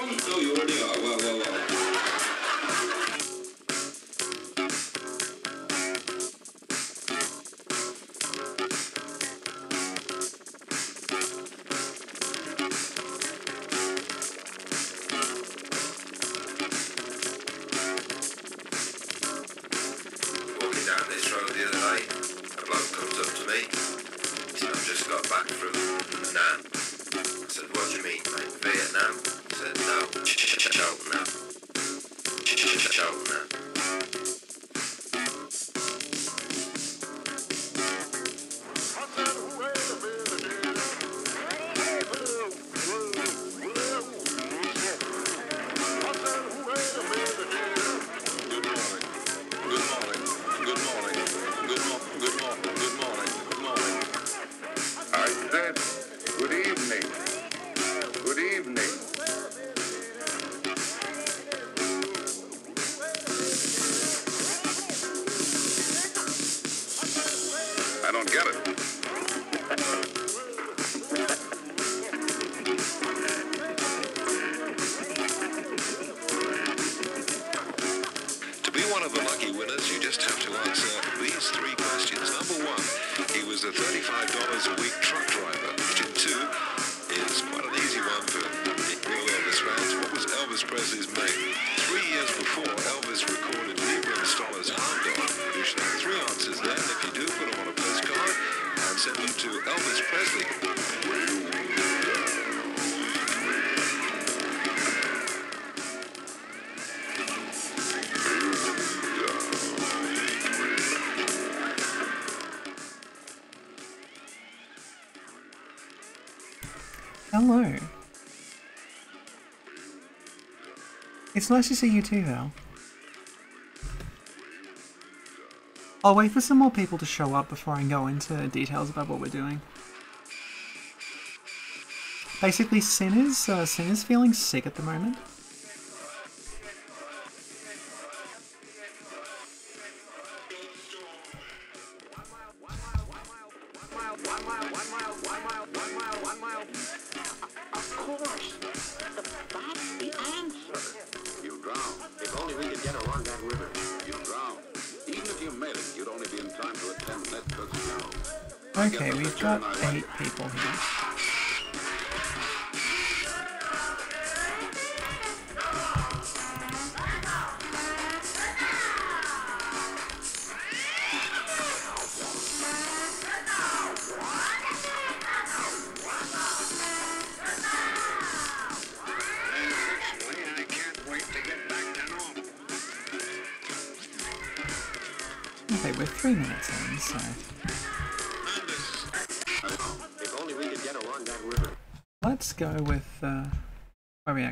我们都有点累啊，我我我。It's nice to see you too, though. I'll wait for some more people to show up before I go into details about what we're doing. Basically, Sin is, uh, Sin is feeling sick at the moment. people here.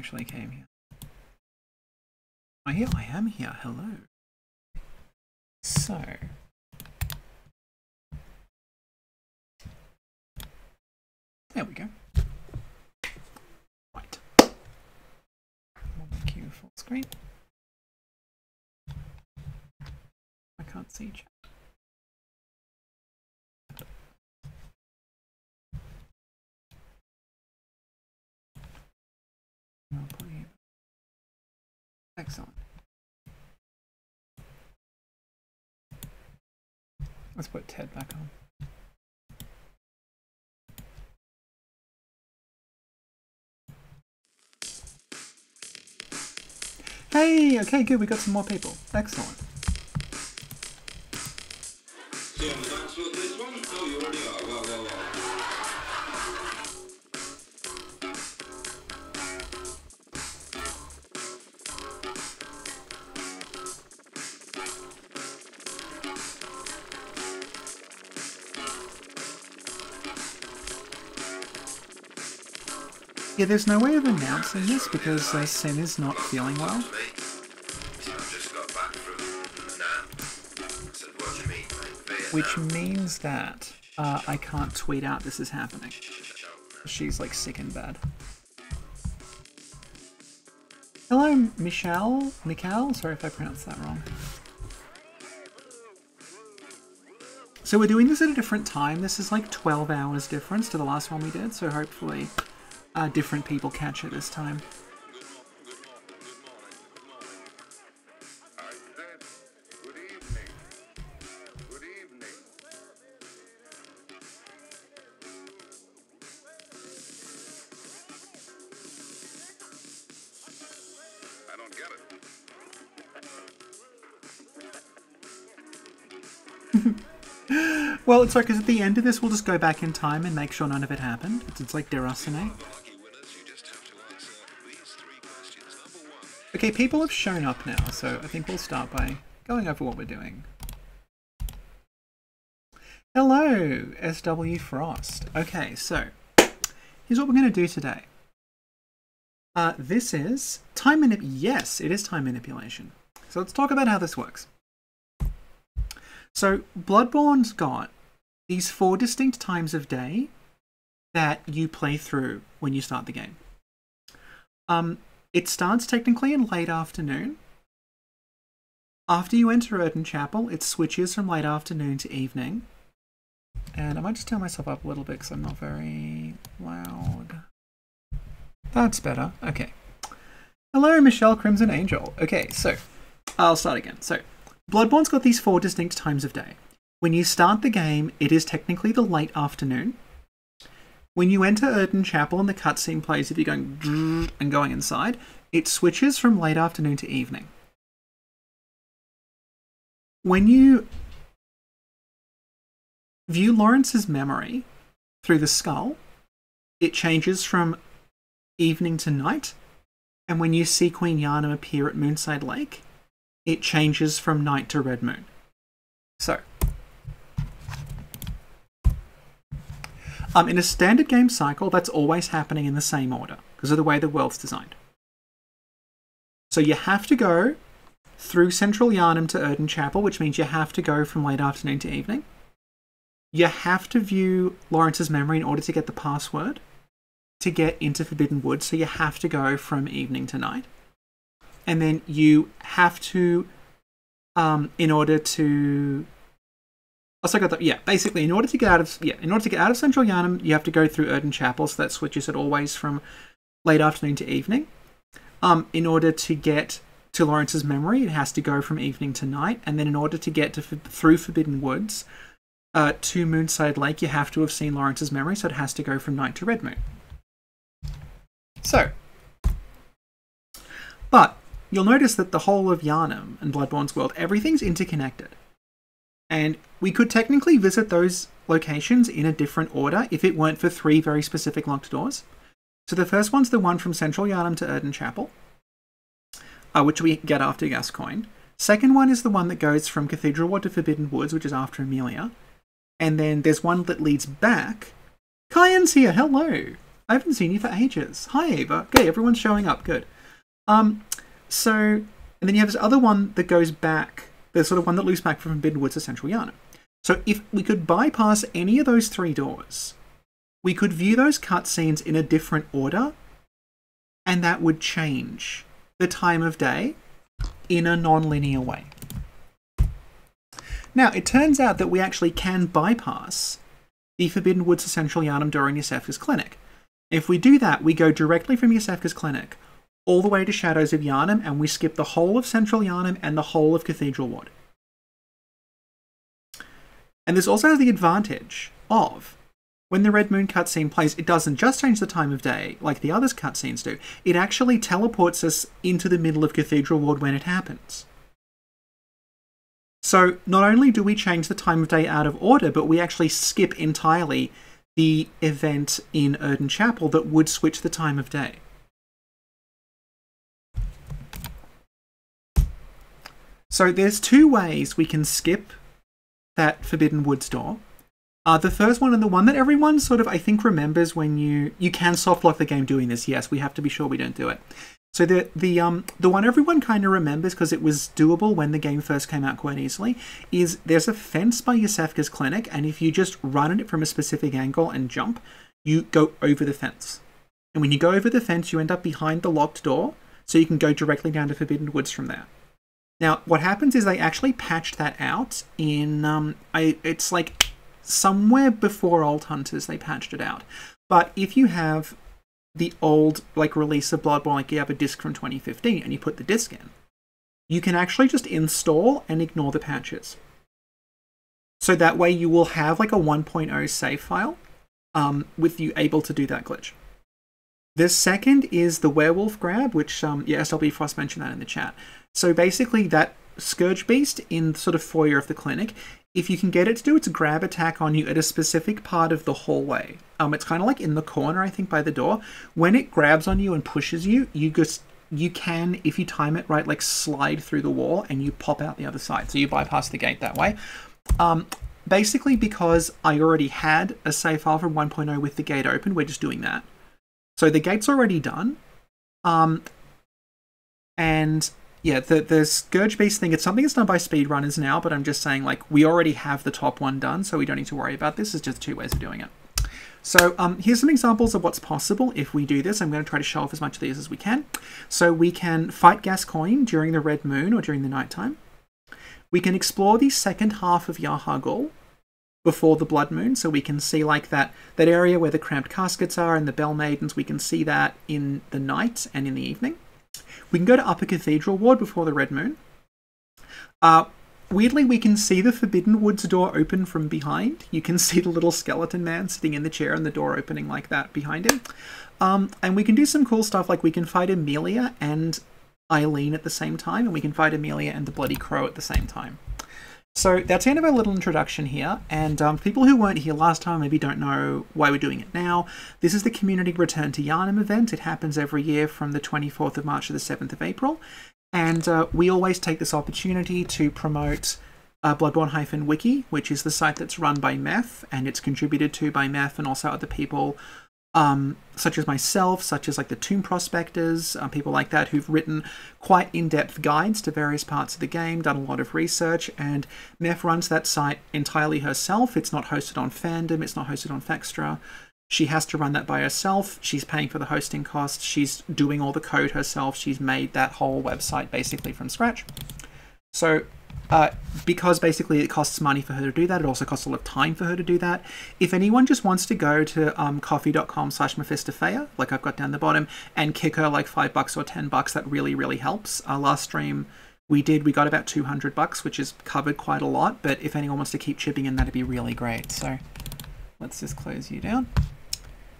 actually came here. back. Hey, okay, good, we got some more people. Excellent. Yeah, there's no way of announcing this because uh, Sin is not feeling well. Which means that uh, I can't tweet out this is happening. She's like sick and bad. Hello, Michelle. Mikhail? Sorry if I pronounced that wrong. So we're doing this at a different time. This is like 12 hours difference to the last one we did, so hopefully uh, different people catch it this time. well, it's like, because at the end of this, we'll just go back in time and make sure none of it happened. It's, it's like Derasine. Okay, people have shown up now, so I think we'll start by going over what we're doing. Hello, SW Frost. Okay, so here's what we're going to do today. Uh, this is time manip. Yes, it is time manipulation. So let's talk about how this works. So Bloodborne's got these four distinct times of day that you play through when you start the game. Um, it starts technically in late afternoon. After you enter Oedon Chapel, it switches from late afternoon to evening. And I might just turn myself up a little bit because I'm not very loud. That's better. Okay. Hello, Michelle Crimson Angel. Okay, so I'll start again. So, Bloodborne's got these four distinct times of day. When you start the game, it is technically the late afternoon. When you enter Oedon Chapel and the cutscene plays, if you're going and going inside, it switches from late afternoon to evening. When you view Lawrence's memory through the skull, it changes from evening to night. And when you see Queen Yharnam appear at Moonside Lake, it changes from night to red moon. So, um, in a standard game cycle, that's always happening in the same order because of the way the world's designed. So you have to go through Central Yharnam to Oedon Chapel, which means you have to go from late afternoon to evening. You have to view Lawrence's memory in order to get the password to get into Forbidden Woods, so you have to go from evening to night. And then you have to, um, in order to, also got the, yeah, basically in order to get out of, yeah, in order to get out of Central Yharnam, you have to go through Oedon Chapel, so that switches it always from late afternoon to evening. Um, in order to get to Lawrence's memory, it has to go from evening to night, and then in order to get to through Forbidden Woods uh, to Moonside Lake, you have to have seen Lawrence's memory, so it has to go from night to red moon. So, but you'll notice that the whole of Yharnam and Bloodborne's world, everything's interconnected. And we could technically visit those locations in a different order if it weren't for three very specific locked doors. So the first one's the one from Central Yharnam to Oedon Chapel, uh, which we get after Gascoigne. Second one is the one that goes from Cathedral Ward to Forbidden Woods, which is after Amelia. And then there's one that leads back. Kyan's here, hello! I haven't seen you for ages. Hi, Ava. Okay, everyone's showing up. Good. Um, so, and then you have this other one that goes back, the sort of one that loops back from Forbidden Woods to Central Yharnam. So if we could bypass any of those three doors, we could view those cutscenes in a different order, and that would change the time of day in a non-linear way. Now, it turns out that we actually can bypass the Forbidden Woods to Central Yharnam during Iosefka's clinic. If we do that, we go directly from Iosefka's clinic all the way to Shadows of Yharnam, and we skip the whole of Central Yharnam and the whole of Cathedral Ward. And this also has the advantage of when the Red Moon cutscene plays, it doesn't just change the time of day like the others cutscenes do. It actually teleports us into the middle of Cathedral Ward when it happens. So not only do we change the time of day out of order, but we actually skip entirely the event in Oedon Chapel that would switch the time of day. So there's two ways we can skip that Forbidden Woods door. Uh, the first one and the one that everyone sort of I think remembers when you you can soft lock the game doing this. Yes, we have to be sure we don't do it. So the the um the one everyone kind of remembers because it was doable when the game first came out quite easily is there's a fence by Iosefka's clinic, and if you just run it from a specific angle and jump, you go over the fence. And when you go over the fence, you end up behind the locked door, so you can go directly down to Forbidden Woods from there. Now, what happens is they actually patched that out in um, I it's like somewhere before Old Hunters they patched it out. But if you have the old like release of Bloodborne, like you have a disc from 2015 and you put the disc in, you can actually just install and ignore the patches. So that way you will have like a 1.0 save file um, with you able to do that glitch. The second is the werewolf grab, which um, yeah, SLB Frost mentioned that in the chat. So basically, that Scourge Beast in sort of foyer of the clinic if you can get it to do its grab attack on you at a specific part of the hallway, um, it's kind of like in the corner, I think, by the door. When it grabs on you and pushes you, you just you can, if you time it right, like slide through the wall and you pop out the other side. So you bypass the gate that way. Um, basically, because I already had a save file from 1.0 with the gate open, we're just doing that. So the gate's already done. Um, and yeah, the the Scourge Beast thing, it's something that's done by speedrunners now, but I'm just saying, like, we already have the top one done, so we don't need to worry about this. It's just two ways of doing it. So um, here's some examples of what's possible if we do this. I'm going to try to show off as much of these as we can. So we can fight Gascoigne during the red moon or during the nighttime. We can explore the second half of Yahar'gul before the blood moon, so we can see like that that area where the cramped caskets are and the bell maidens. We can see that in the night and in the evening. We can go to Upper Cathedral Ward before the red moon. Uh, weirdly, we can see the Forbidden Woods door open from behind. You can see the little skeleton man sitting in the chair and the door opening like that behind him. Um, and we can do some cool stuff like we can fight Amelia and Eileen at the same time, and we can fight Amelia and the Bloody Crow at the same time. So that's the end of our little introduction here. And um, people who weren't here last time maybe don't know why we're doing it now. This is the Community Return to Yharnam event. It happens every year from the 24th of March to the 7th of April. And uh, we always take this opportunity to promote uh, Bloodborne-Wiki, which is the site that's run by Meph, and it's contributed to by Meph and also other people um, such as myself, such as like the Tomb Prospectors, uh, people like that who've written quite in-depth guides to various parts of the game, done a lot of research, and Meph runs that site entirely herself. It's not hosted on Fandom, it's not hosted on Fextra. She has to run that by herself. She's paying for the hosting costs. She's doing all the code herself. She's made that whole website basically from scratch. So uh, because basically it costs money for her to do that, it also costs a lot of time for her to do that. If anyone just wants to go to um, ko-fi.com slash Mephistophea, like I've got down the bottom, and kick her like five bucks or ten bucks, that really, really helps. Our last stream we did, we got about 200 bucks, which is covered quite a lot, but if anyone wants to keep chipping in, that'd be really great. So let's just close you down.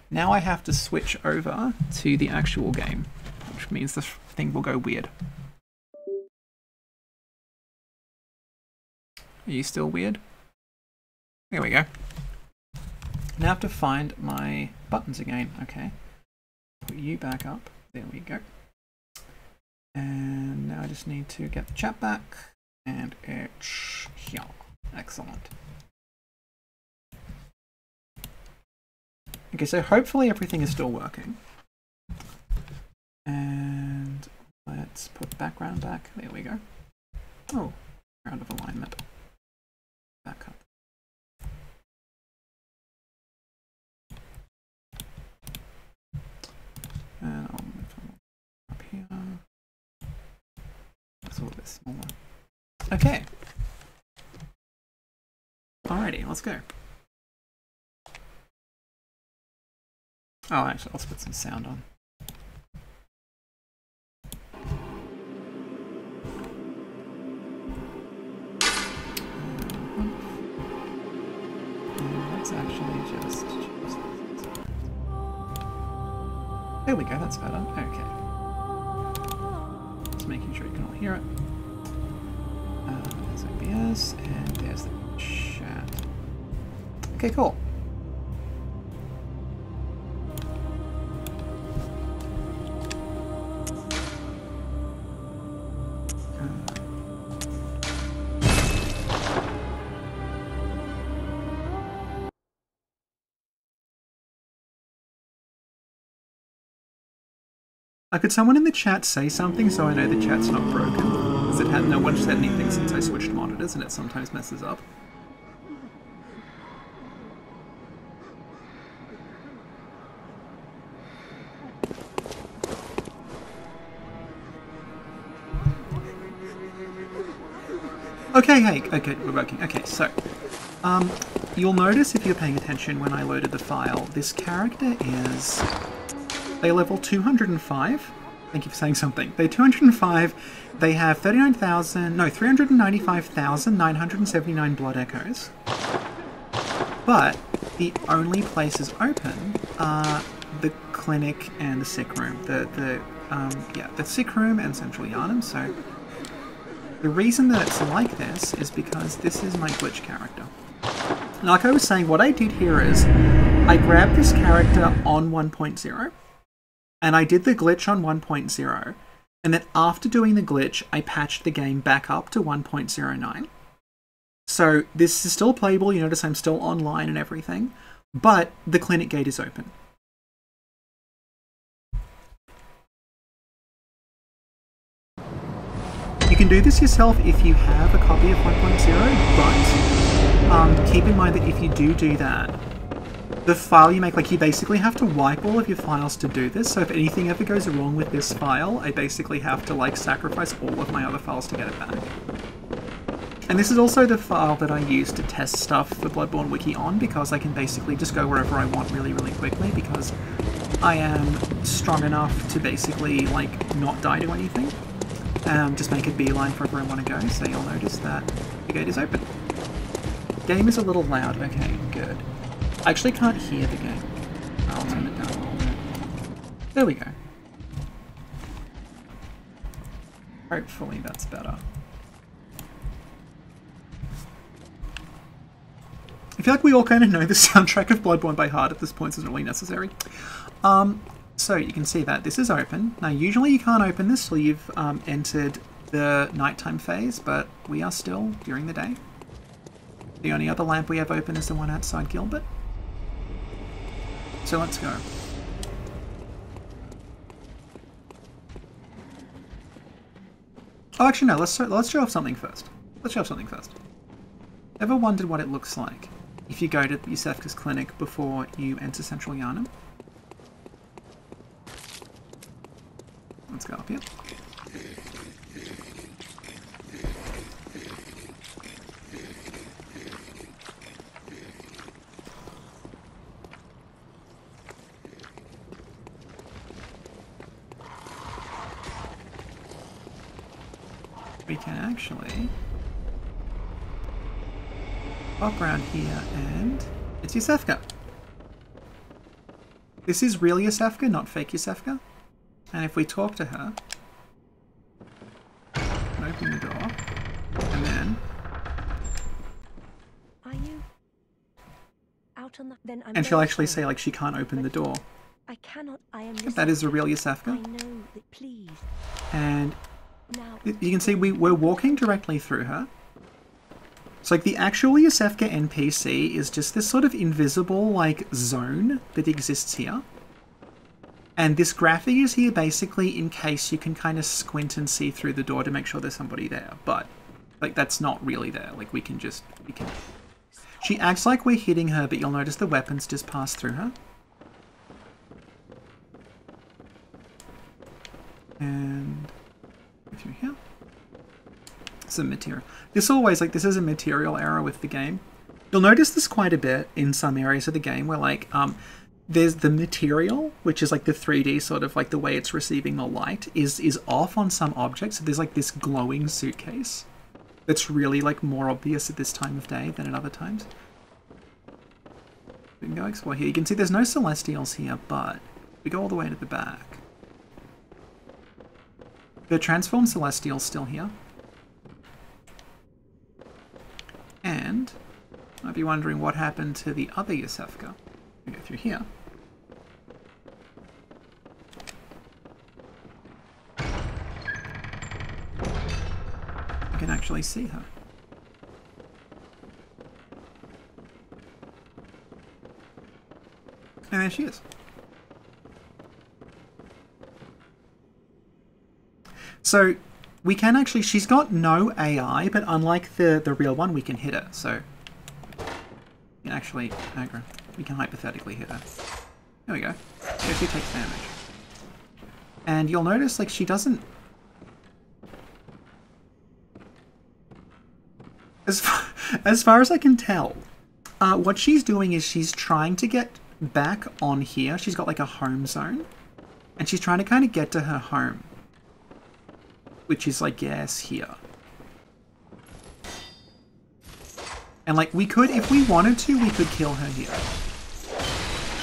Now I have to switch over to the actual game, which means this thing will go weird. Are you still weird? There we go. Now I have to find my buttons again. Okay. Put you back up. There we go. And now I just need to get the chat back. And it's here. Excellent. Okay, so hopefully everything is still working. And let's put background back. There we go. Oh, round of alignment back up. And I'll move up here. It's a little bit smaller. Okay. Alrighty, let's go. Oh, actually, let's put some sound on. Let's actually just choose this. There we go, that's better. Okay. Just making sure you can all hear it. Uh, there's OBS, and there's the chat. Okay, cool. Uh, could someone in the chat say something so I know the chat's not broken? Because it had no one said anything since I switched monitors and it sometimes messes up. Okay, hey, okay, we're working. Okay, so, um, you'll notice if you're paying attention when I loaded the file, this character is they level 205. Thank you for saying something. They're 205. They have 39,000, no, 395,979 blood echoes. But the only places open are the clinic and the sick room. The, the, um, yeah, the sick room and Central Yharnam, so The reason that it's like this is because this is my glitch character. Like I was saying, what I did here is I grabbed this character on 1.0 and I did the glitch on 1.0 and then after doing the glitch, I patched the game back up to 1.09. So this is still playable, you notice I'm still online and everything, but the clinic gate is open. You can do this yourself if you have a copy of 1.0, but um, keep in mind that if you do do that, the file you make, like you basically have to wipe all of your files to do this, so if anything ever goes wrong with this file, I basically have to like sacrifice all of my other files to get it back. And this is also the file that I use to test stuff for Bloodborne Wiki on, because I can basically just go wherever I want really, really quickly, because I am strong enough to basically like not die to anything. Um, just make a beeline for wherever I want to go, so you'll notice that the gate is open. Game is a little loud, okay, good. I actually can't hear the game. I'll turn it down a little bit. There we go. Hopefully that's better. I feel like we all kind of know the soundtrack of Bloodborne by heart at this point, so it's not really necessary. Um, so you can see that this is open. Now usually you can't open this till you've um, entered the nighttime phase, but we are still during the day. The only other lamp we have open is the one outside Gilbert. So let's go. Oh, actually no. Let's let's show off something first. Let's show off something first. Ever wondered what it looks like if you go to the Iosefka's clinic before you enter Central Yharnam? Let's go up here. We can actually pop around here and it's Iosefka. This is real Iosefka, not fake Iosefka. And if we talk to her, open the door, and then Are you out on the? Then I'm and she'll actually say like she can't open the door. I cannot. I am. That is a Iosefka. real I know. Please, And now. you can see we, we're walking directly through her. So like the actual Iosefka NPC is just this sort of invisible like zone that exists here. And this graphic is here basically in case you can kind of squint and see through the door to make sure there's somebody there. But like that's not really there. Like we can just we can She acts like we're hitting her, but you'll notice the weapons just pass through her. And through here. Some material. This always like this is a material error with the game. You'll notice this quite a bit in some areas of the game where like um there's the material, which is like the 3D sort of like the way it's receiving the light, is is off on some objects. So there's like this glowing suitcase that's really like more obvious at this time of day than at other times. We can go explore here. You can see there's no celestials here, but we go all the way to the back. The transformed celestial's still here. And might be wondering what happened to the other Iosefka. We go through here. I can actually see her. And there she is. So we can actually, she's got no AI, but unlike the, the real one, we can hit her. So we can actually, aggro. we can hypothetically hit her. There we go. So she takes damage. And you'll notice, like, she doesn't... As far, as far as I can tell, uh, what she's doing is she's trying to get back on here. She's got, like, a home zone. And she's trying to kind of get to her home which is I guess here. And like we could, if we wanted to, we could kill her here.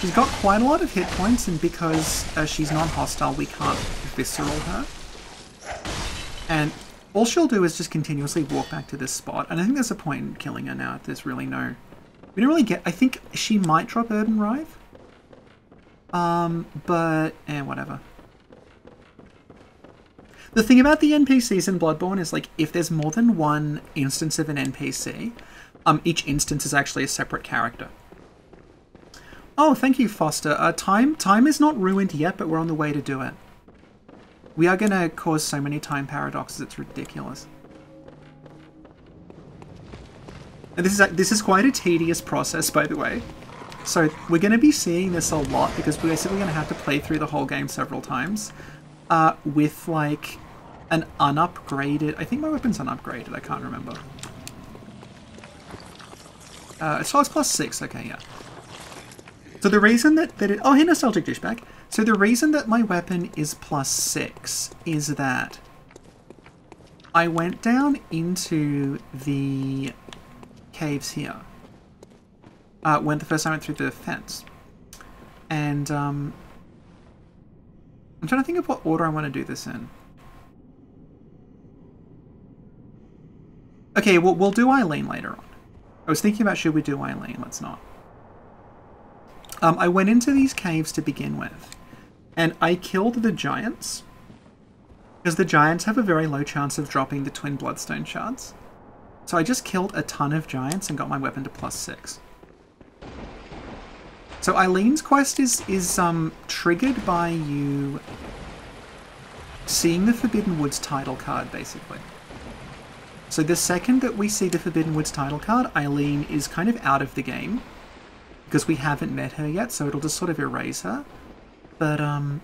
She's got quite a lot of hit points, and because uh, she's non-hostile, we can't visceral her. And all she'll do is just continuously walk back to this spot, and I think there's a point in killing her now. If there's really no, we don't really get. I think she might drop Urban Rive. Um, but eh, whatever. The thing about the NPCs in Bloodborne is like if there's more than one instance of an NPC, um, each instance is actually a separate character. Oh, thank you, Foster. Uh, time time is not ruined yet, but we're on the way to do it. We are gonna cause so many time paradoxes, it's ridiculous. And this is this is quite a tedious process, by the way. So we're gonna be seeing this a lot because we're basically gonna have to play through the whole game several times, uh, with like an unupgraded. I think my weapon's unupgraded. I can't remember. Uh, so it's plus six. Okay, yeah. So the reason that, that it... Oh, hey, Nostalgic Dishback. So the reason that my weapon is plus 6 is that I went down into the caves here uh, when the first time I went through the fence. And um, I'm trying to think of what order I want to do this in. Okay, well, we'll do Eileen later on. I was thinking about should we do Eileen? Let's not. Um, I went into these caves to begin with, and I killed the giants, because the giants have a very low chance of dropping the twin bloodstone shards. So I just killed a ton of giants and got my weapon to plus six. So Eileen's quest is is um triggered by you seeing the Forbidden Woods title card, basically. So the second that we see the Forbidden Woods title card, Eileen is kind of out of the game because we haven't met her yet, so it'll just sort of erase her. But um,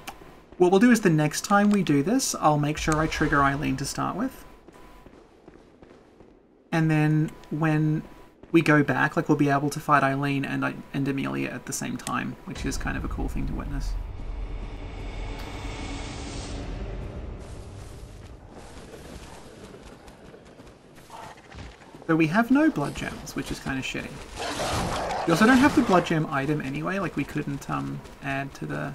what we'll do is the next time we do this, I'll make sure I trigger Eileen to start with. And then when we go back, like we'll be able to fight Eileen and, I- and Amelia at the same time, which is kind of a cool thing to witness. So we have no blood gems, which is kind of shitty. We also don't have the blood gem item anyway, like we couldn't um add to the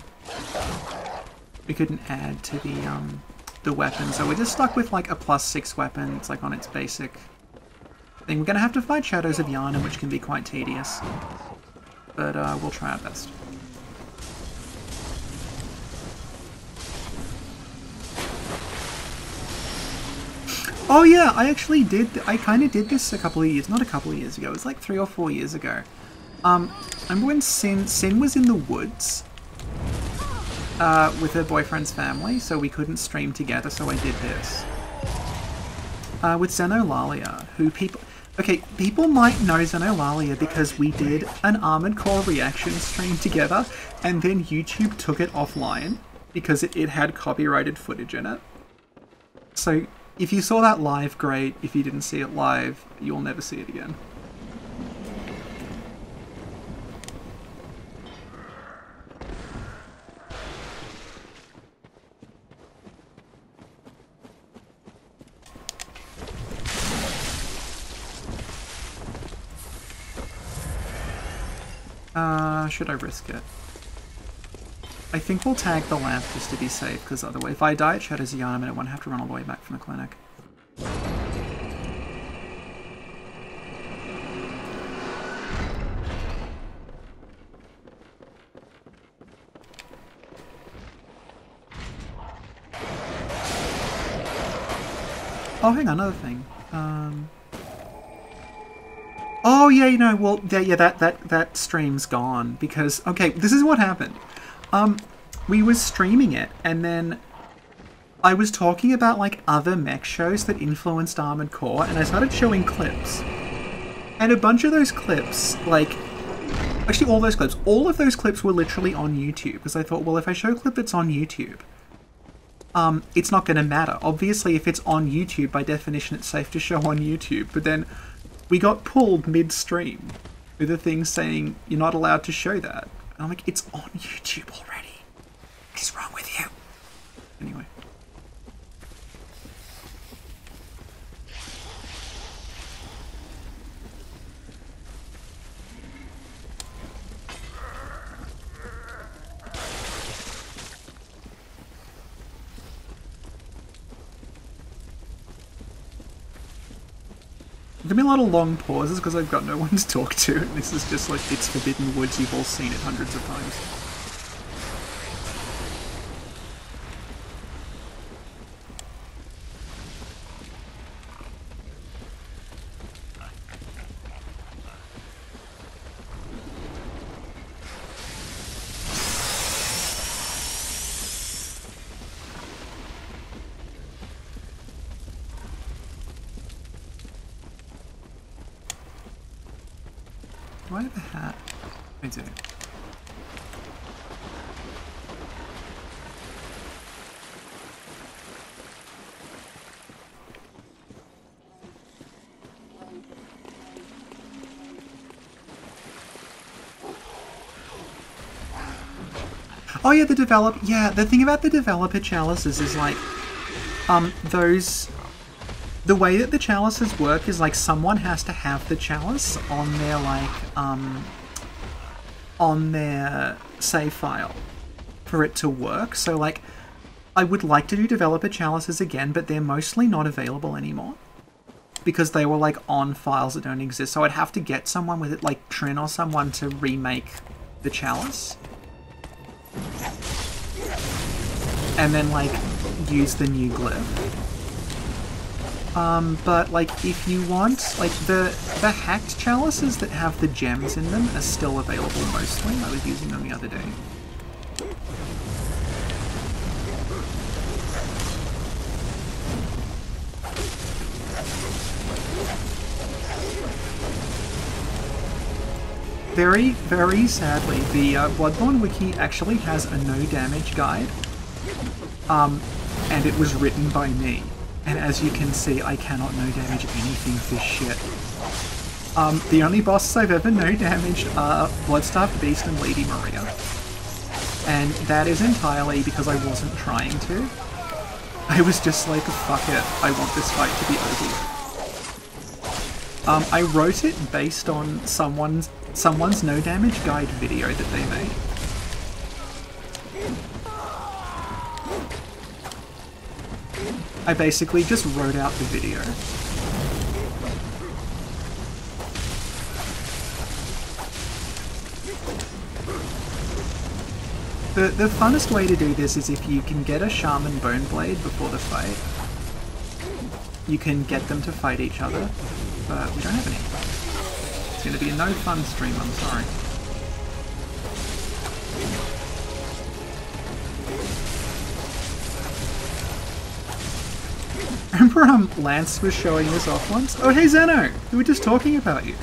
we couldn't add to the um the weapon, so we're just stuck with like a plus six weapon, it's like on its basic thing. We're gonna have to fight Shadows of Yharnam, which can be quite tedious. But uh, we'll try our best. Oh yeah, I actually did. I kind of did this a couple of years, not a couple of years ago. It was like three or four years ago. Um, I remember when Sin Sin was in the woods uh, with her boyfriend's family, so we couldn't stream together. So I did this uh, with Xenolalia, who people. Okay, people might know Xenolalia because we did an Armored Core reaction stream together, and then YouTube took it offline because it, it had copyrighted footage in it. So if you saw that live, great. If you didn't see it live, you'll never see it again. Uh, should I risk it? I think we'll tag the lamp just to be safe, because otherwise, if I die at Shadows of Yharnam, I won't have to run all the way back from the clinic. Oh, hang on, another thing. Um... Oh yeah, you know, well, yeah, yeah, that that that stream's gone because okay, this is what happened. Um, we were streaming it, and then I was talking about like other mech shows that influenced Armored Core, and I started showing clips, and a bunch of those clips, like, actually all those clips, all of those clips were literally on YouTube because I thought, well, if I show a clip that's on YouTube, um, it's not going to matter. Obviously, if it's on YouTube, by definition, it's safe to show on YouTube. But then we got pulled midstream with a thing saying you're not allowed to show that. And I'm like, it's on YouTube already. What is wrong with you? Anyway. There'll be a lot of long pauses because I've got no one to talk to. And this is just like it's Forbidden Woods. You've all seen it hundreds of times. Do I have a hat? I do. Oh yeah, the develop. Yeah, the thing about the developer chalices is like, um, those the way that the chalices work is like someone has to have the chalice on their like um on their save file for it to work. So like I would like to do developer chalices again, but they're mostly not available anymore. Because they were like on files that don't exist. So I'd have to get someone with it like Trin or someone to remake the chalice. And then like use the new glyph. Um, but like if you want, like the the hacked chalices that have the gems in them are still available mostly. I was using them the other day. Very, very sadly, the uh, Bloodborne wiki actually has a no damage guide, um, and it was written by me. And as you can see, I cannot no damage anything for shit. Um, the only bosses I've ever no damaged are Bloodstarved Beast and Lady Maria. And that is entirely because I wasn't trying to. I was just like, fuck it, I want this fight to be over. Um, I wrote it based on someone's someone's no damage guide video that they made. I basically just wrote out the video. The, the funnest way to do this is if you can get a Shaman Bone Blade before the fight. You can get them to fight each other, but we don't have any. It's going to be a no fun stream, I'm sorry. Remember um, Lance was showing this off once? Oh, hey Zeno! We were just talking about you.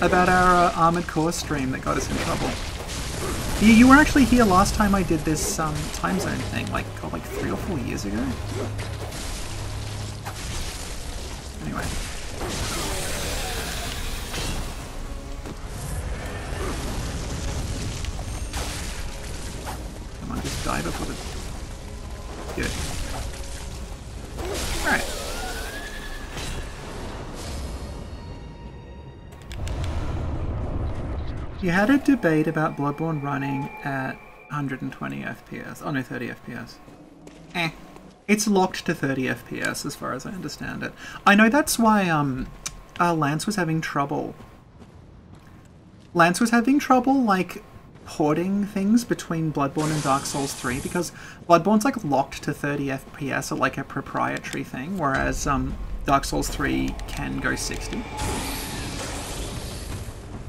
About our uh, Armored Core stream that got us in trouble. You, you were actually here last time I did this um, time zone thing, like, God, like three or four years ago. Anyway. Come on, just die before the... Good. You had a debate about Bloodborne running at 120 FPS. Oh no, 30 FPS. Eh. It's locked to 30 FPS as far as I understand it. I know that's why um, uh, Lance was having trouble. Lance was having trouble, like, porting things between Bloodborne and Dark Souls 3 because Bloodborne's like locked to 30 FPS or like a proprietary thing, whereas um, Dark Souls 3 can go 60.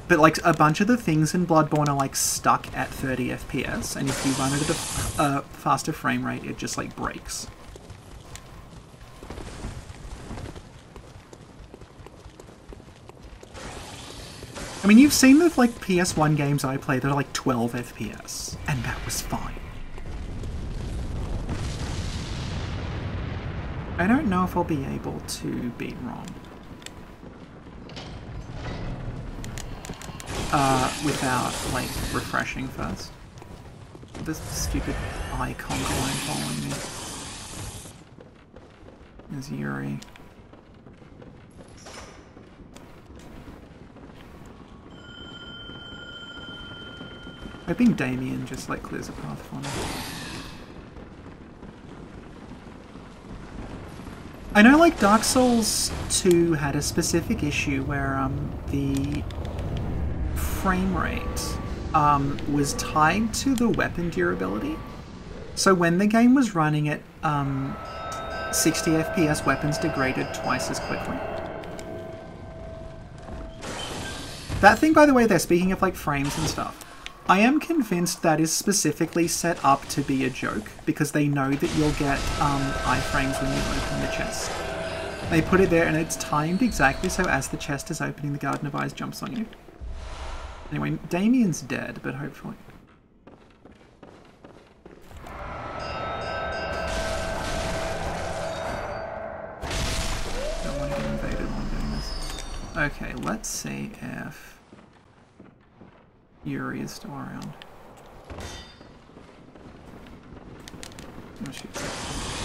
But like a bunch of the things in Bloodborne are like stuck at 30 FPS, and if you run it at a uh, faster frame rate, it just like breaks. I mean, you've seen the like PS1 games I play that are like 12 FPS, and that was fine. I don't know if I'll be able to beat Rom. Uh, without, like, refreshing first. This stupid icon going following me. There's Yuri. Hoping Damien just like clears a path for me. I know, like Dark Souls 2 had a specific issue where um, the frame rate um, was tied to the weapon durability. So when the game was running at um, 60 FPS, weapons degraded twice as quickly. That thing, by the way, they're speaking of like frames and stuff, I am convinced that is specifically set up to be a joke because they know that you'll get um, iframes when you open the chest. They put it there and it's timed exactly so as the chest is opening, the Garden of Eyes jumps on you. Anyway, Damien's dead, but hopefully. Don't want to get invaded while I'm doing this. Okay, let's see if Yuri is still around. Oh,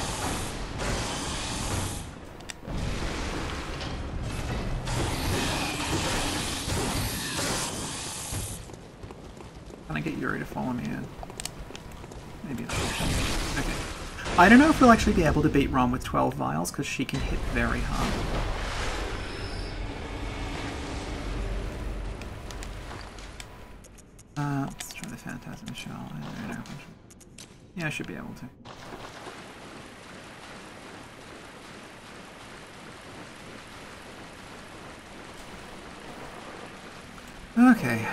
Can I get Yuri to follow me in? Maybe it's Okay. I don't know if we'll actually be able to beat Rom with 12 vials, because she can hit very hard. Uh, let's try the Phantasm Shell. I don't know. Yeah, I should be able to. Okay.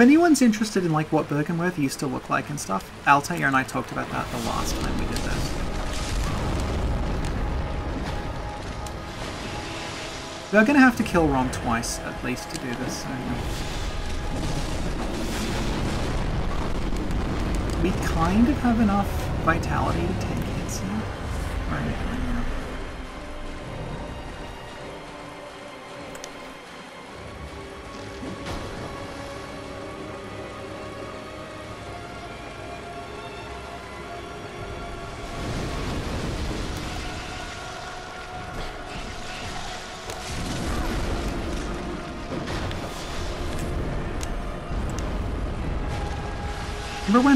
If anyone's interested in like what Byrgenwerth used to look like and stuff, Altair and I talked about that the last time we did this. We're gonna have to kill Rom twice at least to do this, so we kind of have enough vitality to take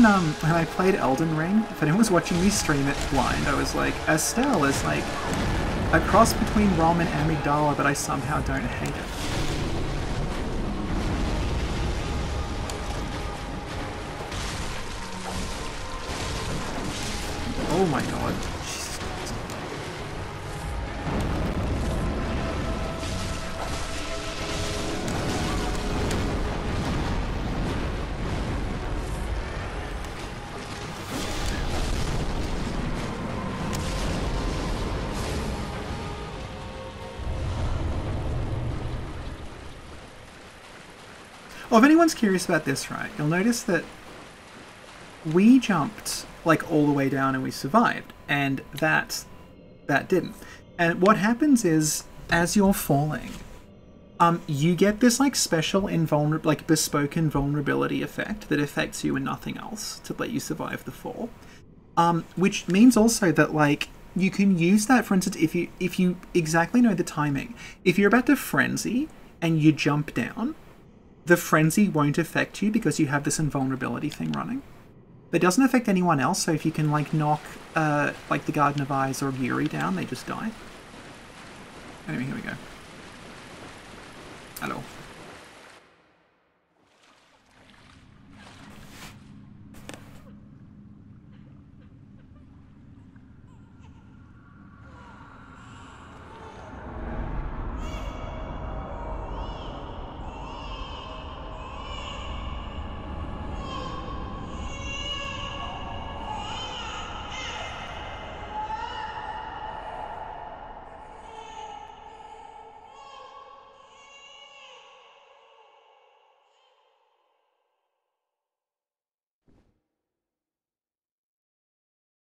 when um when I played Elden Ring? If anyone was watching me stream it blind, I was like, Astel is like a cross between Rom and Amygdala, but I somehow don't hate it. Oh my god. Well, if anyone's curious about this, right, you'll notice that we jumped like all the way down and we survived, and that that didn't. And what happens is, as you're falling, um, you get this like special invulnerable, like bespoke invulnerability effect that affects you and nothing else to let you survive the fall. Um, which means also that like you can use that, for instance, if you if you exactly know the timing. If you're about to frenzy and you jump down, the frenzy won't affect you because you have this invulnerability thing running. But it doesn't affect anyone else, so if you can like knock uh, like the Garden of Eyes or Yuri down, they just die. Anyway, here we go. Hello.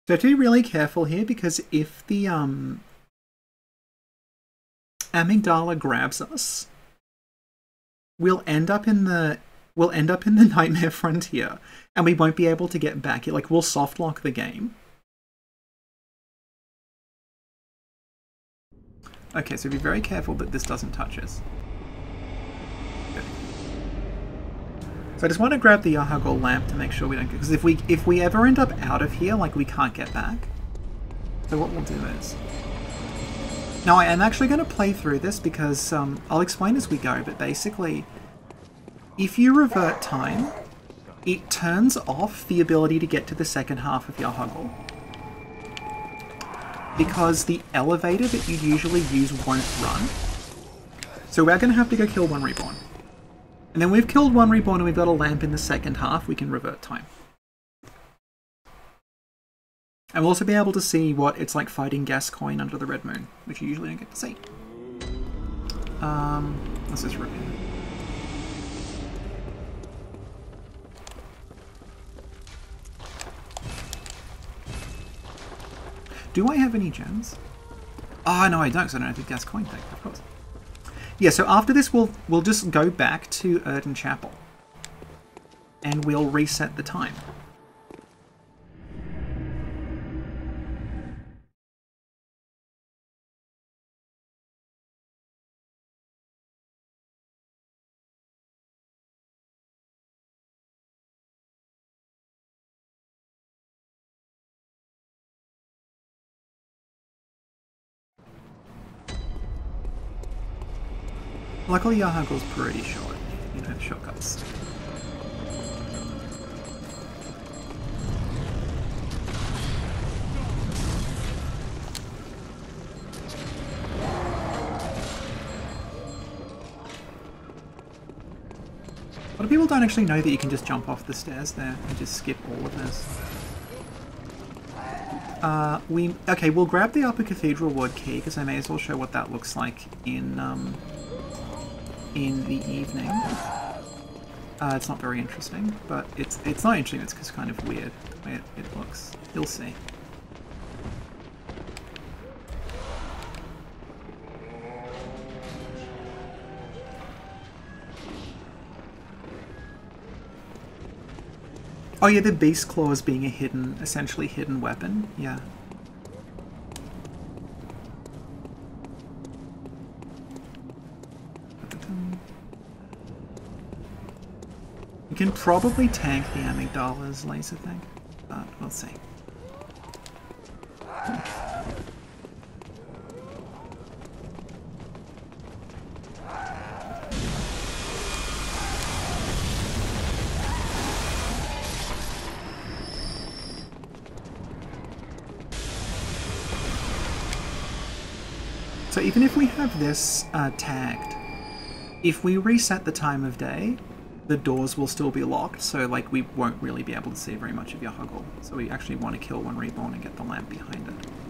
So to be really careful here because if the um amygdala grabs us, we'll end up in the we'll end up in the Nightmare Frontier and we won't be able to get back. Like, we'll soft lock the game. Okay, so be very careful that this doesn't touch us. So I just want to grab the Yahar'gul lamp to make sure we don't get... because if we if we ever end up out of here, like we can't get back. So what we'll do is now I am actually going to play through this because um, I'll explain as we go. But basically, if you revert time, it turns off the ability to get to the second half of Yahar'gul because the elevator that you usually use won't run. So we're going to have to go kill one reborn. And then we've killed one reborn and we've got a lamp in the second half, we can revert time. And we'll also be able to see what it's like fighting Gascoigne under the Red Moon, which you usually don't get to see. Um, let's just review. Do I have any gems? Ah, oh, no, I don't, because I don't have the Gascoigne thing, of course. Yeah, so after this, we'll we'll just go back to Oedon Chapel. And we'll reset the time. Luckily, Yahar'gul's pretty short. You don't have shortcuts. A lot of people don't actually know that you can just jump off the stairs there and just skip all of this. Uh, we okay. We'll grab the upper cathedral ward key because I may as well show what that looks like in um, in the evening. Uh, it's not very interesting, but it's it's not interesting. It's just kind of weird the way it, it looks. You'll see. Oh yeah, the beast claws being a hidden, essentially hidden weapon. Yeah. You can probably tank the amygdala's laser thing, but we'll see. So even if we have this uh, tagged, if we reset the time of day, the doors will still be locked, so like we won't really be able to see very much of Yahar'gul. So we actually want to kill one reborn and get the lamp behind it.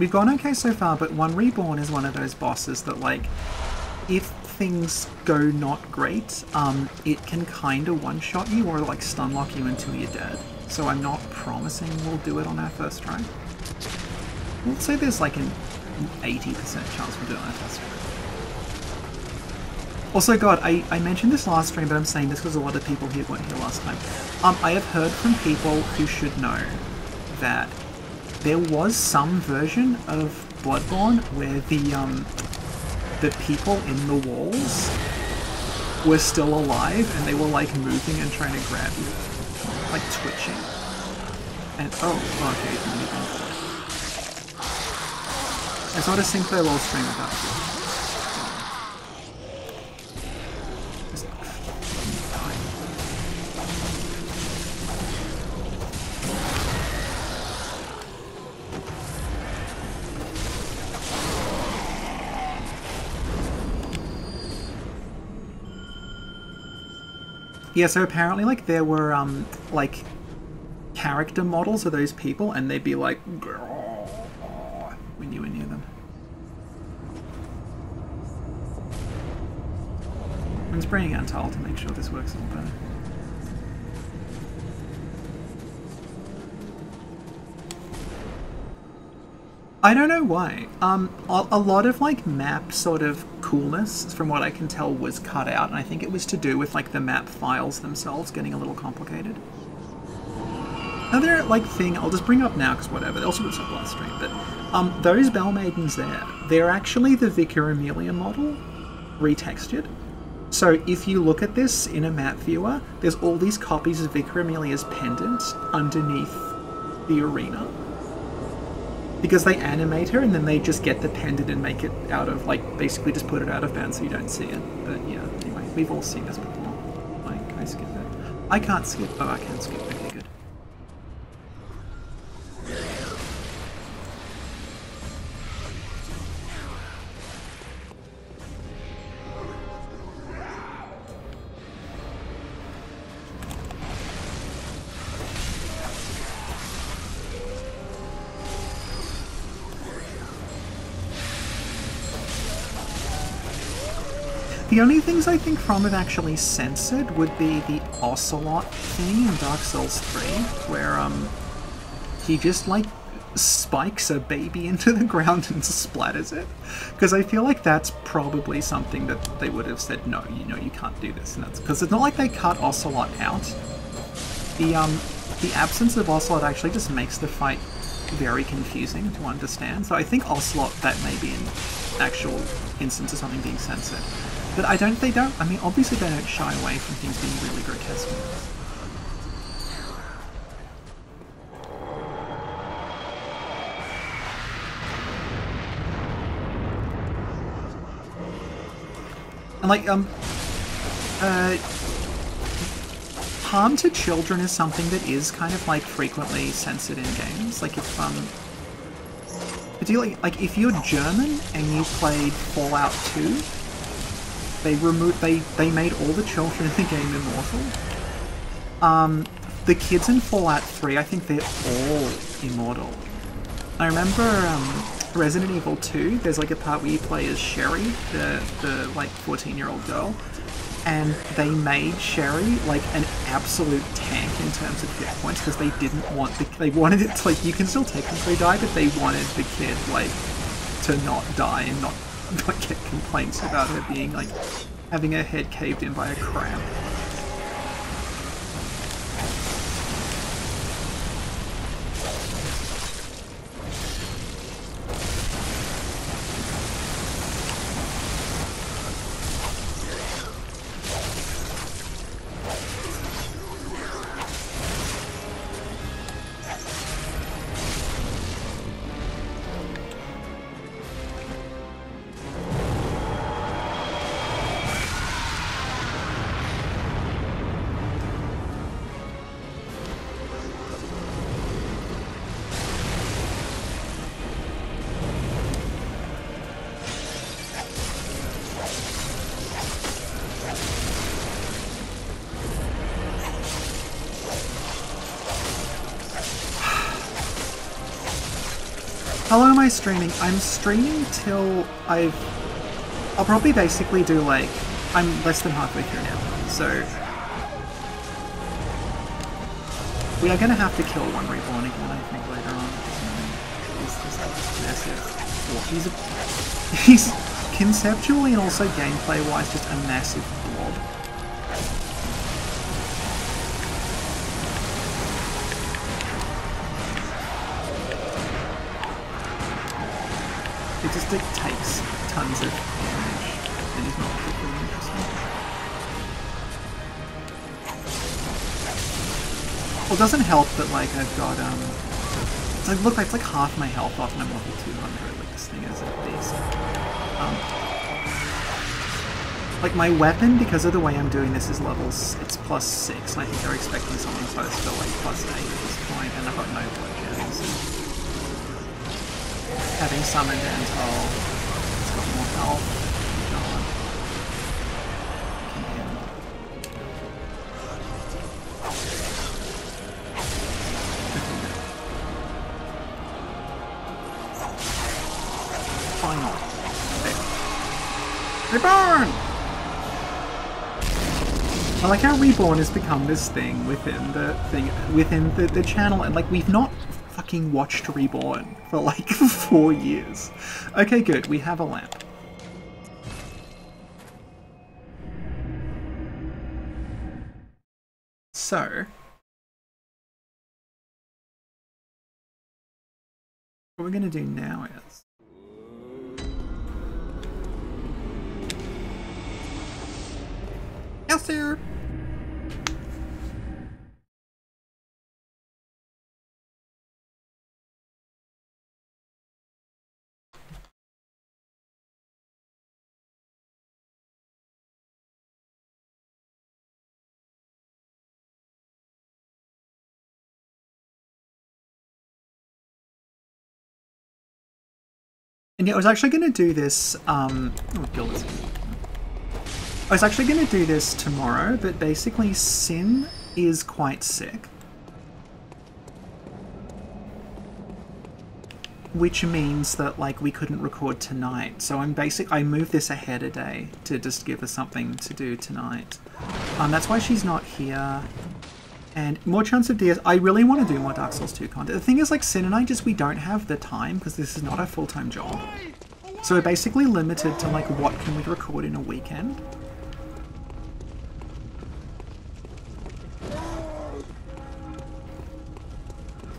We've gone okay so far, but one reborn is one of those bosses that like, if things go not great, um, it can kind of one-shot you or like stun lock you until you're dead. So I'm not promising we'll do it on our first try. We'll say there's like an 80% chance we'll do it on our first try. Also, God, I, I mentioned this last stream, but I'm saying this because a lot of people here weren't here last time. Um, I have heard from people who should know that there was some version of Bloodborne where the um, the people in the walls were still alive and they were like moving and trying to grab you, like twitching. And oh, okay, I saw a Sinclair Lore stream about it. Yeah, so apparently, like, there were, um, like, character models of those people, and they'd be like, when you were near them. I'm spraying Antal to make sure this works a little better. I don't know why. Um, a, a lot of like map sort of coolness, from what I can tell, was cut out, and I think it was to do with like the map files themselves getting a little complicated. Another like thing I'll just bring up now because whatever. They also was up last stream, but um, those Bell Maidens there, they're actually the Vicar Amelia model retextured. So if you look at this in a map viewer, there's all these copies of Vicar Amelia's pendant underneath the arena because they animate her and then they just get the pendant and make it out of like basically just put it out of bounds so you don't see it. But yeah, anyway, we've all seen this before. Like, I skip it? I can't skip. Oh, I can skip. Okay, The only things I think From have actually censored would be the Ocelotte thing in Dark Souls 3, where um he just like spikes a baby into the ground and splatters it. Because I feel like that's probably something that they would have said, no, you know, you can't do this. And that's because it's not like they cut Ocelotte out. The um the absence of Ocelotte actually just makes the fight very confusing to understand. So I think Ocelotte that may be an actual instance of something being censored. But I don't, they don't, I mean, obviously they don't shy away from things being really grotesque. And like, um, uh, harm to children is something that is kind of like frequently censored in games. Like if, um, particularly, like if you're German and you played Fallout 2, they removed they they made all the children in the game immortal. Um, the kids in Fallout 3, I think they're all immortal. I remember um, Resident Evil 2. There's like a part where you play as Sherry, the the like 14 year old girl, and they made Sherry like an absolute tank in terms of hit points because they didn't want the they wanted it to like you can still technically die, but they wanted the kid like to not die and not like get complaints about her being like having her head caved in by a crab. Streaming? I'm streaming till I've. I'll probably basically do like. I'm less than halfway through now, so. We are gonna have to kill one reborn again, I think, later on. He's just massive. Well, he's a. He's conceptually and also gameplay wise just a massive Well, it doesn't help that like I've got um, it's like look, it's like half my health off, and I'm level 200. Like this thing is a beast. Um, like my weapon, because of the way I'm doing this, is levels. It's plus six. And I think they're expecting something close to like plus eight at this point, and I've got no blood gems. Having summoned Antol, it's got more health. Reborn has become this thing within the thing within the, the channel and like we've not fucking watched Reborn for like four years. Okay, good, we have a lamp. So what we're gonna do now is Yes, sir. And yeah, I was actually going to do this. Um, oh, Gilbert's I was actually going to do this tomorrow, but basically, Sin is quite sick. Which means that, like, we couldn't record tonight. So I'm basic. I moved this ahead a day to just give her something to do tonight. Um, that's why she's not here. And more chance of DS. I really want to do more Dark Souls 2 content. The thing is, like, Sin and I just, we don't have the time because this is not our full-time job. So we're basically limited to, like, what can we record in a weekend.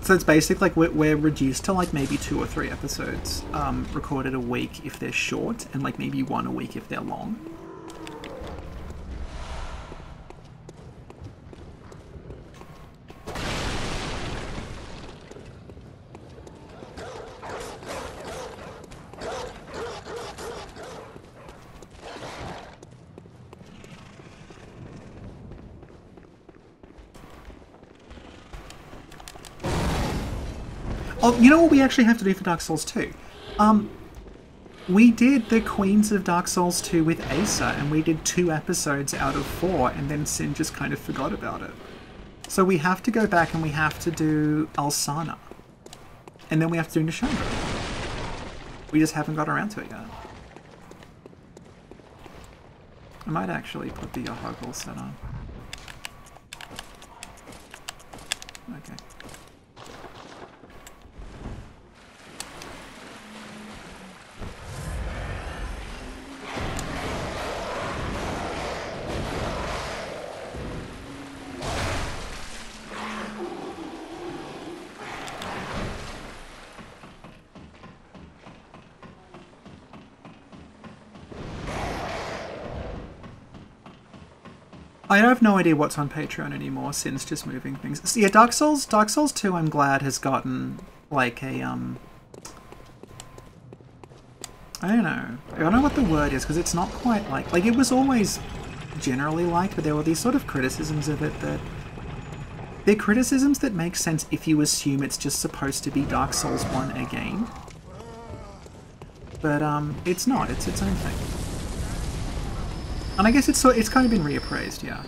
So it's basically like we're, we're reduced to like maybe two or three episodes um, recorded a week if they're short, and like maybe one a week if they're long. We actually have to do for Dark Souls 2? Um, we did the Queens of Dark Souls 2 with Asa, and we did two episodes out of four, and then Sin just kind of forgot about it. So we have to go back and we have to do Alsanna. And then we have to do Nashandra. We just haven't got around to it yet. I might actually put the Yahar'gul set on. Okay. I have no idea what's on Patreon anymore since just moving things. So yeah, Dark Souls, Dark Souls 2 I'm glad has gotten like a um I don't know. I don't know what the word is because it's not quite like like it was always generally liked, but there were these sort of criticisms of it that they're criticisms that make sense if you assume it's just supposed to be Dark Souls 1 again. But um it's not, it's its own thing. And I guess it's it's kind of been reappraised, yeah.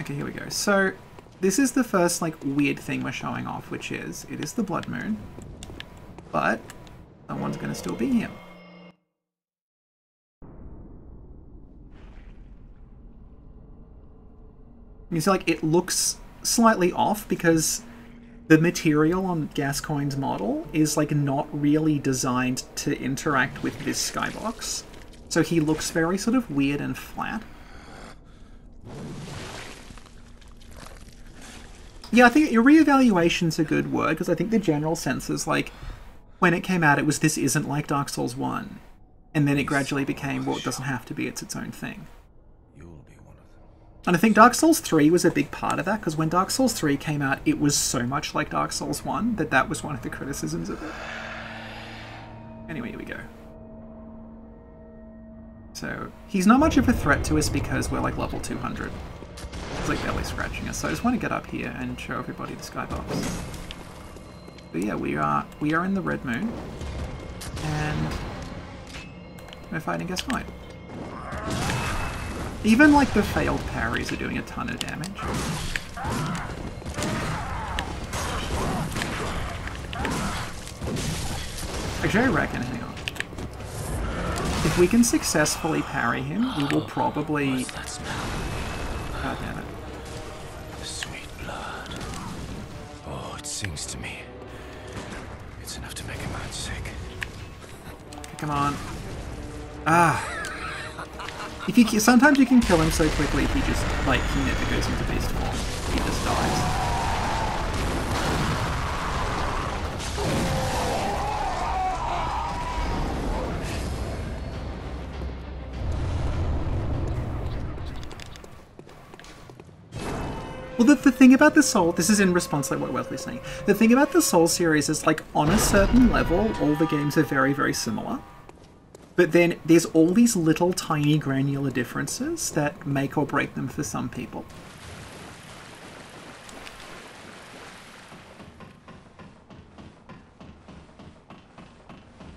Okay, here we go. So this is the first like weird thing we're showing off, which is it is the blood moon, but someone's gonna still be here. You see, like it looks slightly off because the material on Gascoigne's model is like not really designed to interact with this skybox. So he looks very sort of weird and flat. Yeah, I think your reevaluation's a good word, because I think the general sense is like, when it came out, it was this isn't like Dark Souls 1. And then it gradually became, well, it doesn't have to be, it's its own thing. And I think Dark Souls 3 was a big part of that, because when Dark Souls 3 came out, it was so much like Dark Souls 1 that that was one of the criticisms of it. Anyway, here we go. So he's not much of a threat to us because we're like level 200. He's like barely scratching us. So I just want to get up here and show everybody the skybox. But yeah, we are we are in the Red Moon, and we're fighting Gascoigne. Even like the failed parries are doing a ton of damage. Actually, I reckon. If we can successfully parry him, we will probably... God damn it. Sweet blood. Oh, it sings to me. It's enough to make a man sick. Come on. Ah. If you sometimes you can kill him so quickly he just like he never goes into beast form. He just dies. Well, the, the thing about the Soul, this is in response to like, what Wesley's saying. The thing about the Soul series is like on a certain level, all the games are very, very similar. But then there's all these little tiny granular differences that make or break them for some people.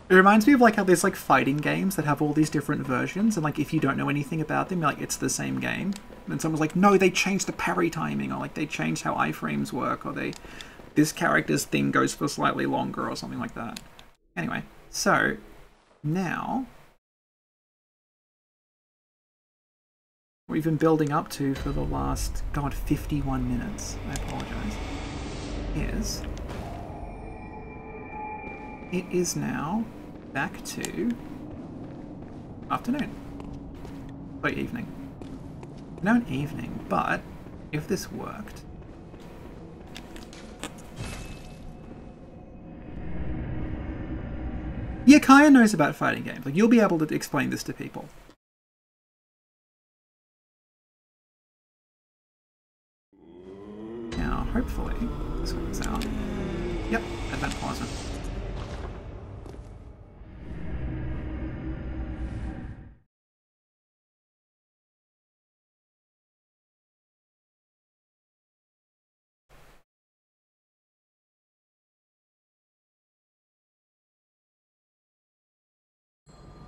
It reminds me of like how there's like fighting games that have all these different versions, and like if you don't know anything about them, like it's the same game. And someone's like, no, they changed the parry timing, or like they changed how iframes work, or they this character's thing goes for slightly longer, or something like that. Anyway, so now we've been building up to for the last god 51 minutes. I apologize. Is it is now back to afternoon. Oh, or evening. No, an evening, but if this worked. Yeah, Kaya knows about fighting games. Like, you'll be able to explain this to people. Now, hopefully, this works out. Yep, Advent Plaza.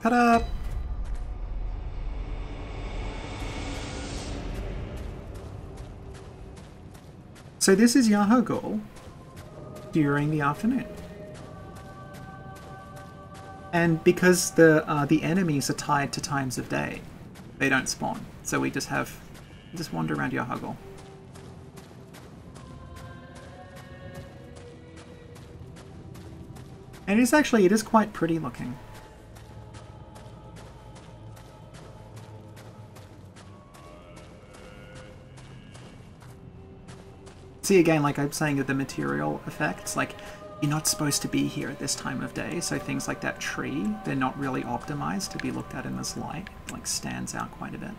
Ta-da! So this is Yahar'gul during the afternoon. And because the uh, the enemies are tied to times of day, they don't spawn. So we just have just wander around Yahar'gul. And it's actually it is quite pretty looking. See again, like I'm saying, of the material effects, like you're not supposed to be here at this time of day, so things like that tree, they're not really optimized to be looked at in this light. It, like stands out quite a bit.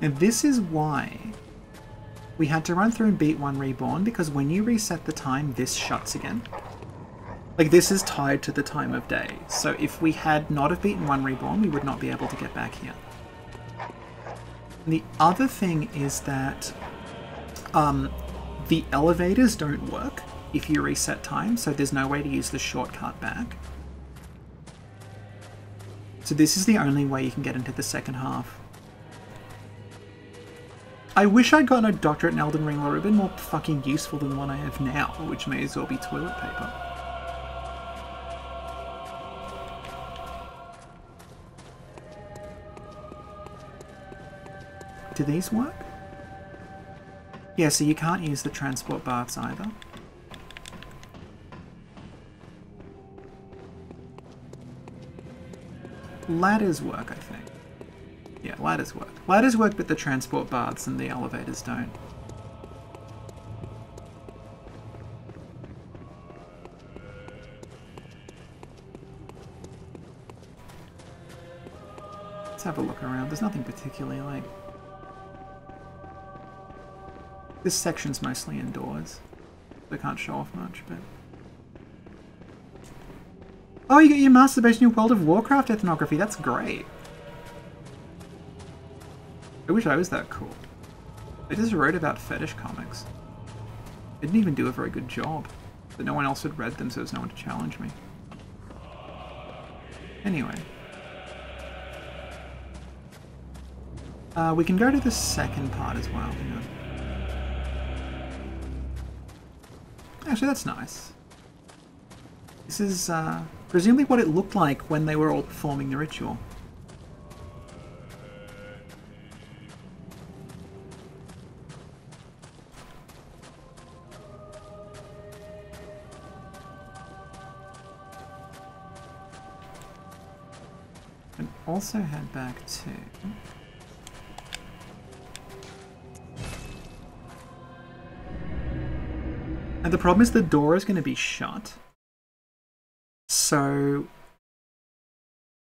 And this is why we had to run through and beat one reborn, because when you reset the time, this shuts again. Like, this is tied to the time of day. So if we had not have beaten one reborn, we would not be able to get back here. And the other thing is that um, the elevators don't work if you reset time, so there's no way to use the shortcut back. So this is the only way you can get into the second half. I wish I'd gotten a doctorate in Elden Ring or been more fucking useful than the one I have now, which may as well be toilet paper. Do these work? Yeah, so you can't use the transport baths either. Ladders work, I think. Yeah, ladders work. Ladders work, but the transport baths and the elevators don't. Let's have a look around. There's nothing particularly like This section's mostly indoors. I can't show off much, but... Oh, you got your masturbation in World of Warcraft ethnography. That's great. I wish I was that cool. I just wrote about fetish comics. I didn't even do a very good job. But no one else had read them, so there's no one to challenge me. Anyway. Uh, we can go to the second part as well. Actually, that's nice. This is uh, presumably what it looked like when they were all performing the ritual. And also head back to... And the problem is the door is going to be shut. So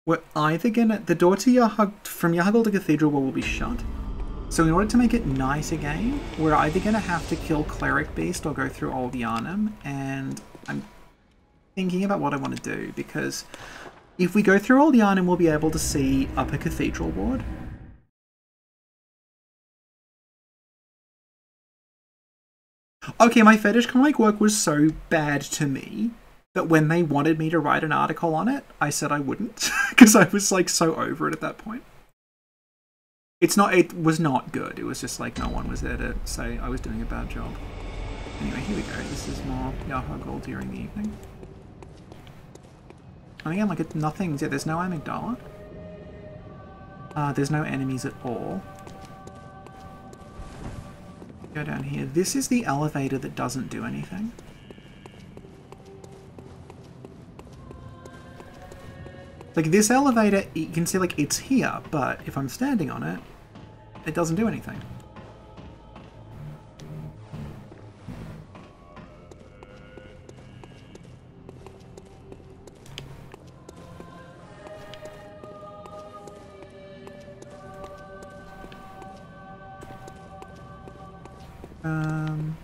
we're either gonna the door to Yahug from Yahar'gul to Cathedral will be shut. So in order to make it nice again, we're either gonna have to kill Cleric Beast or go through Old Yharnam, and I'm thinking about what I want to do because if we go through Old Yharnam, we'll be able to see Upper Cathedral Ward. Okay, my fetish comic work was so bad to me that when they wanted me to write an article on it, I said I wouldn't because I was like so over it at that point. It's not. It was not good. It was just like no one was there to say I was doing a bad job. Anyway, here we go. This is more Yahar'gul during the evening. And again, like it's nothing's. Yeah, there's no amygdala. Uh, there's no enemies at all. Go down here. This is the elevator that doesn't do anything. Like this elevator, you can see like it's here, but if I'm standing on it, it doesn't do anything. Um.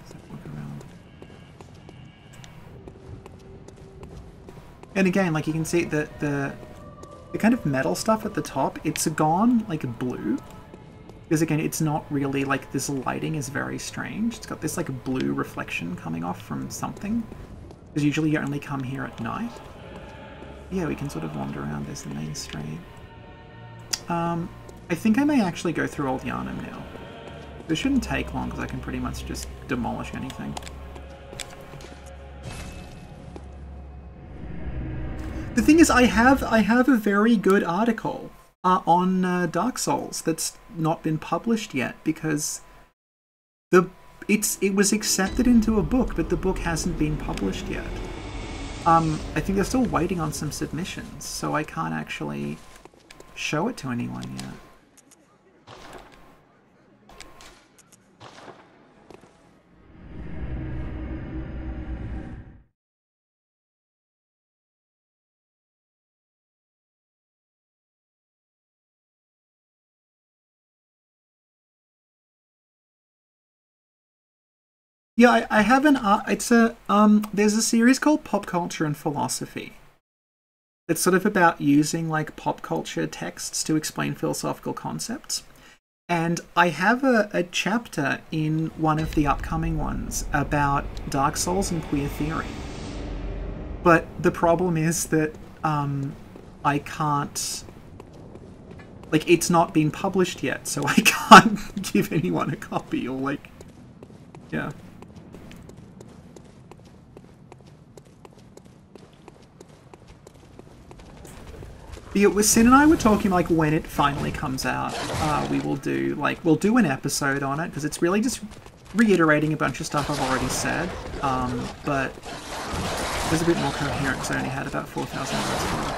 And again, like you can see that the the kind of metal stuff at the top, it's gone like blue. Because again, it's not really like this lighting is very strange. It's got this like blue reflection coming off from something. Because usually you only come here at night. Yeah, we can sort of wander around. There's the main street. Um, I think I may actually go through Old Yharnam now. This shouldn't take long because I can pretty much just demolish anything. The thing is, I have I have a very good article uh, on uh, Dark Souls that's not been published yet because the it's it was accepted into a book, but the book hasn't been published yet. Um, I think they're still waiting on some submissions, so I can't actually show it to anyone yet. Yeah, I, I have an art. It's a um. There's a series called Pop Culture and Philosophy. It's sort of about using like pop culture texts to explain philosophical concepts. And I have a, a chapter in one of the upcoming ones about Dark Souls and queer theory. But the problem is that um, I can't. Like, it's not been published yet, so I can't give anyone a copy or, like. Yeah. But yeah, Sin and I were talking like when it finally comes out, uh, we will do like we'll do an episode on it because it's really just reiterating a bunch of stuff I've already said, um, but there's a bit more coherent because I only had about four thousand words.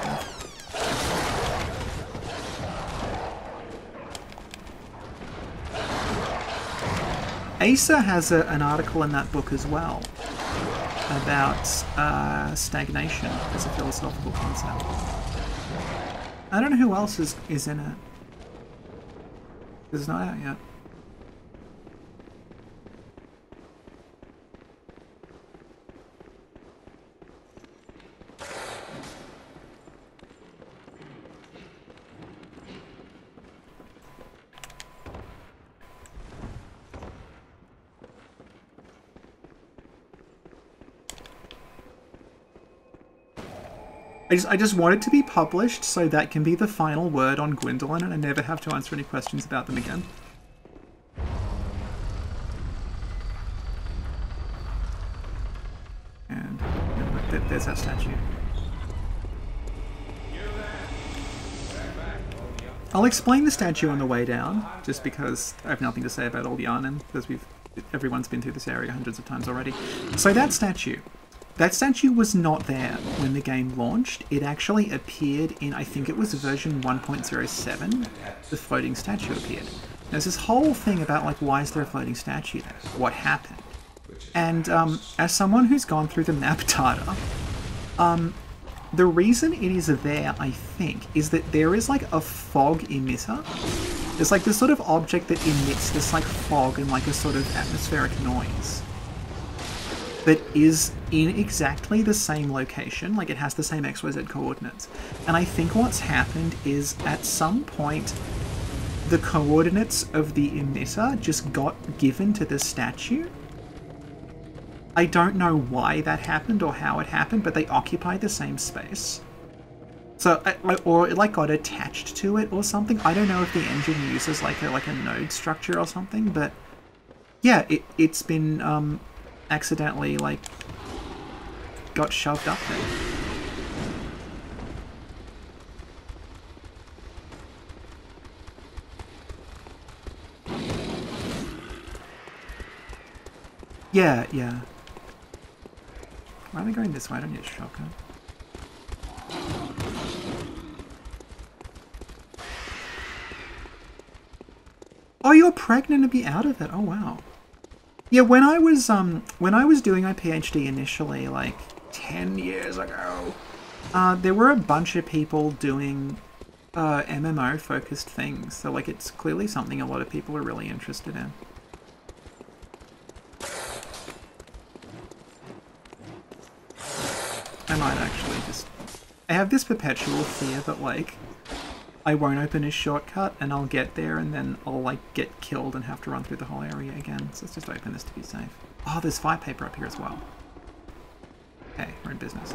Asa has a, an article in that book as well about uh, stagnation as a philosophical concept. I don't know who else is, is in it. It's not out yet. I just I just want it to be published so that can be the final word on Gwendolyn, and I never have to answer any questions about them again. And there's that statue. I'll explain the statue on the way down, just because I have nothing to say about Old Yharnam, because we've everyone's been through this area hundreds of times already. So that statue, that statue was not there when the game launched. It actually appeared in, I think it was version 1.07. The floating statue appeared. There's this whole thing about like, why is there a floating statue there? What happened? And um, as someone who's gone through the map data, um, the reason it is there, I think, is that there is like a fog emitter. There's like this sort of object that emits this like fog and like a sort of atmospheric noise that is in exactly the same location, like it has the same XYZ coordinates. And I think what's happened is at some point the coordinates of the emitter just got given to the statue. I don't know why that happened or how it happened, but they occupy the same space. So, or it like got attached to it or something. I don't know if the engine uses like a like a node structure or something, but yeah, it it's been um, accidentally like got shoved up there. Yeah, yeah. Why are we going this way? I don't need a shotgun. Oh, you're pregnant to be out of it. Oh, wow. Yeah, when I was um when I was doing my PhD initially, like ten years ago, uh, there were a bunch of people doing uh, MMO focused things. So like, it's clearly something a lot of people are really interested in. I might actually just. I have this perpetual fear that like I won't open his shortcut and I'll get there and then I'll like get killed and have to run through the whole area again. So let's just open this to be safe. Oh, there's fire paper up here as well. Okay, we're in business.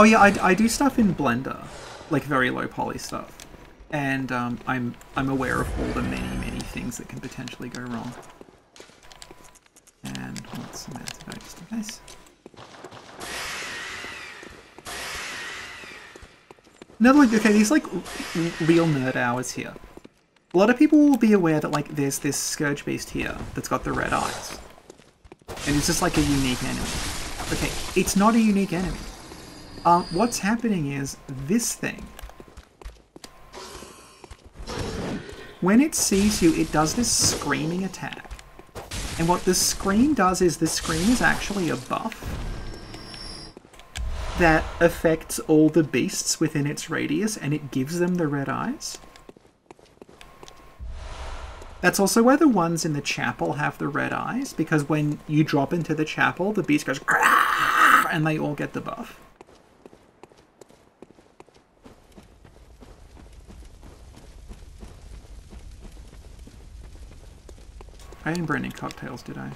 Oh yeah, I, I do stuff in Blender, like very low poly stuff, and um, I'm I'm aware of all the many many things that can potentially go wrong. And some antidote just in case. Another like okay, these like real nerd hours here. A lot of people will be aware that like there's this scourge beast here that's got the red eyes, and it's just like a unique enemy. Okay, it's not a unique enemy. Um, what's happening is this thing. When it sees you, it does this screaming attack. And what the scream does is the scream is actually a buff that affects all the beasts within its radius and it gives them the red eyes. That's also why the ones in the chapel have the red eyes, because when you drop into the chapel, the beast goes and they all get the buff. I didn't bring any cocktails, did I?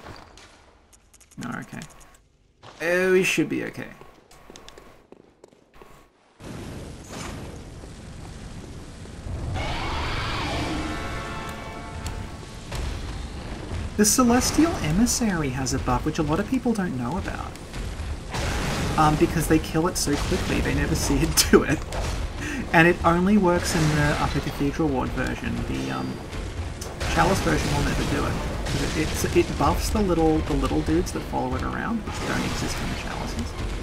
No, okay. Oh, we should be okay. The Celestial Emissary has a buff, which a lot of people don't know about. Um, because they kill it so quickly, they never see it do it. And it only works in the Upper Cathedral Ward version. The um, Chalice version will never do it. It's, it buffs the little the little dudes that follow it around, which don't exist in the Chalices.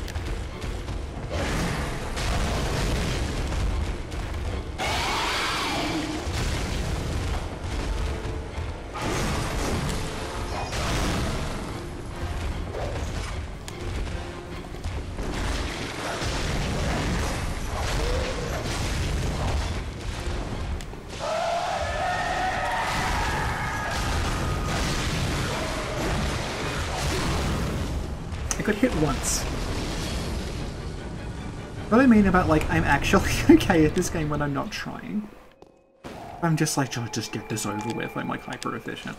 What do I mean about like I'm actually okay at this game when I'm not trying. I'm just like, "Oh, just get this over with. I'm like hyper efficient.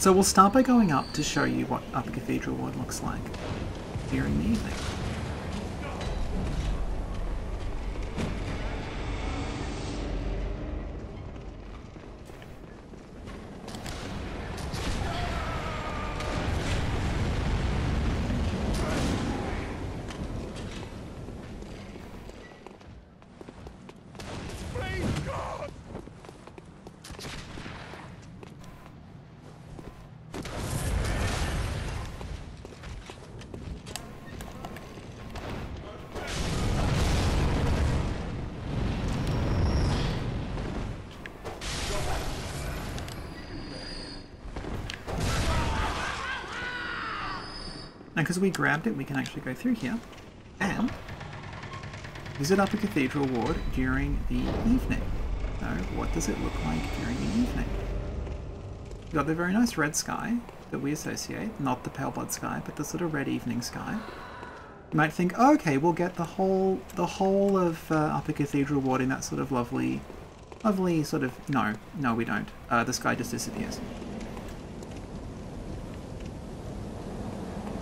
So we'll start by going up to show you what Upper Cathedral Ward looks like during the evening. We grabbed it, we can actually go through here and visit Upper Cathedral Ward during the evening. So, what does it look like during the evening? We've got the very nice red sky that we associate, not the pale blood sky, but the sort of red evening sky. You might think, oh, okay, we'll get the whole the whole of uh, Upper Cathedral Ward in that sort of lovely, lovely sort of no, no, we don't. Uh, the sky just disappears.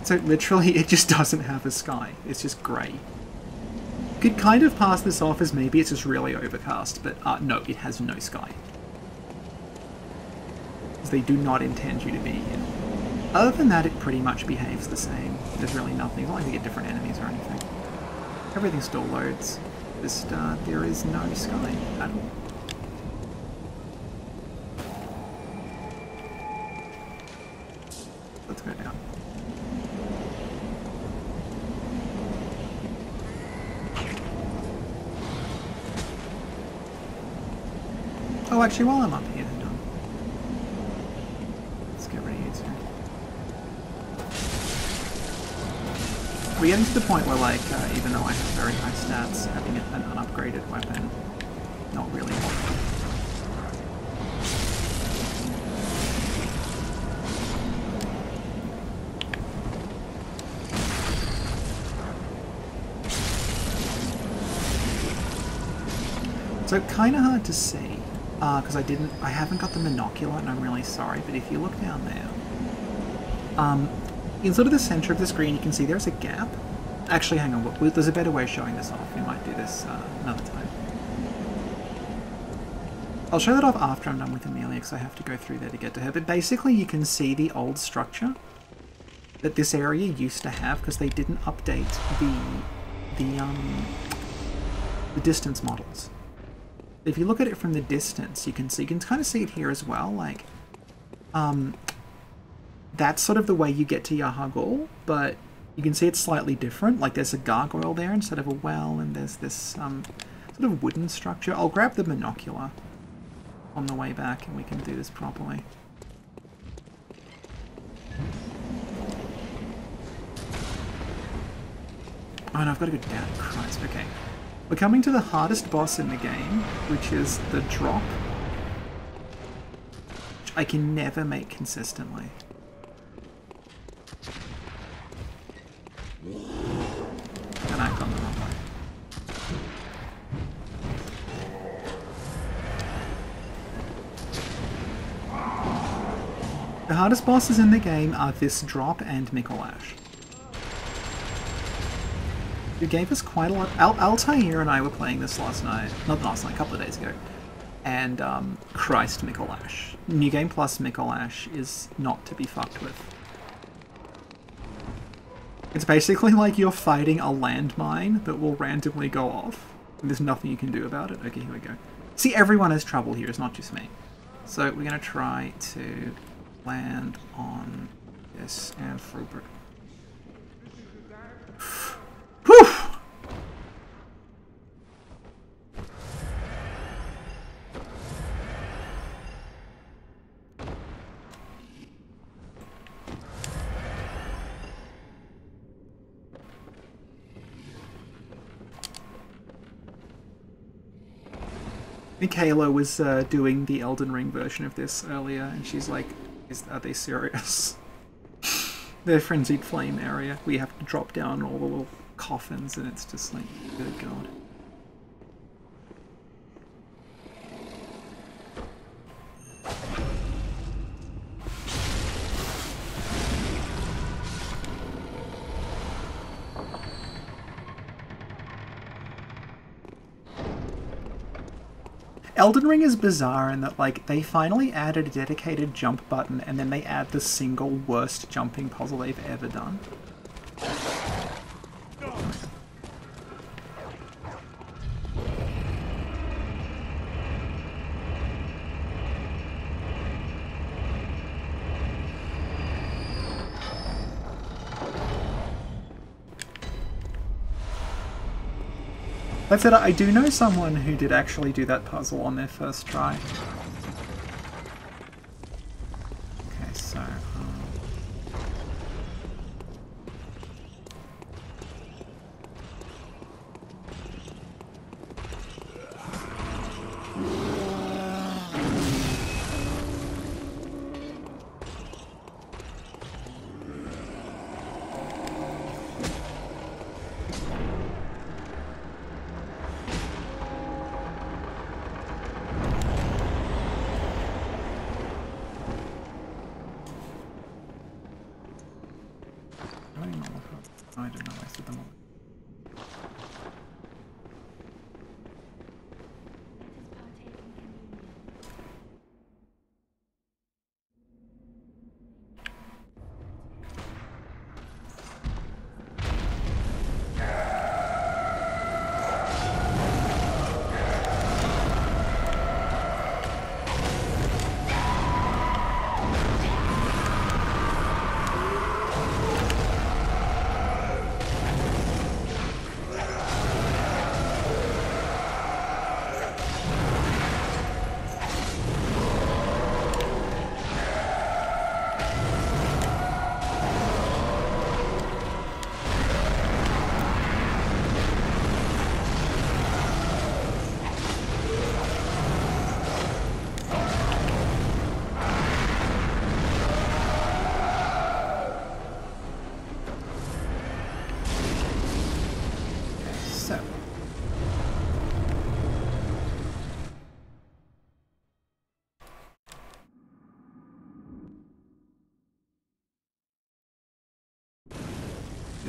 So literally, it just doesn't have a sky. It's just grey. Could kind of pass this off as maybe it's just really overcast, but uh, no, it has no sky. 'Cause they do not intend you to be here. Other than that, it pretty much behaves the same. There's really nothing. It's not like you get different enemies or anything. Everything still loads. Just, uh, there is no sky at all. Let's go down. Oh, actually, while I'm up here, um, let's get rid of. We're getting to the point where, like, uh, even though I have very high stats, having an an unupgraded weapon, not really helpful. So kind of hard to see because I didn't, I haven't got the monocular, and I'm really sorry. But if you look down there, um, in sort of the center of the screen, you can see there's a gap. Actually, hang on, there's a better way of showing this off. We might do this uh, another time. I'll show that off after I'm done with Amelia because I have to go through there to get to her. But basically, you can see the old structure that this area used to have because they didn't update the the um the distance models if you look at it from the distance, you can see, you can kind of see it here as well, like, um, that's sort of the way you get to Yahar'gul, but you can see it's slightly different, like there's a gargoyle there instead of a well, and there's this, um, sort of wooden structure. I'll grab the monocular on the way back, and we can do this properly. Oh, no, I've got to go down. Christ, okay. We're coming to the hardest boss in the game, which is the drop. Which I can never make consistently. And I've gone the wrong way. The hardest bosses in the game are this drop and Mikolash. Who gave us quite a lot. Al- Altair and I were playing this last night, not last night, a couple of days ago, and um, Christ Mikolash. New Game Plus Mikolash is not to be fucked with. It's basically like you're fighting a landmine that will randomly go off. There's nothing you can do about it. Okay, here we go. See, everyone has trouble here, it's not just me. So we're going to try to land on this and. Whew! Michaela was uh, doing the Elden Ring version of this earlier, and she's like, "Is are they serious?" the frenzied flame area. We have to drop down all the little coffins, and it's just like, good god. Elden Ring is bizarre in that like they finally added a dedicated jump button and then they add the single worst jumping puzzle they've ever done. That said, I do know someone who did actually do that puzzle on their first try.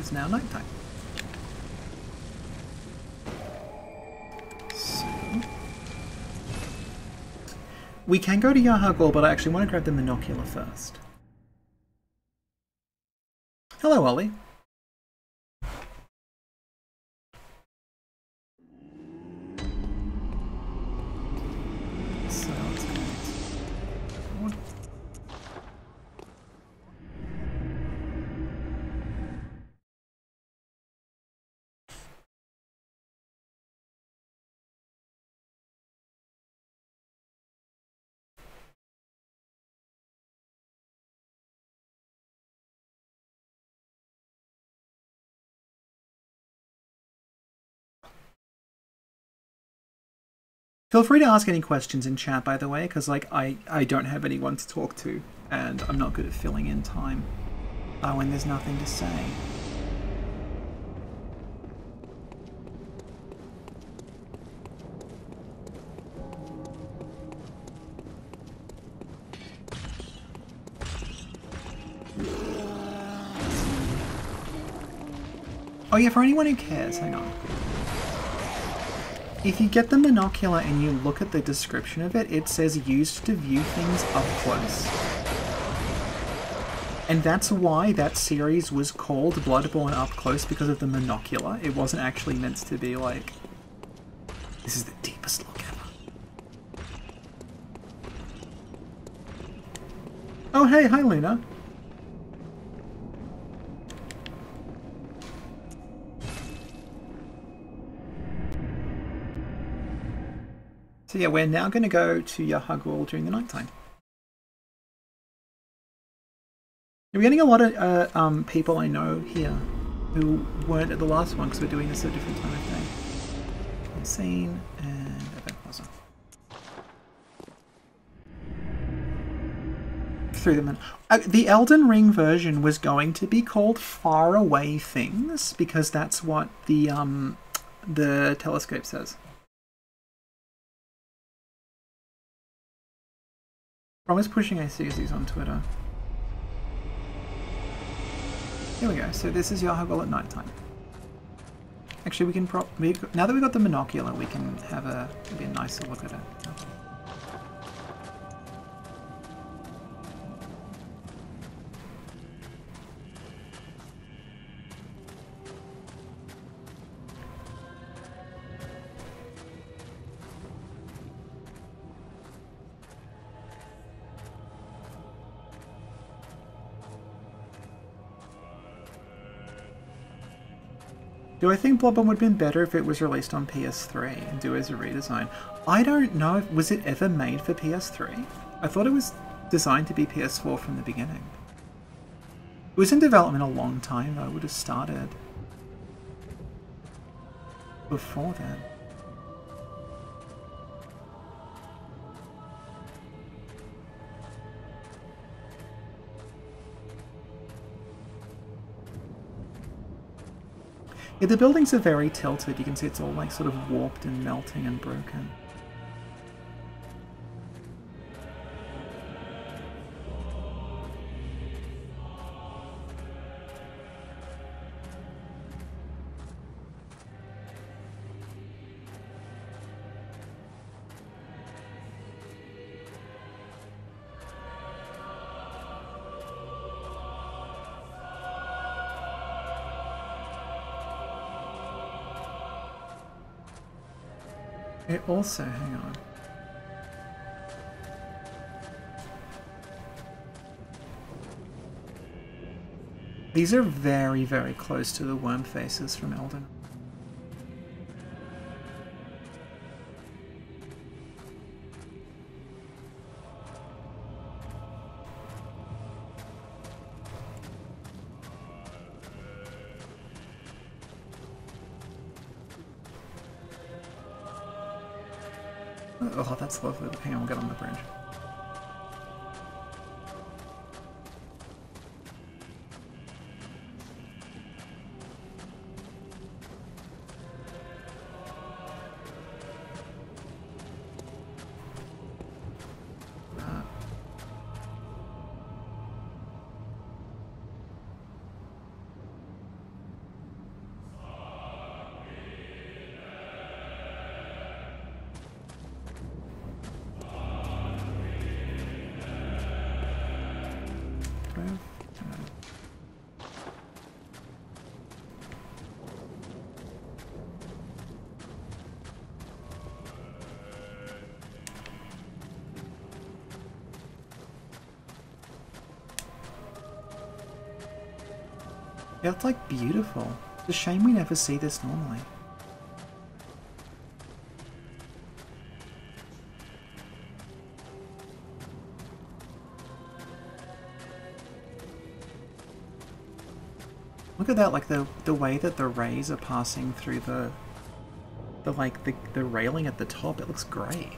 It's now nighttime. So. We can go to Yahar'gul, but I actually want to grab the monocular first. Hello, Ollie. Feel free to ask any questions in chat, by the way, because like I, I don't have anyone to talk to, and I'm not good at filling in time oh, uh, when there's nothing to say. Oh yeah, for anyone who cares, hang on. If you get the monocular and you look at the description of it, it says used to view things up close. And that's why that series was called Bloodborne Up Close because of the monocular. It wasn't actually meant to be like, this is the deepest look ever. Oh hey, hi Luna. Yeah, we're now going to go to Yahar'gul during the nighttime. We're getting a lot of uh, um, people I know here who weren't at the last one because we're doing this at a different time of day. Insane and Event Plaza. Through them. Uh, the Elden Ring version was going to be called Far Away Things because that's what the um, the telescope says. Promise pushing ACSs on Twitter. Here we go. So this is Yahar'gul at nighttime. Actually, we can prop. We, now that we've got the monocular, we can have a maybe a nicer look at it. Do I think Bloodborne would have been better if it was released on PS3 and do as a redesign? I don't know. if- Was it ever made for PS3? I thought it was designed to be PS4 from the beginning. It was in development a long time though. It would have started before then. Yeah, the buildings are very tilted. You can see it's all like sort of warped and melting and broken. Also, hang on. These are very, very close to the worm faces from Elden. Hang on, we'll get on the bridge. It's like beautiful. It's a shame we never see this normally. Look at that, like the the way that the rays are passing through the the like the, the railing at the top, it looks great.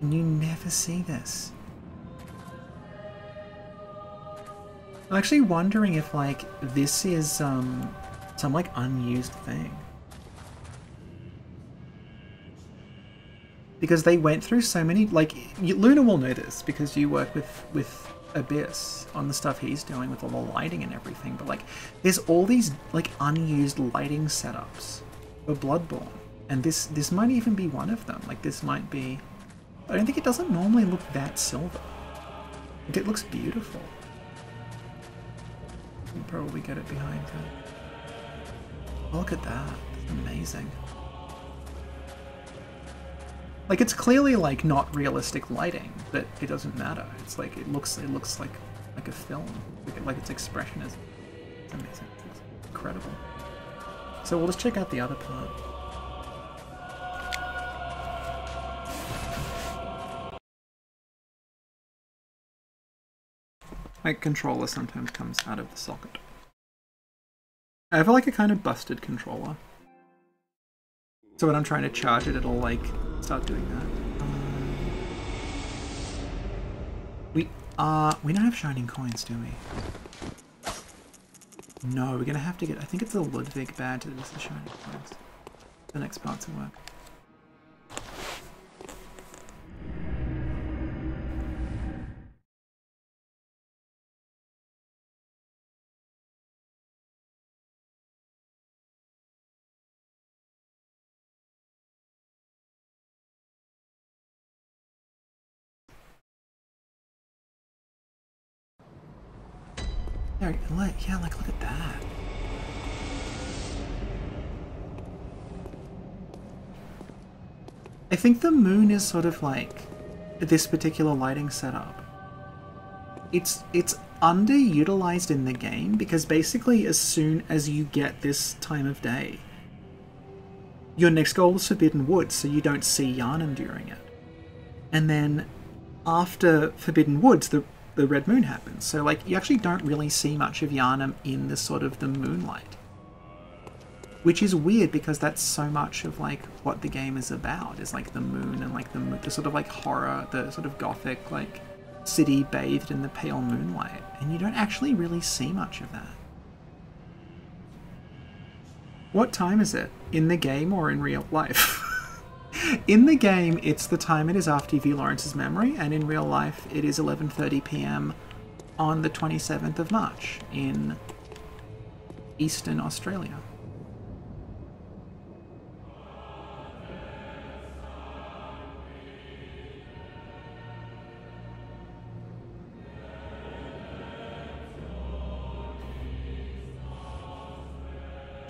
And you never see this. I'm actually wondering if like this is um some like unused thing. Because they went through so many like you, Luna will know this because you work with with Abyss on the stuff he's doing with all the lighting and everything, but like there's all these like unused lighting setups for Bloodborne. And this this might even be one of them. Like this might be I don't think it doesn't normally look that silver. Like, it looks beautiful. Probably get it behind it. Look at that. It's amazing. Like it's clearly like not realistic lighting, but it doesn't matter. It's like it looks it looks like like a film. Like, like its expression is it's amazing. It's incredible. So we'll just check out the other part. My controller sometimes comes out of the socket. I have like a kind of busted controller. So when I'm trying to charge it, it'll like start doing that. Um, we are. We don't have shining coins, do we? No, we're gonna have to get. I think it's a Ludwig badge that is the shining coins. The next part's to work. Yeah, like look at that. I think the moon is sort of like this particular lighting setup. It's it's underutilized in the game because basically as soon as you get this time of day, your next goal is Forbidden Woods, so you don't see Yharnam during it. And then after Forbidden Woods, the the red moon happens. So like you actually don't really see much of Yharnam in the sort of the moonlight. Which is weird because that's so much of like what the game is about is like the moon and like the, the sort of like horror, the sort of gothic like city bathed in the pale moonlight. And you don't actually really see much of that. What time is it? In the game or in real life? in the game, it's the time it is after V. Lawrence's memory, and in real life, it is 11:30 p.m. on the 27th of March in Eastern Australia.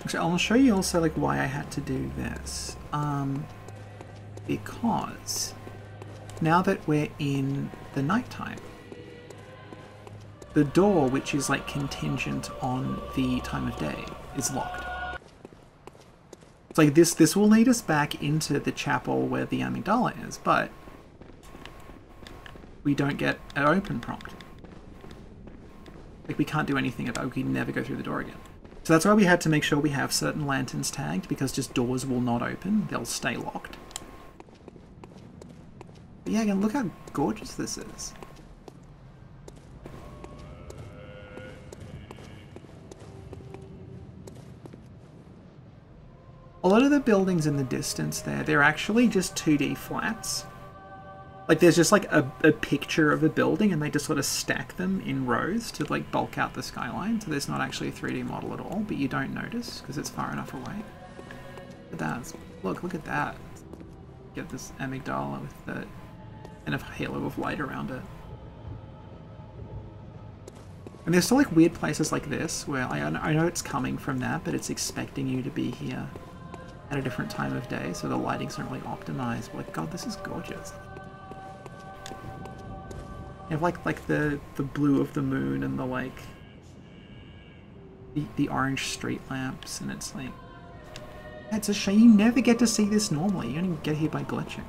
Actually, I'll show you also like why I had to do this. Um, because now that we're in the nighttime, the door, which is like contingent on the time of day, is locked. It's like this this will lead us back into the chapel where the amygdala is, but we don't get an open prompt. Like we can't do anything about it, we can never go through the door again. So that's why we had to make sure we have certain lanterns tagged, because just doors will not open, they'll stay locked. But yeah, again, look how gorgeous this is. A lot of the buildings in the distance there, they're actually just 2D flats. Like there's just like a, a picture of a building and they just sort of stack them in rows to like bulk out the skyline. So there's not actually a 3D model at all, but you don't notice because it's far enough away. But that's, look, look at that. Get this amygdala with the and a halo of light around it. And there's still like weird places like this where I, I know it's coming from that, but it's expecting you to be here at a different time of day, so the lighting's not really optimized. But like, God, this is gorgeous. You have like like the the blue of the moon and the like the, the orange street lamps, and it's like it's a shame you never get to see this normally. You only get here by glitching.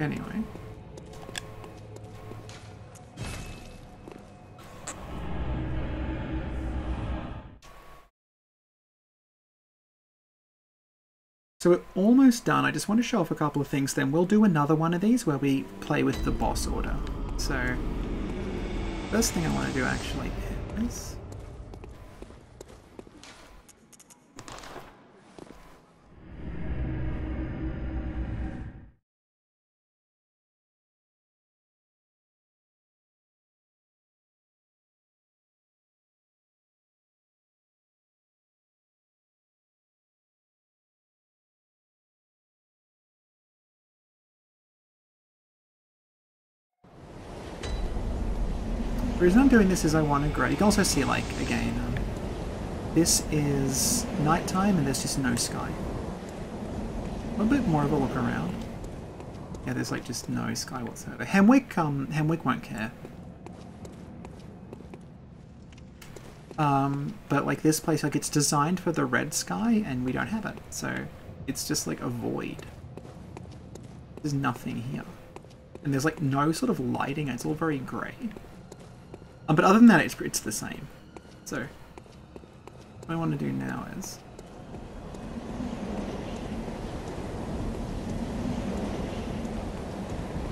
Anyway. So we're almost done. I just want to show off a couple of things, then we'll do another one of these where we play with the boss order. So, first thing I want to do actually is... reason I'm doing this is I want to grow. You can also see, like, again, um, this is nighttime and there's just no sky. A little bit more of a look around. Yeah, there's like just no sky whatsoever. Hemwick, um, Hemwick won't care. Um, but like this place, like it's designed for the red sky and we don't have it. So it's just like a void. There's nothing here. And there's like no sort of lighting, it's all very grey. Um, but other than that, it's, it's the same. So what I want to do now is...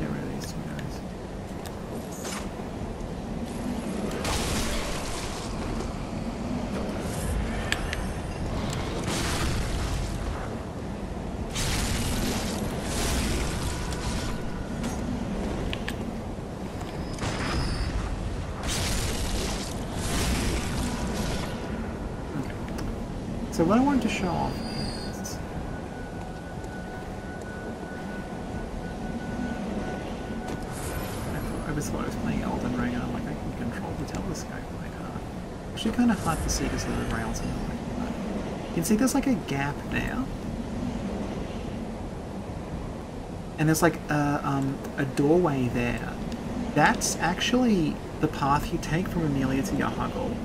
Get rid of these two guys. Okay. So what I wanted to show off is I was thought I was playing Elden Ring and I'm like I can control the telescope. Like, uh, actually kind of hard to see because of the rails and everything. But you can see there's like a gap there. And there's like a, um, a doorway there. That's actually the path you take from Amelia to Yahar'gul.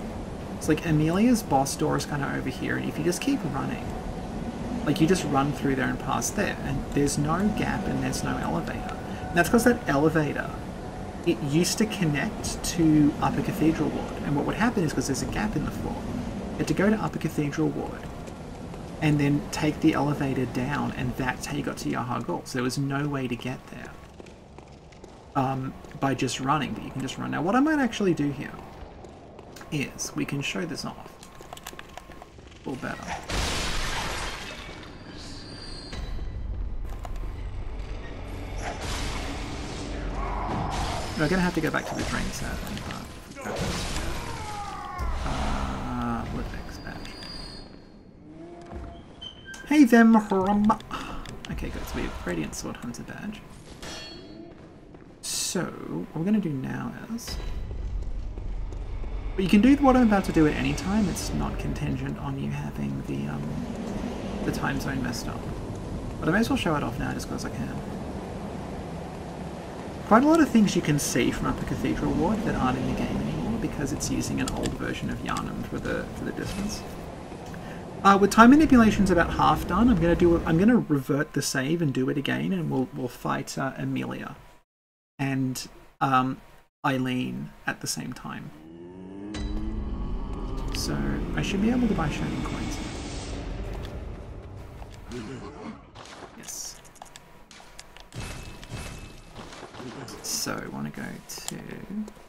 It's like Amelia's boss door is kind of over here, and if you just keep running, like you just run through there and past there, and there's no gap and there's no elevator. And that's because that elevator, it used to connect to Upper Cathedral Ward, and what would happen is because there's a gap in the floor, you had to go to Upper Cathedral Ward, and then take the elevator down, and that's how you got to Yahar'gul. So there was no way to get there um, by just running, but you can just run. Now, what I might actually do here is we can show this off. A little better. We're gonna have to go back to the dream set and uh, uh Livex badge. Hey them hrum. Okay, good. So we have Radiant Sword Hunter badge. So what we're gonna do now is but you can do what I'm about to do at any time. It's not contingent on you having the um, the time zone messed up. But I may as well show it off now just because I can. Quite a lot of things you can see from Upper Cathedral Ward that aren't in the game anymore because it's using an old version of Yharnam for the for the distance. Uh, with time manipulations about half done, I'm gonna do. I'm gonna revert the save and do it again, and we'll we'll fight uh, Amelia and um, Eileen at the same time. So I should be able to buy shining coins. Yes. So I want to go to.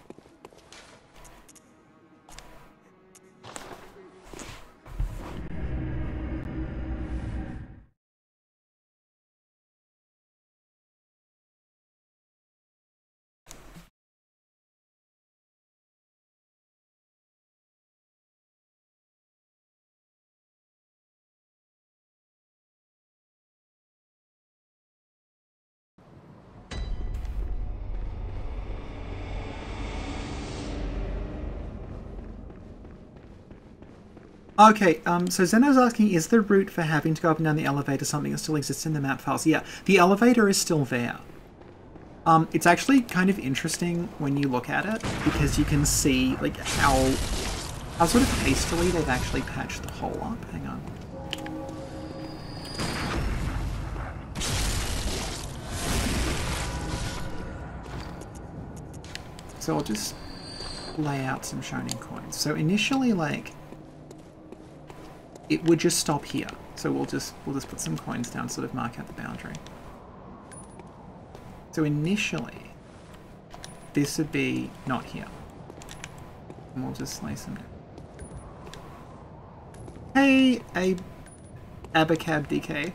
Okay, um, so Zeno's asking, is the route for having to go up and down the elevator something that still exists in the map files? Yeah, the elevator is still there. Um, it's actually kind of interesting when you look at it, because you can see, like, how, how sort of hastily they've actually patched the hole up. Hang on. So I'll just lay out some shining coins. So initially, like, it would just stop here. So we'll just we'll just put some coins down, sort of mark out the boundary. So initially, this would be not here. And we'll just lay some down. Hey, a Abacab DK.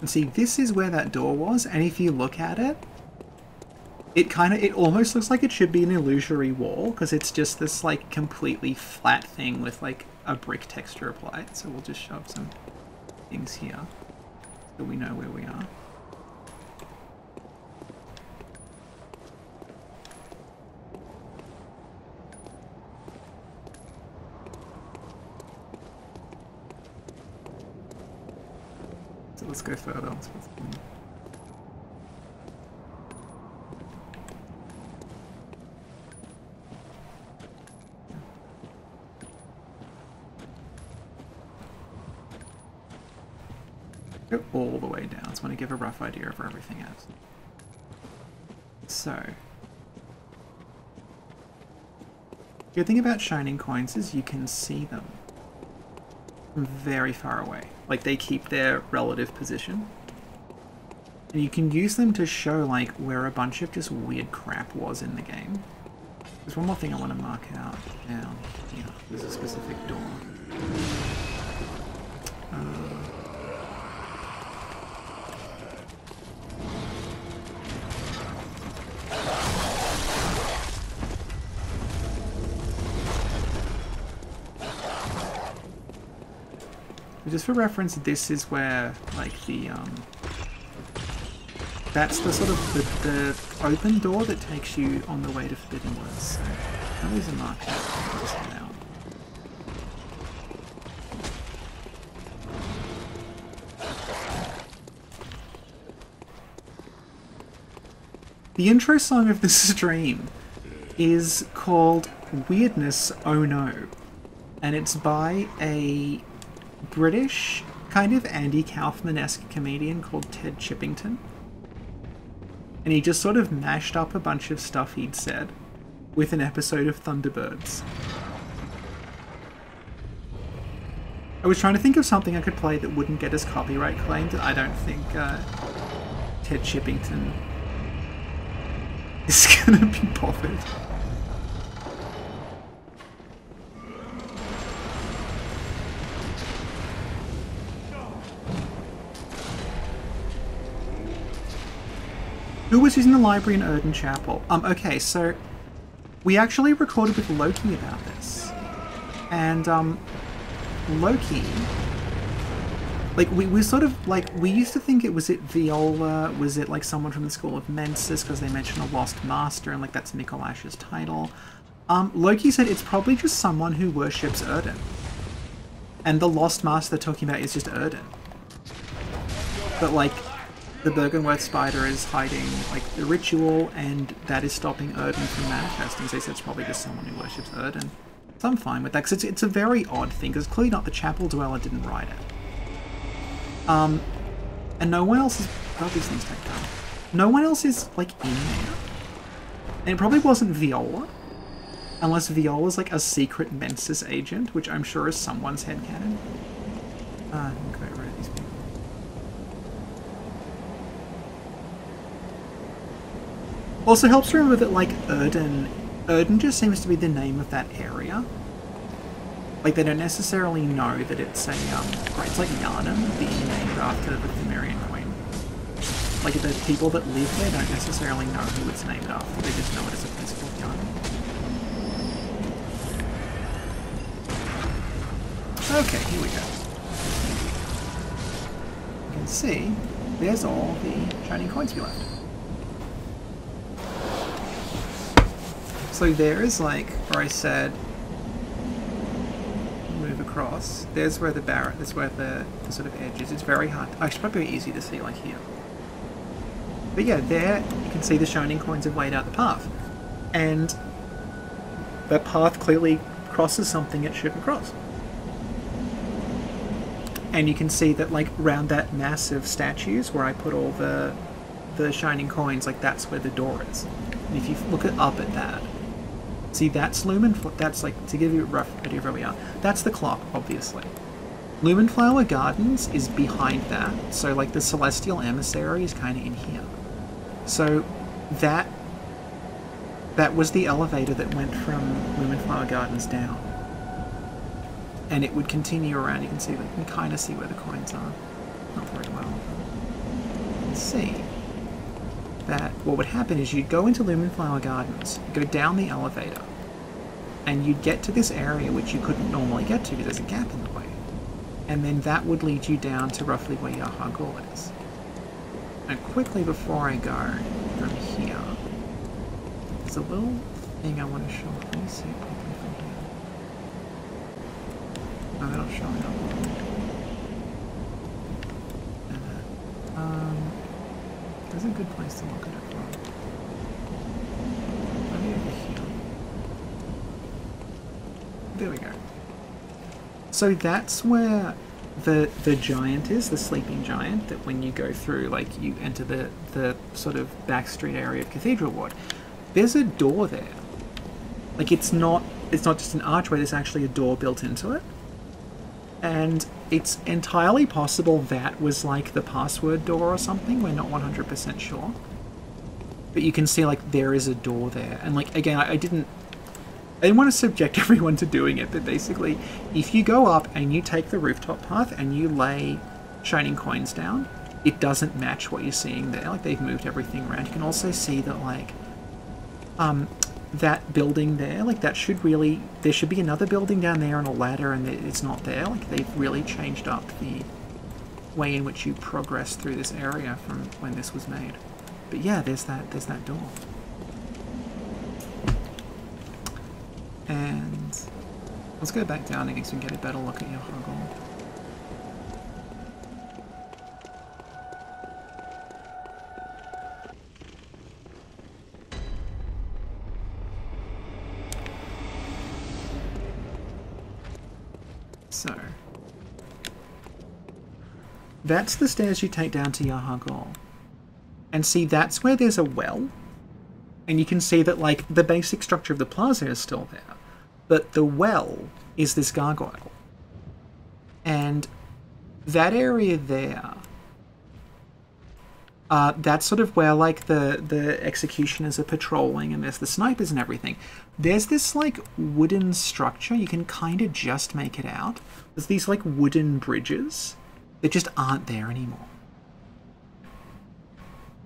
And see, this is where that door was, and if you look at it, it kind of, it almost looks like it should be an illusory wall, because it's just this, like, completely flat thing with, like, a brick texture applied. So we'll just shove some things here, so we know where we are. Let's go further. Put Go all the way down. I want to give a rough idea of where everything is. So. Good thing about shining coins is you can see them very far away. Like they keep their relative position. And you can use them to show like where a bunch of just weird crap was in the game. There's one more thing I want to mark out down here. There's a specific door. Just for reference, this is where like the um that's the sort of the, the open door that takes you on the way to Forbidden Woods. So that is a mark just out. The intro song of this stream is called Weirdness Oh No. And it's by a British kind of Andy Kaufman-esque comedian called Ted Chippington. And he just sort of mashed up a bunch of stuff he'd said with an episode of Thunderbirds. I was trying to think of something I could play that wouldn't get us copyright claimed. I don't think uh, Ted Chippington is gonna be bothered. Who was using the library in Oedon Chapel? Um, okay, so we actually recorded with Loki about this. And, um, Loki, like, we, we sort of, like, we used to think it was it Viola, was it, like, someone from the School of Mensis, because they mentioned a Lost Master, and, like, that's Mikolash's title. Um, Loki said it's probably just someone who worships Oedon. And the Lost Master they're talking about is just Oedon. But, like, the Byrgenwerth spider is hiding like the ritual, and that is stopping Oedon from manifesting. So he said it's probably just someone who worships Oedon. So I'm fine with that because it's, it's a very odd thing because clearly not the chapel dweller didn't write it. Um, and no one else is. Oh, these things take time. No one else is like in there, and it probably wasn't Viola, unless Viola's like a secret Mensis agent, which I'm sure is someone's headcanon. Uh, get rid of these people. Also helps remember that, like, Oedon... Oedon just seems to be the name of that area. Like, they don't necessarily know that it's a, um... It's like Yharnam being named after the Pthumerian queen. Like, the people that live there don't necessarily know who it's named after. They just know it as a place called Yharnam. Okay, here we go. You can see, there's all the shining coins we left. So there is like where I said move across. There's where the barret. That's where the, the sort of edge is. It's very hard. Actually, probably easy to see like here. But yeah, there you can see the shining coins have laid out the path, and that path clearly crosses something it shouldn't cross. And you can see that like around that massive statues where I put all the the shining coins, like that's where the door is. And if you look at up at that, See, that's Lumen. That's like to give you a rough idea of where we are. That's the clock, obviously. Lumenflower Gardens is behind that, so like the Celestial Emissary is kind of in here. So that that was the elevator that went from Lumenflower Gardens down, and it would continue around. You can see, you can kind of see where the coins are. Not very well. Let's see that what would happen is you'd go into Lumenflower Gardens, go down the elevator, and you'd get to this area which you couldn't normally get to because there's a gap in the way. And then that would lead you down to roughly where Yahar'gul is. And quickly before I go from here, there's a little thing I want to show. Let me see quickly from here. No, they're not showing up. And, uh, Um, there's a good place to look at it from. Over here. There we go. So that's where the the giant is, the sleeping giant. That when you go through, like you enter the the sort of back street area of Cathedral Ward, there's a door there. Like it's not it's not just an archway. There's actually a door built into it, and it's entirely possible that was like the password door or something. We're not 100% sure, but you can see like there is a door there, and like again, I, I didn't I didn't want to subject everyone to doing it, but basically, if you go up and you take the rooftop path and you lay shining coins down, it doesn't match what you're seeing there. Like they've moved everything around. You can also see that like um that building there, like that should really there should be another building down there on a ladder and it's not there. Like they've really changed up the way in which you progress through this area from when this was made. But yeah, there's that there's that door. And let's go back down again so we can get a better look at Yahar'gul. So, that's the stairs you take down to Yahar'gul. And see, that's where there's a well and you can see that like the basic structure of the plaza is still there but the well is this gargoyle. And that area there uh, that's sort of where like the the executioners are patrolling and there's the snipers and everything. There's this like wooden structure. You can kind of just make it out. There's these like wooden bridges that just aren't there anymore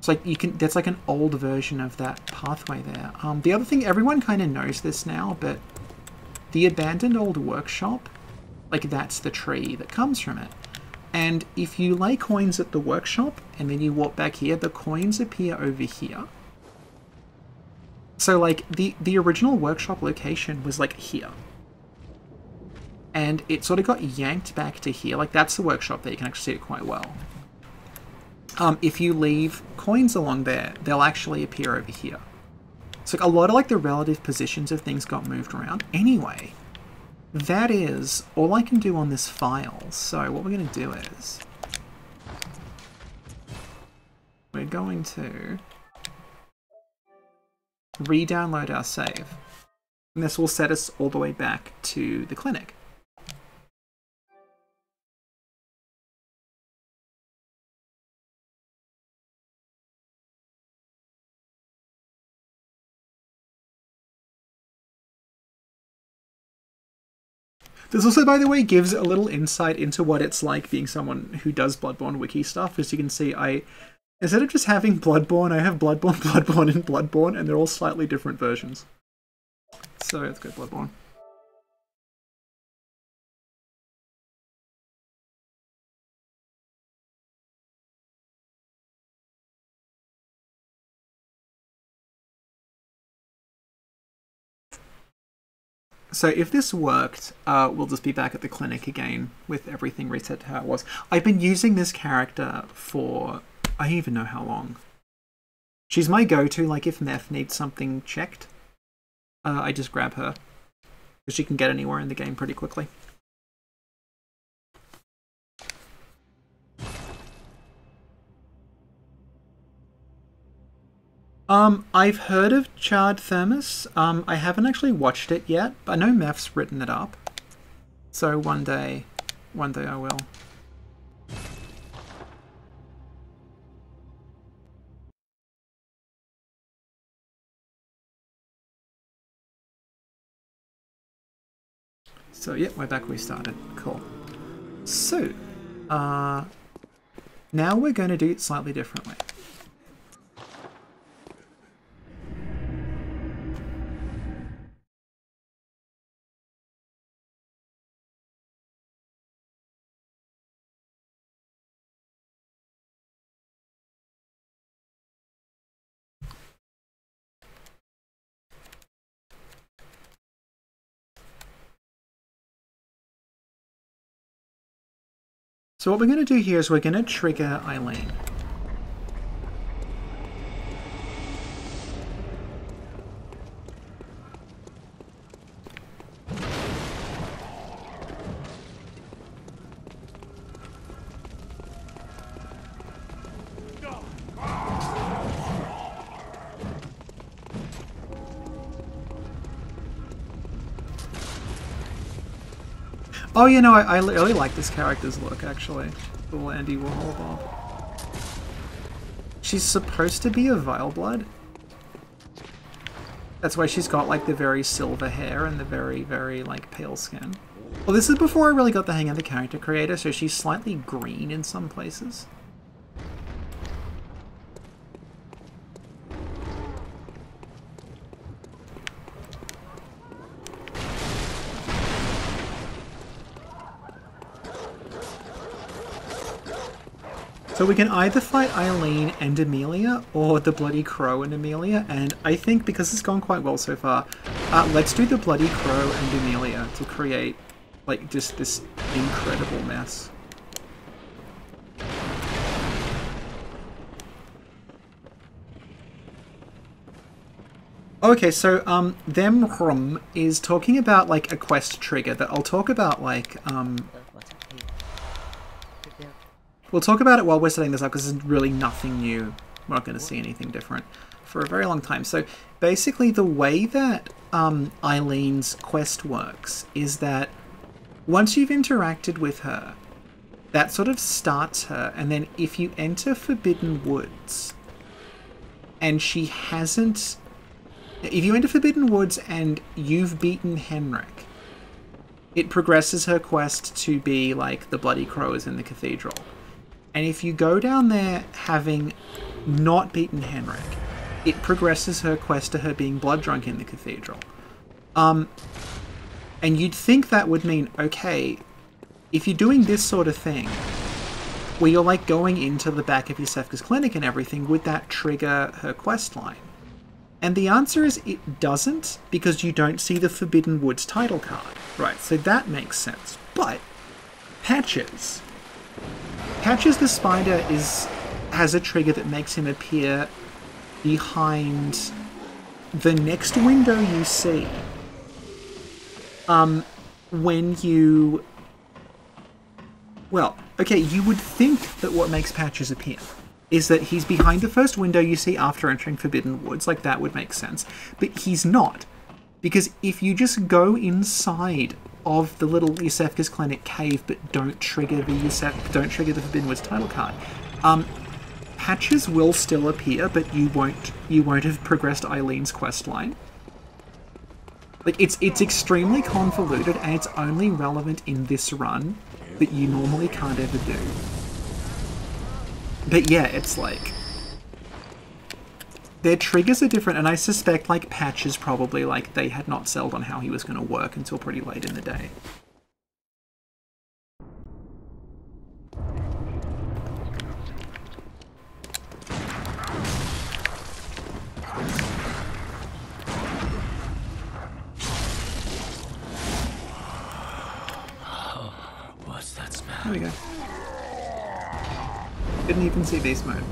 it's like you can. That's like an old version of that pathway there. Um, the other thing, everyone kind of knows this now, but the abandoned old workshop, like that's the tree that comes from it. And if you lay coins at the workshop and then you walk back here, the coins appear over here. So like the the original workshop location was like here. And it sort of got yanked back to here. Like that's the workshop there. You can actually see it quite well um, if you leave coins along there, they'll actually appear over here. So a lot of like the relative positions of things got moved around. Anyway, that is all I can do on this file. So what we're going to do is we're going to re-download our save. And this will set us all the way back to the clinic. This also, by the way, gives a little insight into what it's like being someone who does Bloodborne wiki stuff. As you can see, I instead of just having Bloodborne, I have Bloodborne, Bloodborne, and Bloodborne, and they're all slightly different versions. So let's go Bloodborne. So if this worked, uh, we'll just be back at the clinic again with everything reset to how it was. I've been using this character for I don't even know how long. She's my go-to. Like if Meph needs something checked, uh, I just grab her because she can get anywhere in the game pretty quickly. Um, I've heard of Charred Thermos. Um, I haven't actually watched it yet, but I know Meph's written it up. So one day, one day I will. So, yep, we're back where we started. Cool. So, uh, Now we're going to do it slightly differently. So what we're going to do here is we're going to trigger Eileen. Oh, you know, I, I really like this character's look, actually. Little Andy Warhol bob. She's supposed to be a Vile Blood. That's why she's got, like, the very silver hair and the very, very, like, pale skin. Well, this is before I really got the hang of the character creator, so she's slightly green in some places. So we can either fight Eileen and Amelia, or the Bloody Crow and Amelia, and I think because it's gone quite well so far, uh, let's do the Bloody Crow and Amelia to create, like, just this incredible mess. Okay, so um, them is talking about like a quest trigger that I'll talk about like um, We'll talk about it while we're setting this up because there's really nothing new. We're not going to see anything different for a very long time. So basically the way that um, Eileen's quest works is that once you've interacted with her, that sort of starts her, and then if you enter Forbidden Woods and she hasn't... If you enter Forbidden Woods and you've beaten Henrik, it progresses her quest to be like the Bloody Crows in the Cathedral. And if you go down there having not beaten Henrik, it progresses her quest to her being blood drunk in the cathedral. Um, and you'd think that would mean, okay, if you're doing this sort of thing, where you're like going into the back of Iosefka's clinic and everything, would that trigger her quest line? And the answer is it doesn't, because you don't see the Forbidden Woods title card. Right, so that makes sense. But, Patches, Patches the Spider is has a trigger that makes him appear behind the next window you see. Um, when you... Well, okay, you would think that what makes Patches appear is that he's behind the first window you see after entering Forbidden Woods, like that would make sense. But he's not. Because if you just go inside of the little Iosefka's Clinic cave, but don't trigger the Yusef, don't trigger the Forbidden Woods title card. Um, patches will still appear, but you won't you won't have progressed Eileen's quest line. Like it's it's extremely convoluted, and it's only relevant in this run that you normally can't ever do. But yeah, it's like their triggers are different, and I suspect like patches probably like they had not settled on how he was going to work until pretty late in the day. What's that smell? There we go. Didn't even see beast mode.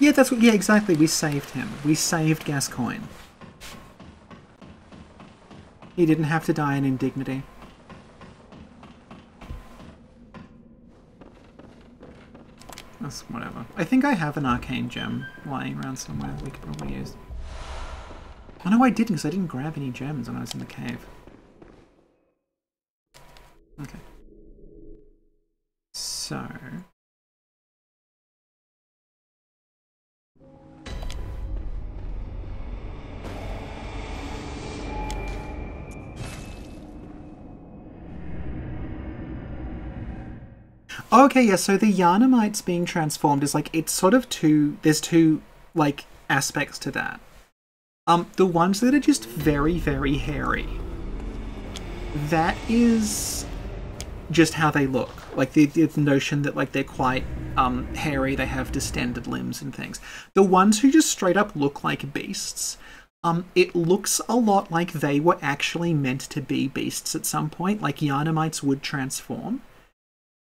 Yeah, that's what. Yeah, exactly. We saved him. We saved Gascoigne. He didn't have to die in indignity. That's whatever. I think I have an arcane gem lying around somewhere we could probably use. Oh no, I didn't because I didn't grab any gems when I was in the cave. Okay. So. Okay, yeah, so the Yharnamites being transformed is like it's sort of two there's two like aspects to that. Um the ones that are just very, very hairy. That is just how they look. Like the, the notion that like they're quite um hairy, they have distended limbs and things. The ones who just straight up look like beasts, um, it looks a lot like they were actually meant to be beasts at some point, like Yharnamites would transform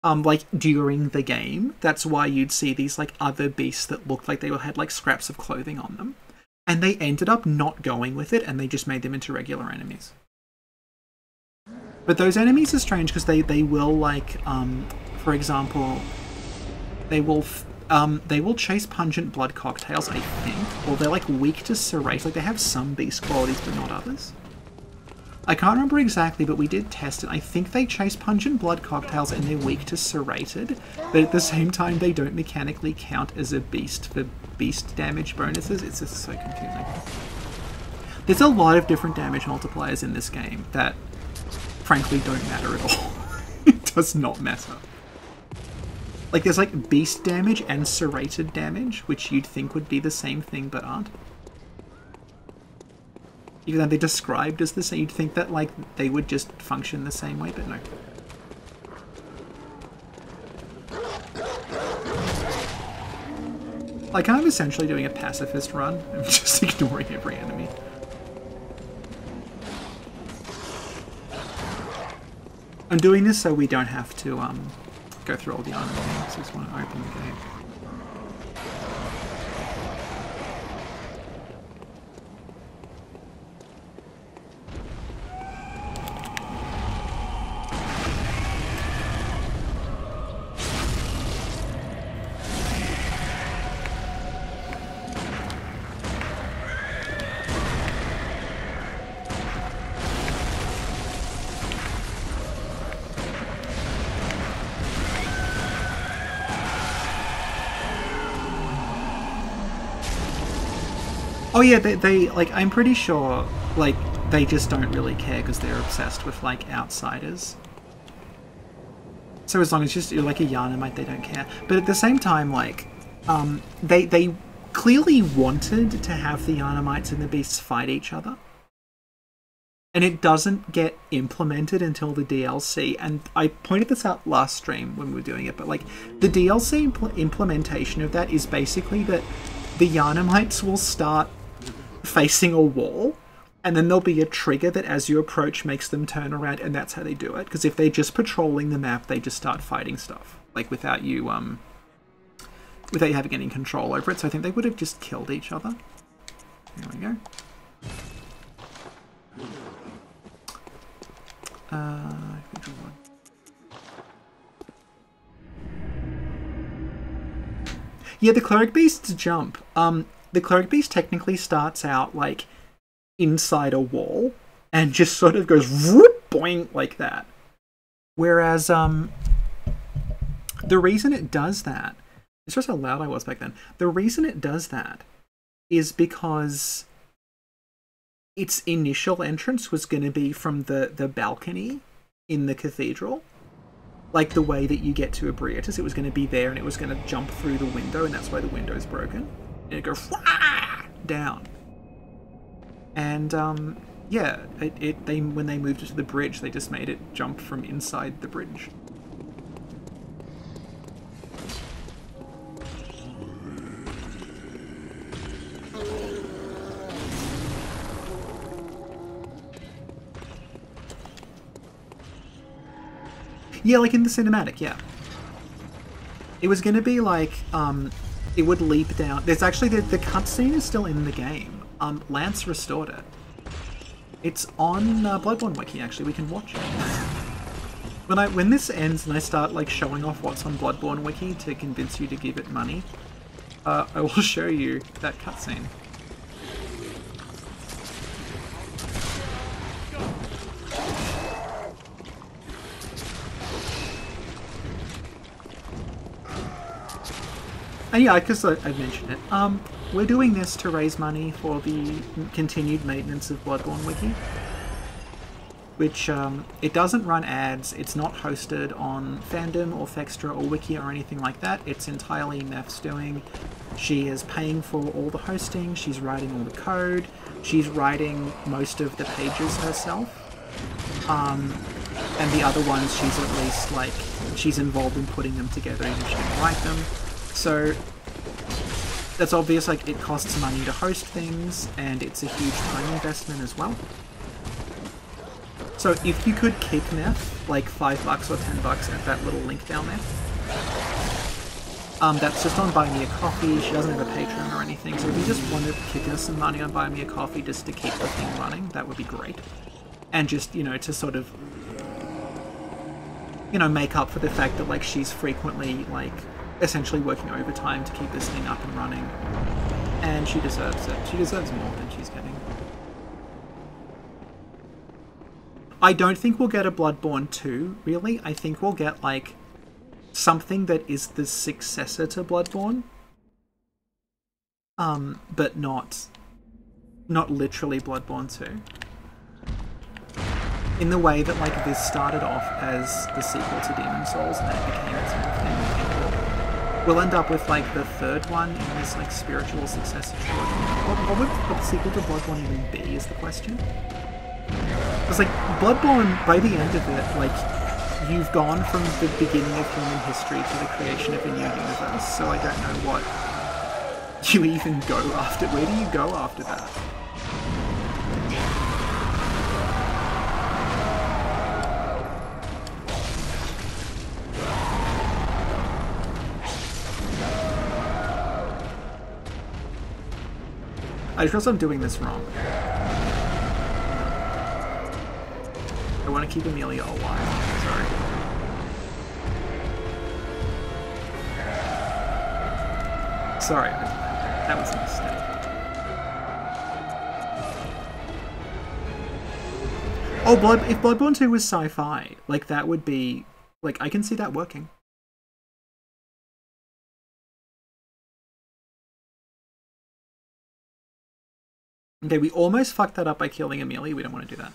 um like during the game that's why you'd see these like other beasts that looked like they had like scraps of clothing on them. And they ended up not going with it and they just made them into regular enemies. But those enemies are strange because they they will like um for example they will um they will chase pungent blood cocktails i think. Or they're like weak to serrate. Like they have some beast qualities but not others I can't remember exactly, but we did test it. I think they chase pungent blood cocktails and they're weak to serrated, but at the same time they don't mechanically count as a beast for beast damage bonuses. It's just so confusing. There's a lot of different damage multipliers in this game that frankly don't matter at all. it does not matter. Like there's like beast damage and serrated damage, which you'd think would be the same thing but aren't even though they're described as the same, you'd think that like they would just function the same way, but no. Like I'm essentially doing a pacifist run. I'm just ignoring every enemy. I'm doing this so we don't have to um, go through all the armor things. I just want to open the game. Oh yeah, they, they like I'm pretty sure like they just don't really care because they're obsessed with like outsiders. So as long as just you're like a Yharnamite, they don't care. But at the same time, like um, they they clearly wanted to have the Yharnamites and the Beasts fight each other, and it doesn't get implemented until the DLC. And I pointed this out last stream when we were doing it, but like the DLC impl- implementation of that is basically that the Yharnamites will start facing a wall and then there'll be a trigger that as you approach makes them turn around and that's how they do it. Because if they're just patrolling the map they just start fighting stuff like without you um without you having any control over it. So i think they would have just killed each other. There we go. Uh yeah the cleric beasts jump. Um the cleric beast technically starts out like inside a wall and just sort of goes whoop, boing like that. Whereas um the reason it does that it's just how loud I was back then. The reason it does that is because its initial entrance was going to be from the the balcony in the cathedral. Like the way that you get to Ebrietas, it was going to be there and it was going to jump through the window, and that's why the window is broken and it goes down. And um, yeah, it, it they when they moved it to the bridge, they just made it jump from inside the bridge. Yeah, like in the cinematic, yeah. It was gonna be like um, it would leap down. There's actually the, the cutscene is still in the game. Um, Lance restored it. It's on uh, Bloodborne Wiki. Actually, we can watch it. when I when this ends and I start like showing off what's on Bloodborne Wiki to convince you to give it money, uh, I will show you that cutscene. And yeah, because I've mentioned it. Um, we're doing this to raise money for the continued maintenance of Bloodborne Wiki. Which, um, it doesn't run ads, it's not hosted on Fandom or Fextra or Wiki or anything like that. It's entirely Meph's doing. She is paying for all the hosting, she's writing all the code, she's writing most of the pages herself. Um, and the other ones she's at least like she's involved in putting them together even if she didn't write them so that's obvious like it costs money to host things and it's a huge time investment as well so if you could kick Meph like five bucks or ten bucks at that little link down there um, that's just on Buy Me a Coffee. She doesn't have a Patreon or anything, so if you just want to kick her some money on Buy Me a Coffee just to keep the thing running, that would be great. And just, you know, to sort of you know, make up for the fact that like she's frequently like essentially working overtime to keep this thing up and running. And she deserves it. She deserves more than she's getting. I don't think we'll get a Bloodborne 2, really. I think we'll get like something that is the successor to Bloodborne. Um, but not not literally Bloodborne 2 in the way that like this started off as the sequel to Demon Souls and then it became its own We'll end up with like the third one in this like spiritual successor trilogy. What, what would the sequel to Bloodborne even be? Is the question. It's like Bloodborne. By the end of it, like you've gone from the beginning of human history to the creation of a new universe. So I don't know what you even go after. Where do you go after that? I realized I'm doing this wrong. I want to keep Amelia alive. Sorry. Sorry, that was a mistake. Oh, Blood! If Bloodborne 2 was sci-fi, like that would be like I can see that working. Okay, we almost fucked that up by killing Amelia. We don't want to do that.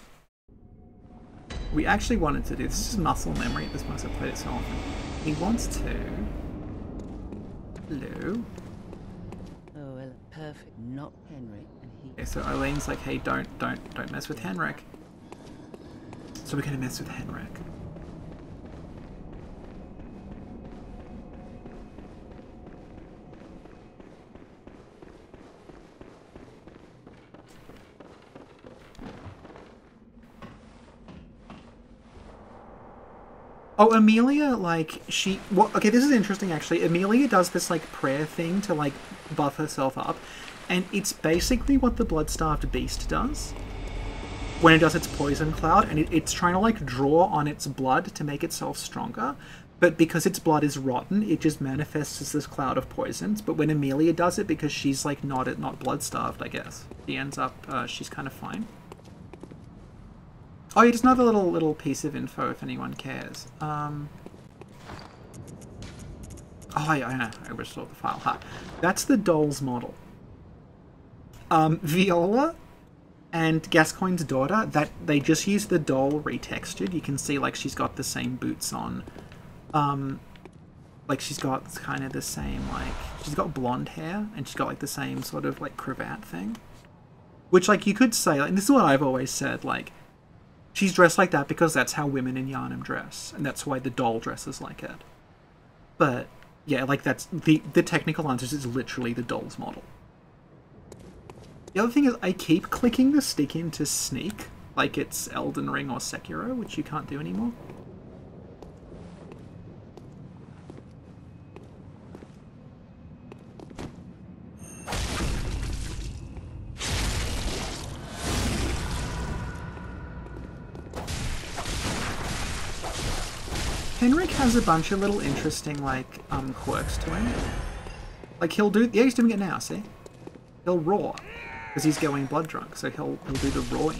We actually wanted to do this. is muscle memory at this point. I've played it so often. He wants to. Hello. Oh well, perfect. Not Henry. Okay, so Eileen's like, hey, don't, don't, don't mess with Henrik. So we're gonna mess with Henrik. Oh, Amelia, like, she... Well, okay, this is interesting, actually. Amelia does this, like, prayer thing to, like, buff herself up. And it's basically what the Blood-Starved Beast does. When it does its Poison Cloud, and it, it's trying to, like, draw on its blood to make itself stronger. But because its blood is rotten, it just manifests as this cloud of poisons. But when Amelia does it, because she's, like, not, not blood-starved, I guess, she ends up... Uh, she's kind of fine. Oh, just another little little piece of info if anyone cares. Um, oh, yeah, I know. I restored the file. Ha. That's the doll's model. Um, Viola and Gascoigne's daughter, that they just used the doll retextured. You can see, like, she's got the same boots on. Um, like, she's got kind of the same, like, she's got blonde hair, and she's got, like, the same sort of, like, cravat thing. Which, like, you could say, like, and this is what I've always said, like, She's dressed like that because that's how women in Yharnam dress, and that's why the doll dresses like it. But yeah, like that's the the technical answer is literally the doll's model. The other thing is I keep clicking the stick into sneak, like it's Elden Ring or Sekiro, which you can't do anymore. Henrik has a bunch of little interesting, like, um, quirks to him. Like, he'll do... Yeah, he's doing it now, see? He'll roar. Because he's going blood drunk, so he'll, he'll do the roaring.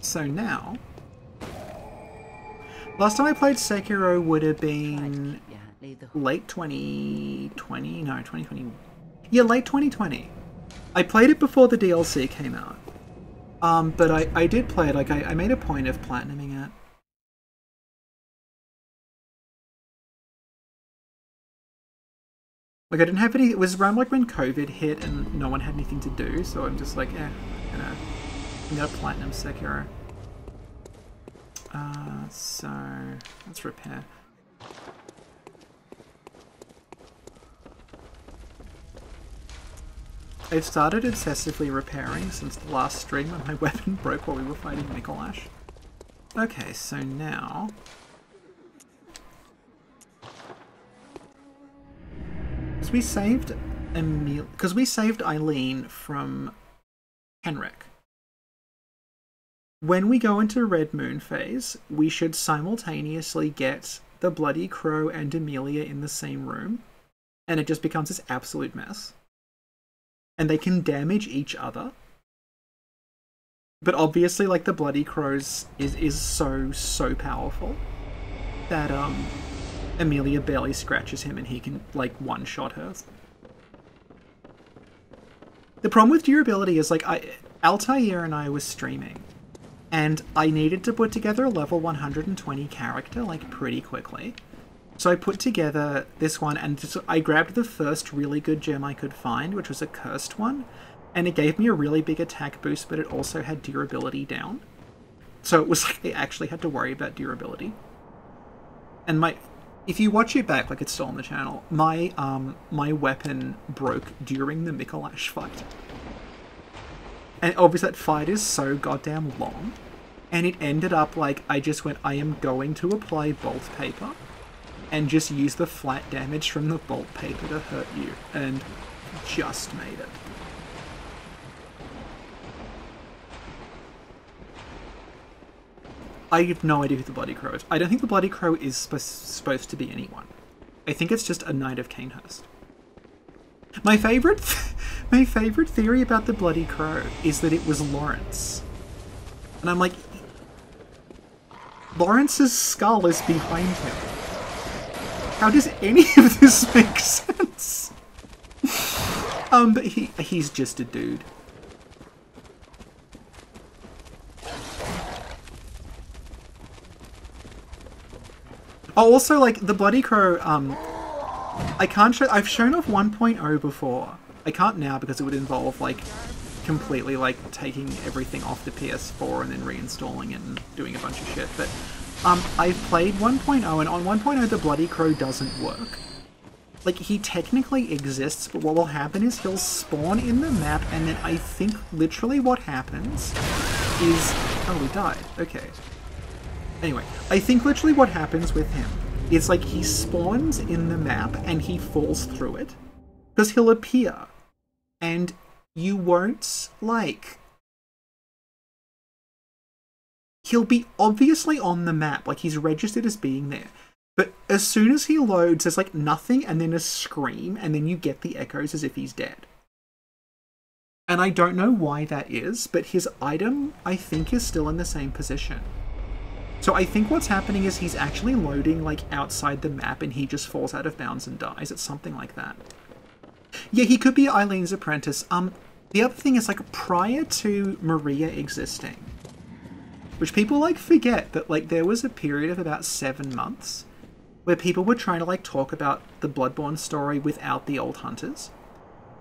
So now... Last time I played Sekiro would have been Yeah, leave the late 2020? No, 2020. Yeah, late 2020. I played it before the DLC came out. Um, but I, I did play it, like, I, I made a point of platinuming it. Like, I didn't have any, it was around, like, when COVID hit and no one had anything to do, so I'm just like, eh, you know, I'm gonna platinum Sekiro. Uh, so, let's repair. I've started obsessively repairing since the last stream when my weapon broke while we were fighting Mikolash. Okay, so now... Because we saved Emil... Because we saved Eileen from Henrik. When we go into Red Moon phase, we should simultaneously get the Bloody Crow and Amelia in the same room, and it just becomes this absolute mess and they can damage each other. But obviously, like the Bloody Crows is is so so powerful that um Amelia barely scratches him and he can like one shot her. The problem with durability is like I Altair and I was streaming and I needed to put together a level 120 character like pretty quickly. So I put together this one, and just, I grabbed the first really good gem I could find, which was a cursed one, and it gave me a really big attack boost, but it also had durability down. So it was like I actually had to worry about durability. And my, if you watch it back, like it's still on the channel, my um my weapon broke during the Mikolash fight. And obviously that fight is so goddamn long, and it ended up like I just went, I am going to apply bolt paper and just use the flat damage from the bolt paper to hurt you, and just made it. I have no idea who the Bloody Crow is. I don't think the Bloody Crow is sp- supposed to be anyone. I think it's just a Knight of Cainhurst. My favorite, my favorite theory about the Bloody Crow is that it was Lawrence, and I'm like, Lawrence's skull is behind him. How does any of this make sense? um, but he he's just a dude. Oh, also, like, the Bloody Crow, um, I can't show, I've shown off 1.0 before. I can't now because it would involve, like, completely, like, taking everything off the PS4 and then reinstalling it and doing a bunch of shit, but um, I've played 1.0, and on 1.0 the Bloody Crow doesn't work. Like, he technically exists, but what will happen is he'll spawn in the map, and then I think literally what happens is... Oh, we died. Okay. Anyway, I think literally what happens with him is, like, he spawns in the map, and he falls through it. Because he'll appear, and you won't, like, he'll be obviously on the map, like he's registered as being there. But as soon as he loads, there's like nothing and then a scream, and then you get the echoes as if he's dead. And I don't know why that is, but his item, I think, is still in the same position. So I think what's happening is he's actually loading like outside the map and he just falls out of bounds and dies. It's something like that. Yeah, he could be Eileen's apprentice. Um, the other thing is like prior to Maria existing, which people like forget that like there was a period of about seven months where people were trying to like talk about the Bloodborne story without the old hunters.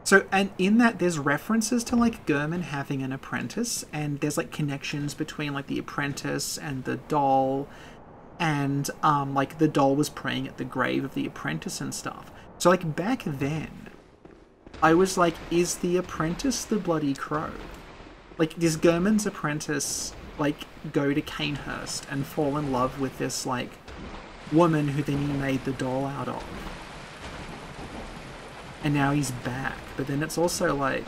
So, and in that, there's references to like Gehrman having an apprentice, and there's like connections between like the apprentice and the doll, and um, like the doll was praying at the grave of the apprentice and stuff. So, like back then, I was like, is the apprentice the bloody crow? Like, does Gehrman's apprentice like go to Cainhurst and fall in love with this like woman who then he made the doll out of? and now he's back. But then it's also like,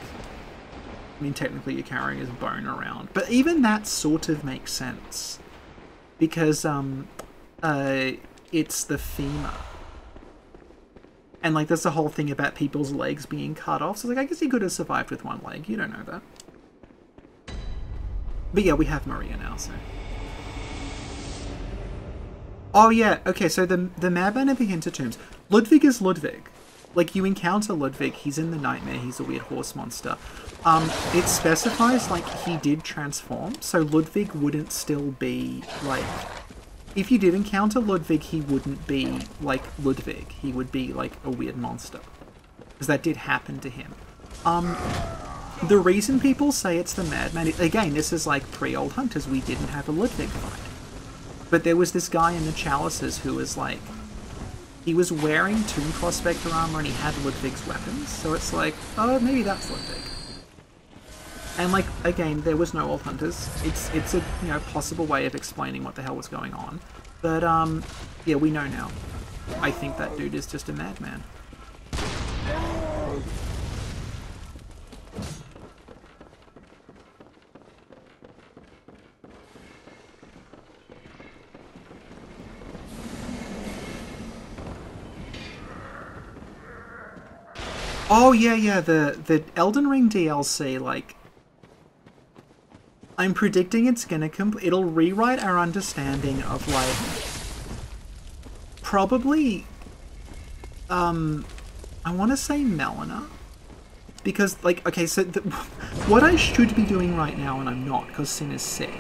I mean, technically you're carrying his bone around, but even that sort of makes sense because um, uh, it's the femur, and like there's the whole thing about people's legs being cut off. So like, I guess he could have survived with one leg. You don't know that. But yeah, we have Maria now, so. Oh yeah, okay, so the the madman of the Hintertombs. Ludwig is Ludwig. Like you encounter Ludwig, he's in the nightmare, he's a weird horse monster. Um, it specifies like he did transform, so Ludwig wouldn't still be like if you did encounter Ludwig, he wouldn't be like Ludwig. He would be like a weird monster. Because that did happen to him. Um, the reason people say it's the Madman, again, this is like pre-Old Hunters, we didn't have a Ludwig fight. But there was this guy in the Chalices who was like, he was wearing Tomb Prospector armor and he had Ludwig's weapons, so it's like, oh, maybe that's Ludwig. And like again, there was no Old Hunters. It's it's a you know possible way of explaining what the hell was going on. But um, yeah, we know now. I think that dude is just a madman. Oh yeah, yeah, the the Elden Ring DLC, like I'm predicting it's gonna comp- it'll rewrite our understanding of like probably um I want to say Melina. Because like okay so the, what I should be doing right now and I'm not because Sin is sick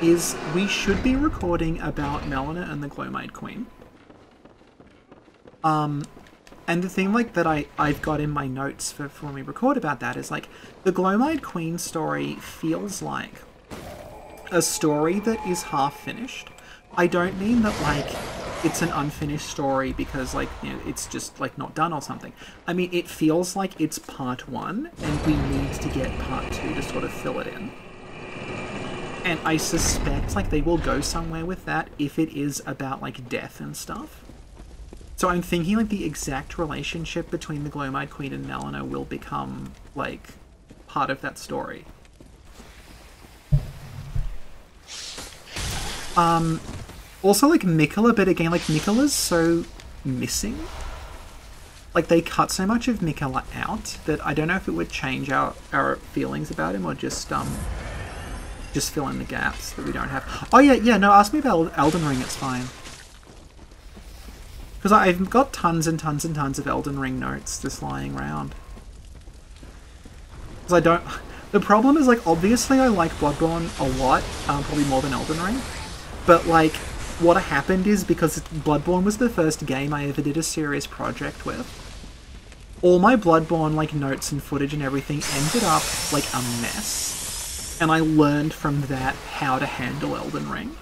is we should be recording about Melina and the Gloam-Eyed Queen. Um and the thing like that I, I've got in my notes for, for when we record about that is like the Gloam-Eyed Queen story feels like a story that is half finished. I don't mean that like it's an unfinished story because like you know it's just like not done or something. I mean it feels like it's part one and we need to get part two to sort of fill it in. And I suspect like they will go somewhere with that if it is about like death and stuff. So I'm thinking like the exact relationship between the Gloam-Eyed Queen and Melina will become like part of that story. Um, also like Miquella, but again like Miquella's so missing. Like they cut so much of Miquella out that I don't know if it would change our our feelings about him or just um just fill in the gaps that we don't have. Oh yeah, yeah. No, ask me about Elden Ring. It's fine. Because I've got tons and tons and tons of Elden Ring notes just lying around. Because I don't... The problem is, like, obviously I like Bloodborne a lot, um, probably more than Elden Ring. But, like, what happened is because Bloodborne was the first game I ever did a serious project with, all my Bloodborne, like, notes and footage and everything ended up, like, a mess. And I learned from that how to handle Elden Ring.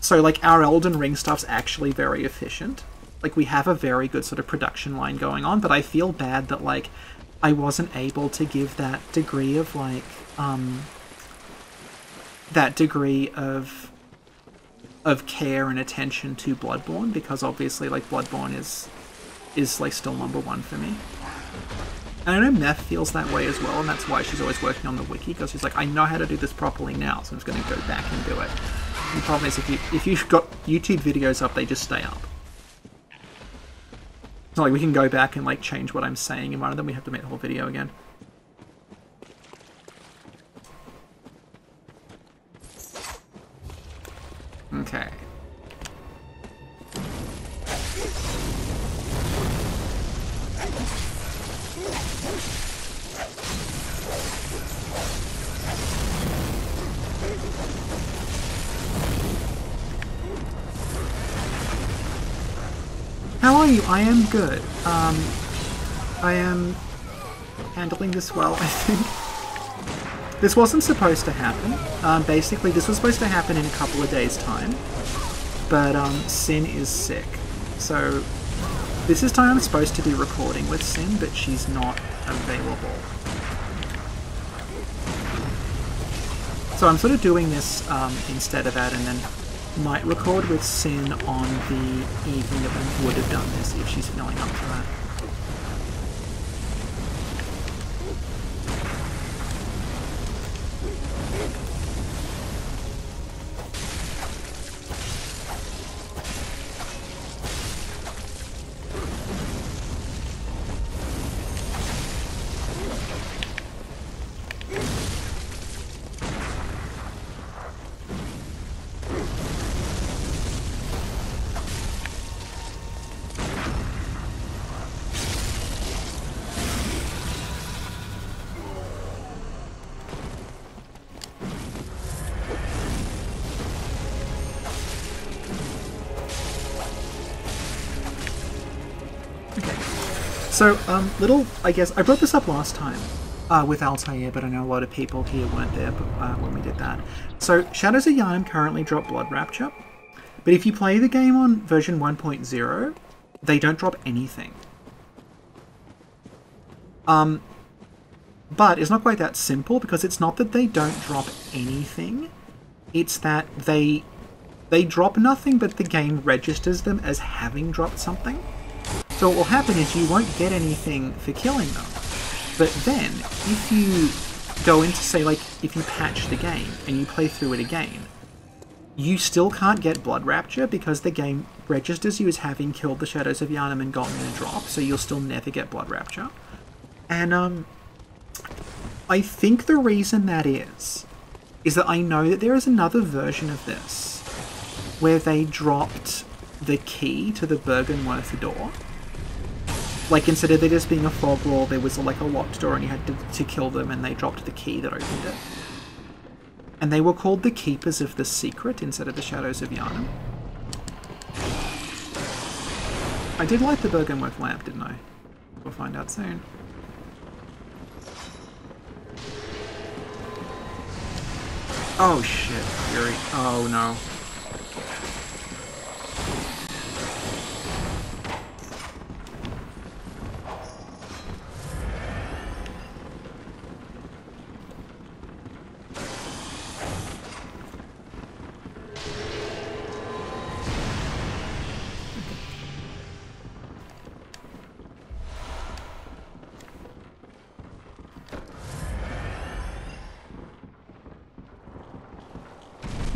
So, like, our Elden Ring stuff's actually very efficient. Like, we have a very good sort of production line going on, but I feel bad that, like, I wasn't able to give that degree of, like, um, that degree of of care and attention to Bloodborne because obviously like Bloodborne is is like still number one for me. And I know Meph feels that way as well, and that's why she's always working on the wiki because she's like, I know how to do this properly now, so I'm just going to go back and do it. The problem is if you if you've got YouTube videos up, they just stay up. It's not like we can go back and like change what I'm saying in one of them. We have to make the whole video again. Okay. How are you? I am good. Um, I am handling this well, I think. This wasn't supposed to happen. Um, basically, this was supposed to happen in a couple of days' time. But um, Sin is sick. So this is time I'm supposed to be recording with Sin, but she's not available. So I'm sort of doing this um, instead of that and then might record with Sin on the evening that would have done this if she's feeling up for that. So, um, little, I guess, I brought this up last time uh, with Altair, but I know a lot of people here weren't there uh, when we did that. So, Shadows of Yharnam currently drop Blood Rapture, but if you play the game on version 1.0, they don't drop anything. Um, but it's not quite that simple because it's not that they don't drop anything, it's that they they drop nothing but the game registers them as having dropped something. So what will happen is you won't get anything for killing them. But then, if you go into, say, like, if you patch the game and you play through it again, you still can't get Blood Rapture because the game registers you as having killed the Shadows of Yharnam and gotten a drop, so you'll still never get Blood Rapture. And, um, I think the reason that is, is that I know that there is another version of this where they dropped the key to the Byrgenwerth door. Like, instead of there just being a fog wall, there was like a locked door and you had to, to kill them and they dropped the key that opened it. And they were called the Keepers of the Secret instead of the Shadows of Yharnam. I did light the Byrgenwerth lamp, didn't I? We'll find out soon. Oh shit, Fury. Oh no.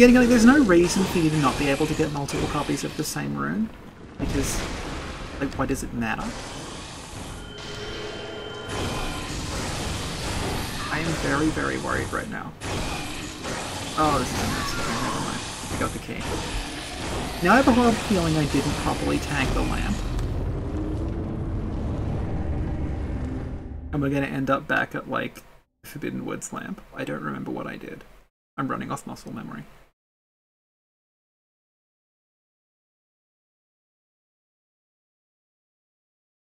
There's no reason for you to not be able to get multiple copies of the same rune. Because, like, why does it matter? I am very, very worried right now. Oh, this is a mess. Okay, never mind. I got the key. Now I have a horrible feeling I didn't properly tag the lamp. And we're gonna end up back at, like, Forbidden Woods lamp. I don't remember what I did. I'm running off muscle memory.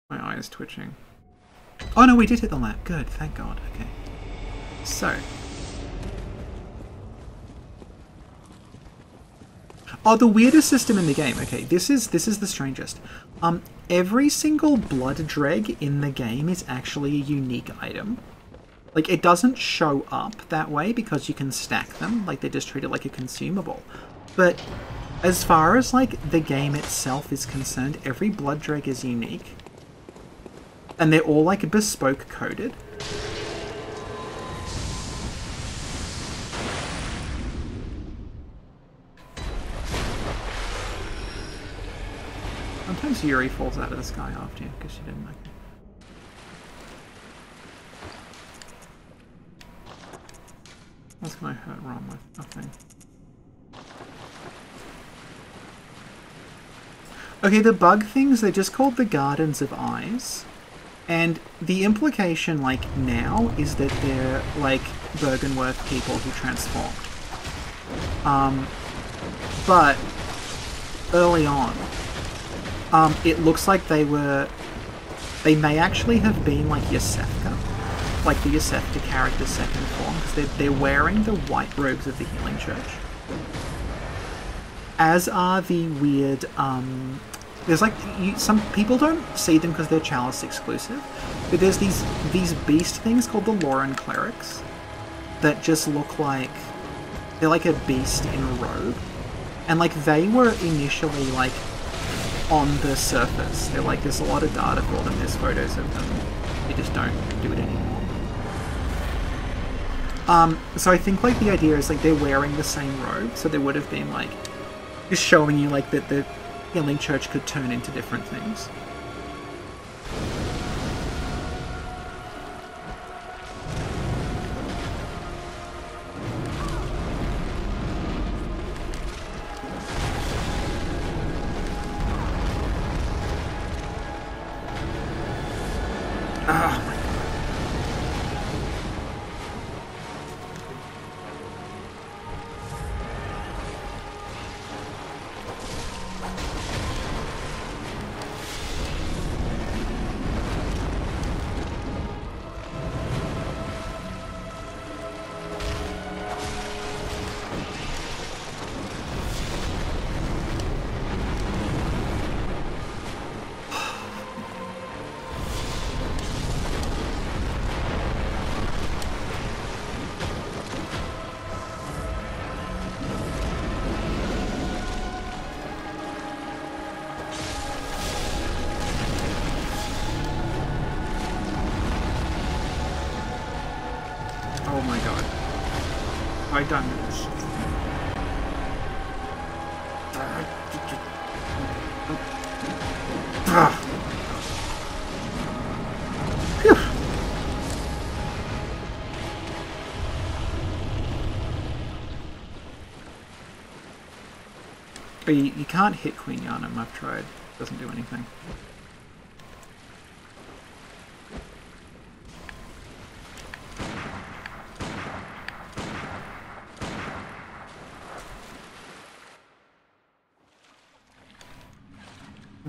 My eye is twitching. Oh no, we did hit the lamp. Good, thank God. Okay. So. Oh, the weirdest system in the game. Okay, this is this is the strangest. Um, every single blood dreg in the game is actually a unique item. Like, it doesn't show up that way because you can stack them, like they're just treated like a consumable. But as far as, like, the game itself is concerned, every blood dreg is unique. And they're all, like, bespoke coded. Sometimes Yuri falls out of the sky after you because she didn't like it. What's gonna hurt wrong with? Nothing. Okay, the bug things, they're just called the Gardens of Eyes. And the implication, like, now, is that they're, like, Byrgenwerth people who transformed. Um, but, early on, um, it looks like they were... They may actually have been, like, Iosefka. Like the Iosefka character's second form, because they're, they're wearing the white robes of the Healing Church. As are the weird, um, there's like you, some people don't see them because they're Chalice exclusive, but there's these these beast things called the Loran clerics that just look like they're like a beast in a robe, and like they were initially like on the surface. They're like there's a lot of data for them. There's photos of them. They just don't do it anymore. Um, so I think like the idea is like they're wearing the same robe, so they would have been like just showing you like that the healing church could turn into different things. This. Ah. But you, you can't hit Queen Yharnam, I've tried. It Doesn't do anything.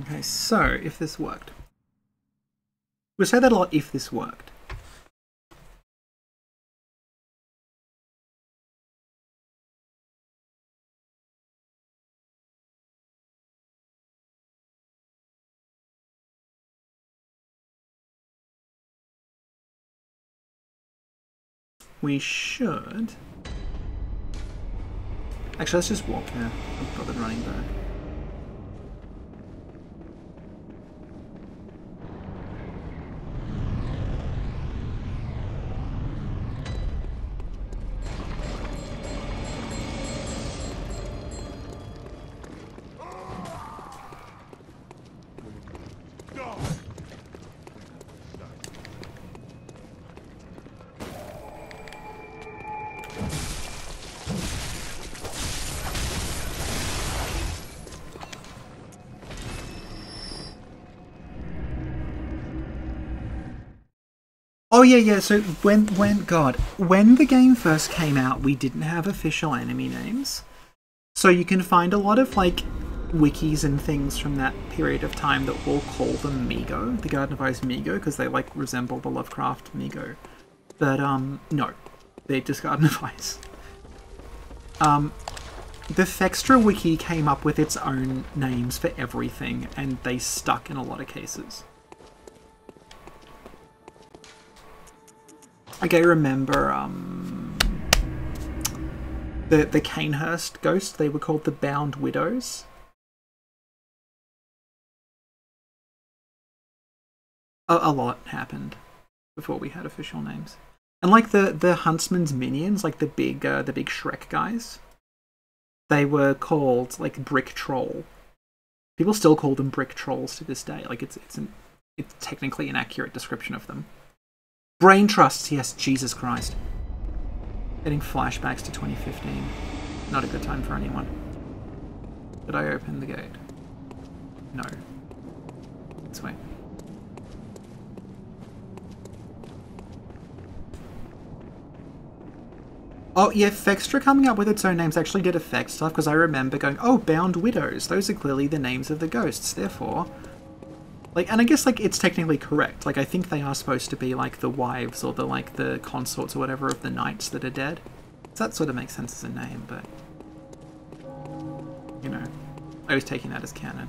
Okay, so if this worked. We say that a lot if this worked. We should. Actually, let's just walk there. I'm bothered running back. Yeah, yeah. So when when God, when the game first came out, we didn't have official enemy names. So you can find a lot of like wikis and things from that period of time that will call them Mi-Go, the Garden of Eyes Mi-Go, because they like resemble the Lovecraft Mi-Go. But um, no, they're just Garden of Eyes. Um, the Fextra wiki came up with its own names for everything, and they stuck in a lot of cases. Like I remember um the the Cainhurst ghost, they were called the Bound Widows. A, a lot happened before we had official names. And like the the Huntsman's minions, like the big uh, the big Shrek guys, they were called like Brick Troll. People still call them Brick Trolls to this day. Like it's it's an it's technically an accurate description of them. Brain trusts, yes, Jesus Christ. Getting flashbacks to 2015. Not a good time for anyone. Did I open the gate? No. This way. Oh, yeah, Fextra coming up with its own names actually did affect stuff because I remember going, oh, Bound Widows. Those are clearly the names of the ghosts, therefore. Like, and I guess, like, it's technically correct. Like, I think they are supposed to be, like, the wives or the, like, the consorts or whatever of the knights that are dead. So that sort of makes sense as a name, but... You know, I was taking that as canon.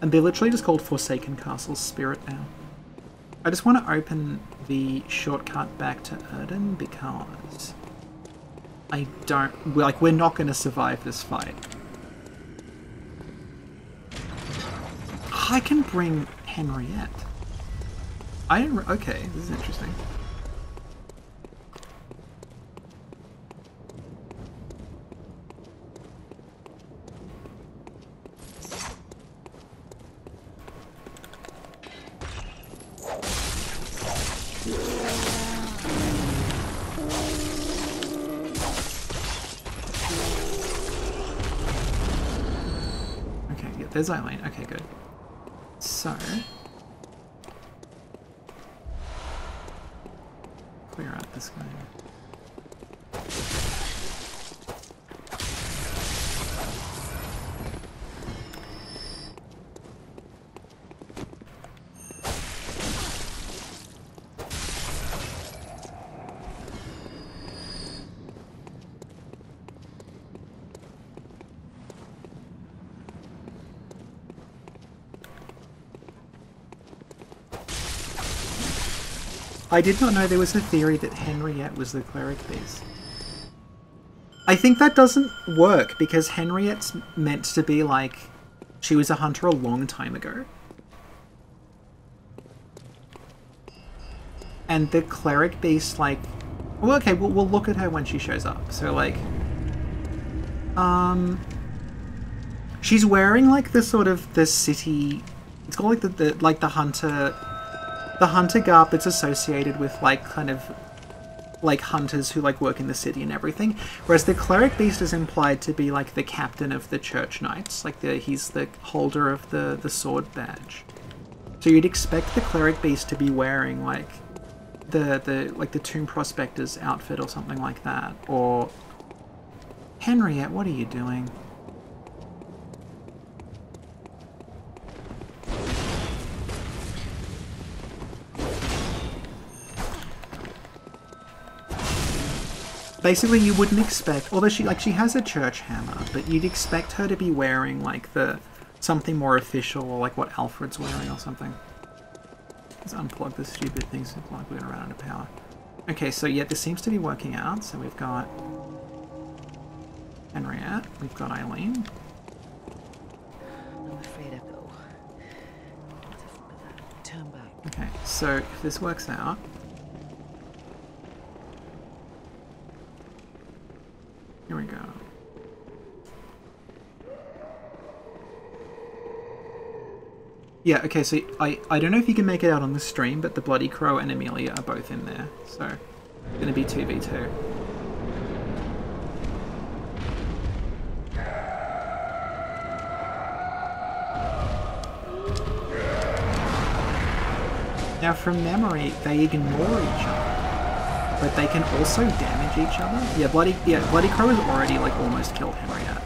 And they're literally just called Forsaken Castle's Spirit now. I just want to open the shortcut back to Erden because I don't like we're not going to survive this fight. I can bring Henriette. I didn't. Okay, this is interesting. Okay, yeah, there's Eileen. Okay, good. So... Clear out this guy. I did not know there was a theory that Henriette was the cleric beast. I think that doesn't work because Henriette's meant to be like she was a hunter a long time ago. and the cleric beast like well okay we'll, we'll look at her when she shows up so like um she's wearing like the sort of the city it's called like the, the like the hunter the hunter garb that's associated with like kind of like hunters who like work in the city and everything whereas the cleric beast is implied to be like the captain of the church knights like the he's the holder of the the sword badge. So you'd expect the cleric beast to be wearing like the the like the tomb prospector's outfit or something like that or henriette what are you doing basically you wouldn't expect although she like she has a church hammer but you'd expect her to be wearing like the something more official or like what alfred's wearing or something let's unplug the stupid things like we're gonna run out of power okay so yeah this seems to be working out so we've got henriette we've got eileen I'm afraid I go. What the fuck is that? Turn back. okay so if this works out Here we go. Yeah, okay, so I, I don't know if you can make it out on the stream, but the Bloody Crow and Amelia are both in there, so it's gonna be 2v2. Now from memory, they ignore each other but they can also damage each other. Yeah, Bloody yeah, Bloody Crow has already like almost killed Henriette.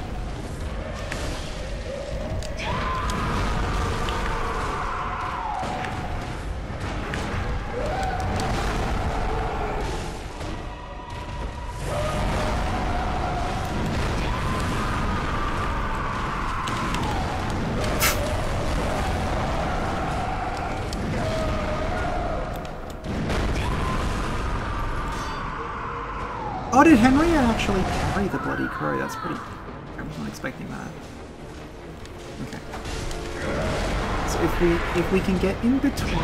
Actually carry the Bloody Crow? That's pretty... I was not expecting that. Okay. So if we if we can get in between...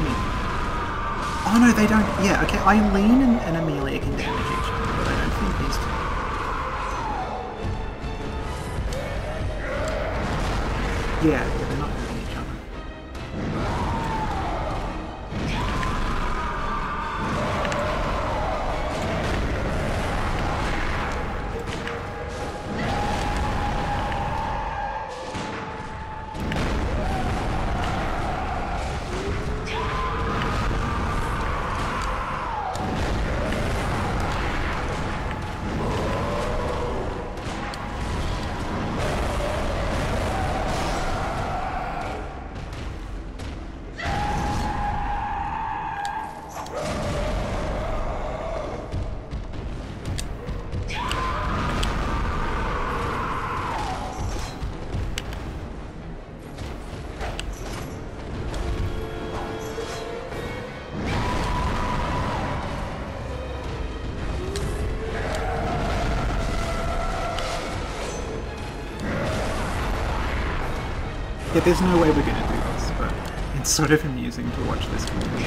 Oh no, they don't... Yeah, okay, Eileen and, and Amelia can damage each other, but I don't think these two... Yeah, there's no way we're gonna do this, but it's sort of amusing to watch this movie.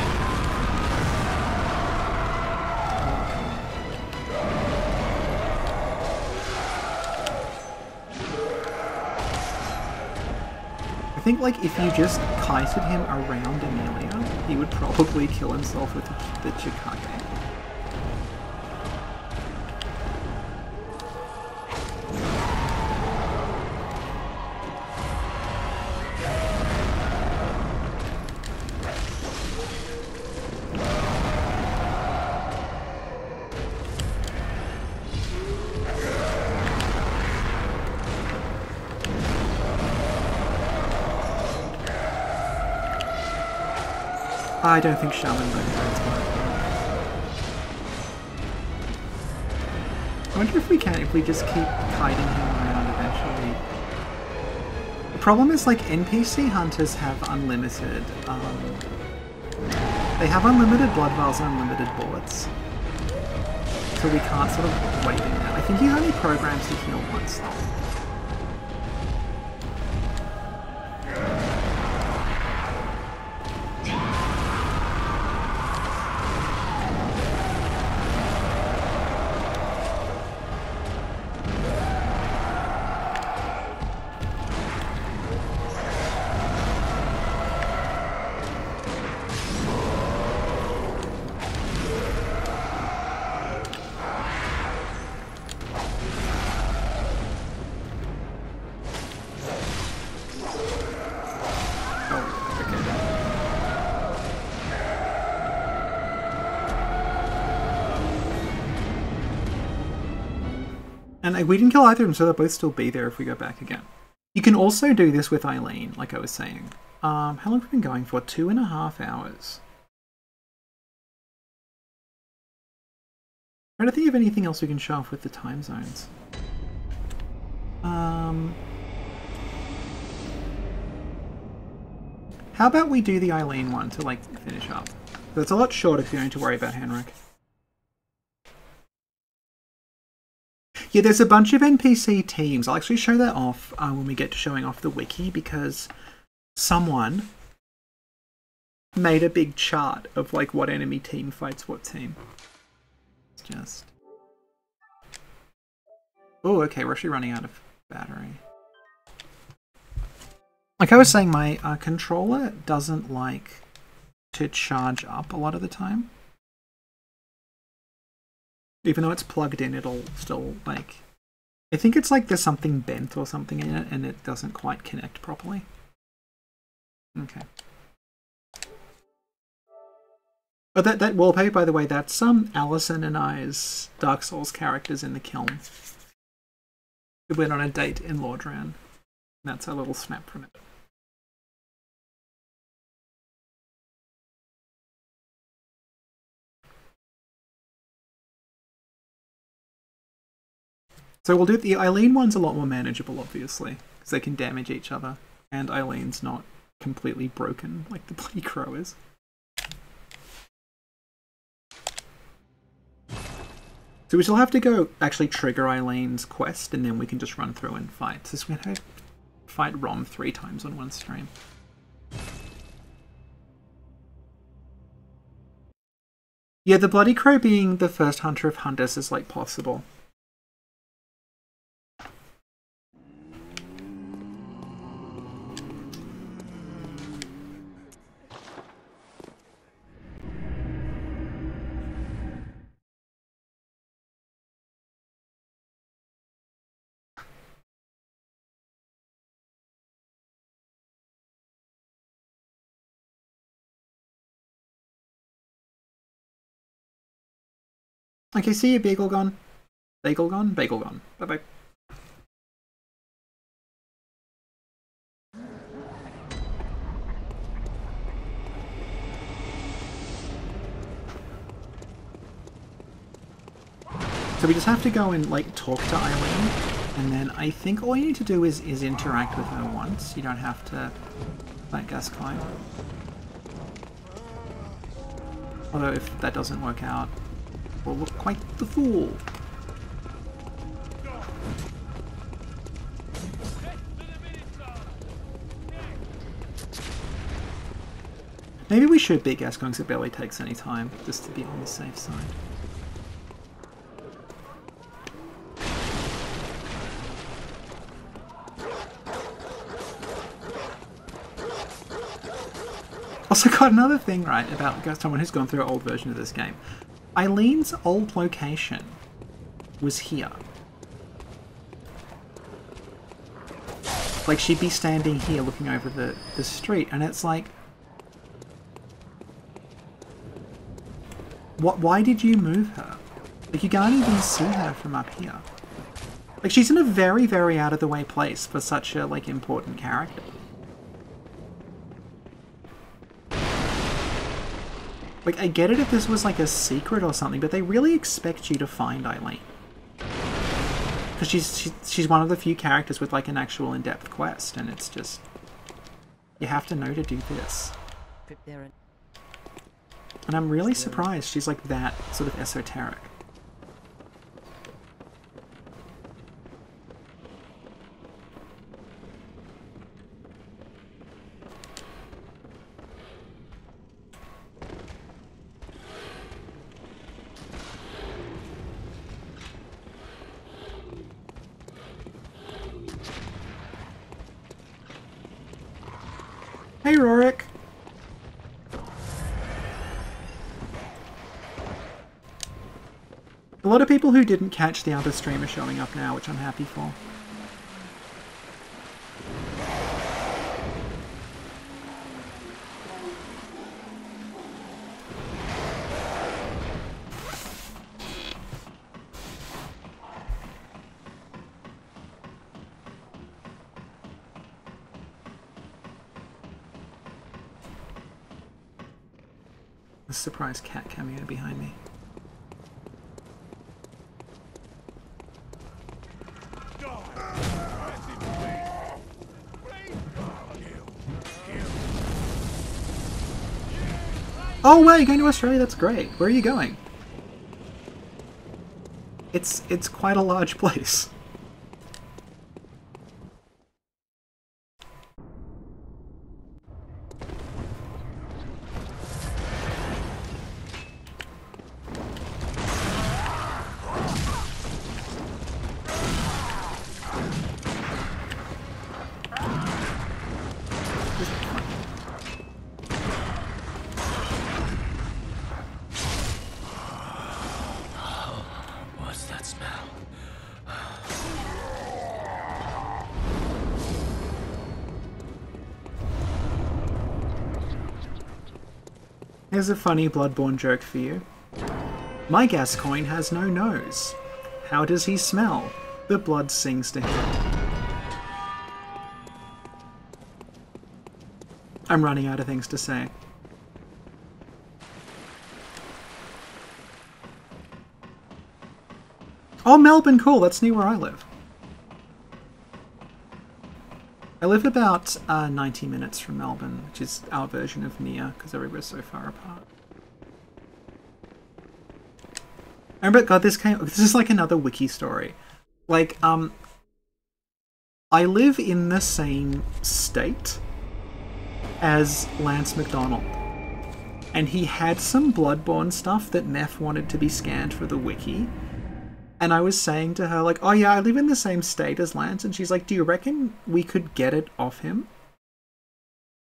I think like if you just kited him around Amelia, he would probably kill himself with the Chikage. I don't think Shaman work. I wonder if we can, if we just keep kiting him around eventually. The problem is, like, NPC hunters have unlimited, um... They have unlimited blood vials and unlimited bullets. So we can't sort of wait out. I think he only programs to heal once, though. We didn't kill either of them, so they'll both still be there if we go back again. You can also do this with Eileen, like I was saying. Um, how long have we been going for? Two and a half hours. I don't think of anything else we can show off with the time zones. Um, how about we do the Eileen one to like finish up? That's a lot shorter if you don't need to worry about Henryk. Yeah, there's a bunch of NPC teams. I'll actually show that off uh, when we get to showing off the wiki because someone made a big chart of like what enemy team fights what team. It's just. Oh, okay, we're actually running out of battery. Like I was saying, my uh, controller doesn't like to charge up a lot of the time. Even though it's plugged in, it'll still like. I think it's like there's something bent or something in it and it doesn't quite connect properly. Okay. Oh, that, that wallpaper, by the way, that's some um, Allison and I's Dark Souls characters in the kiln. We went on a date in Lordran. That's a little snap from it. So we'll do the Eileen one's a lot more manageable, obviously, because they can damage each other, and Eileen's not completely broken like the bloody crow is. So we shall have to go actually trigger Eileen's quest, and then we can just run through and fight. So we're gonna fight Rom three times on one stream. Yeah, the Bloody Crow being the first hunter of hunters is like possible. Okay, see you, Bagel gone. Bagel gone? Bagel gone. Bye bye. So we just have to go and like talk to Eileen, and then I think all you need to do is is interact with her once. You don't have to fight Gascoigne. Although if that doesn't work out, will look quite the fool. Maybe we should beat because it barely takes any time, just to be on the safe side. Also got another thing right about someone who's gone through an old version of this game. Eileen's old location was here. Like, she'd be standing here looking over the, the street, and it's like... What? Why did you move her? Like, you can't even see her from up here. Like, she's in a very, very out-of-the-way place for such a, like, important character. Like, I get it if this was like a secret or something, but they really expect you to find Eileen. Because she's, she's, she's one of the few characters with like an actual in-depth quest, and it's just... You have to know to do this. And I'm really surprised she's like that sort of esoteric. Hey, Rorik. A lot of people who didn't catch the other stream are showing up now, which I'm happy for. A surprise cat cameo behind me. Oh wow, you're going to Australia? That's great. Where are you going? It's it's quite a large place. Here's a funny Bloodborne joke for you. My Gascoigne has no nose. How does he smell? The blood sings to him. I'm running out of things to say. Oh, Melbourne, cool. That's near where I live. I live about uh, 90 minutes from Melbourne, which is our version of near, because everywhere's so far apart. I remember, God, this came. This is like another wiki story. Like, um, I live in the same state as Lance McDonald, and he had some Bloodborne stuff that Meph wanted to be scanned for the wiki. And I was saying to her, like, oh yeah, I live in the same state as Lance. And she's like, do you reckon we could get it off him?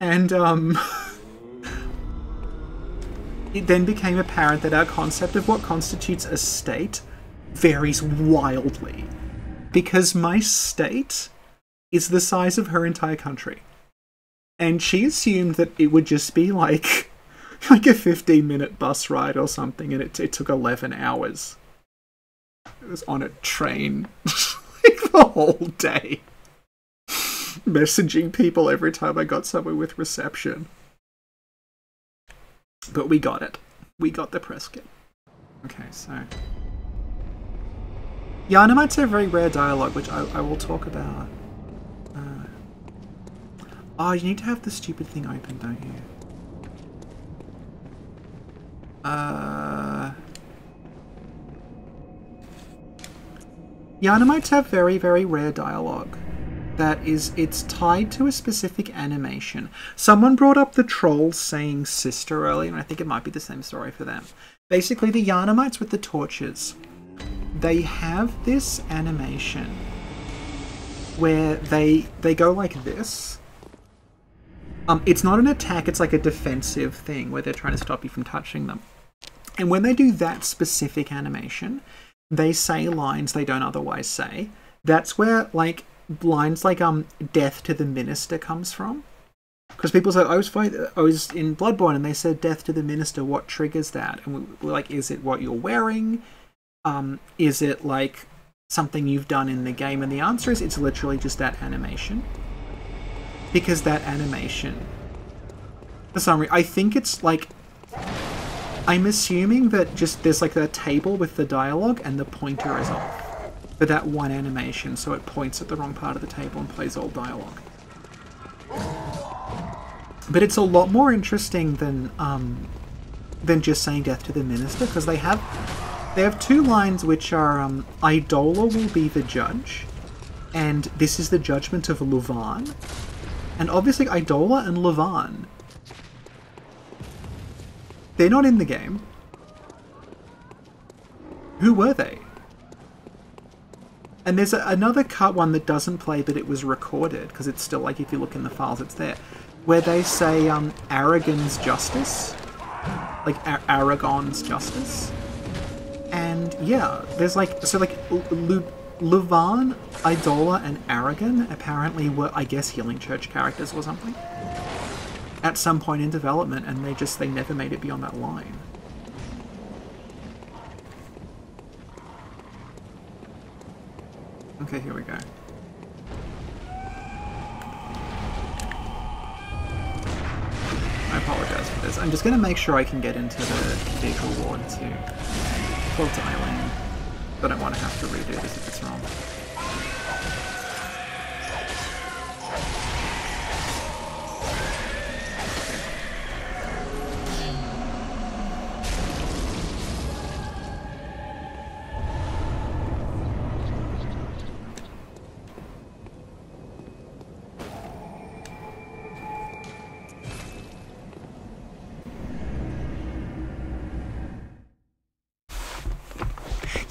And, um, it then became apparent that our concept of what constitutes a state varies wildly. Because my state is the size of her entire country. And she assumed that it would just be like, like a 15 minute bus ride or something, and it, it took 11 hours. It was on a train like the whole day. Messaging people every time I got somewhere with reception. But we got it. We got the press kit. Okay, so. Yharnamites have very rare dialogue, which I, I will talk about. Uh, oh, you need to have the stupid thing open, don't you? Uh. Yharnamites have very, very rare dialogue. That is, it's tied to a specific animation. Someone brought up the trolls saying sister earlier, and I think it might be the same story for them. Basically, the Yharnamites with the torches, they have this animation where they they go like this. Um, it's not an attack; it's like a defensive thing where they're trying to stop you from touching them. And when they do that specific animation, they say lines they don't otherwise say. That's where like lines like um "death to the minister" comes from. Because people say I was I was in Bloodborne and they said "death to the minister." What triggers that? And we, we're like, is it what you're wearing? Um, is it like something you've done in the game? And the answer is it's literally just that animation. Because that animation, for some reason, I think it's like I'm assuming that just there's like a table with the dialogue and the pointer is off for that one animation, so it points at the wrong part of the table and plays old dialogue. But it's a lot more interesting than um, than just saying death to the minister because they have they have two lines which are um, Idola will be the judge, and this is the judgment of Luvan. And obviously, Idola and Luvan they're not in the game. Who were they? And there's a, another cut one that doesn't play, but it was recorded because it's still like if you look in the files, it's there, where they say um, Aragon's justice, like Ar- Aragon's justice, and yeah, there's like so like Lu- Luvan, Idola, and Aragon apparently were I guess Healing Church characters or something at some point in development and they just they never made it beyond that line. Okay, here we go. I apologize for this. I'm just going to make sure I can get into the Cathedral Ward to talk to Eileen. But I don't want to have to redo this if it's wrong.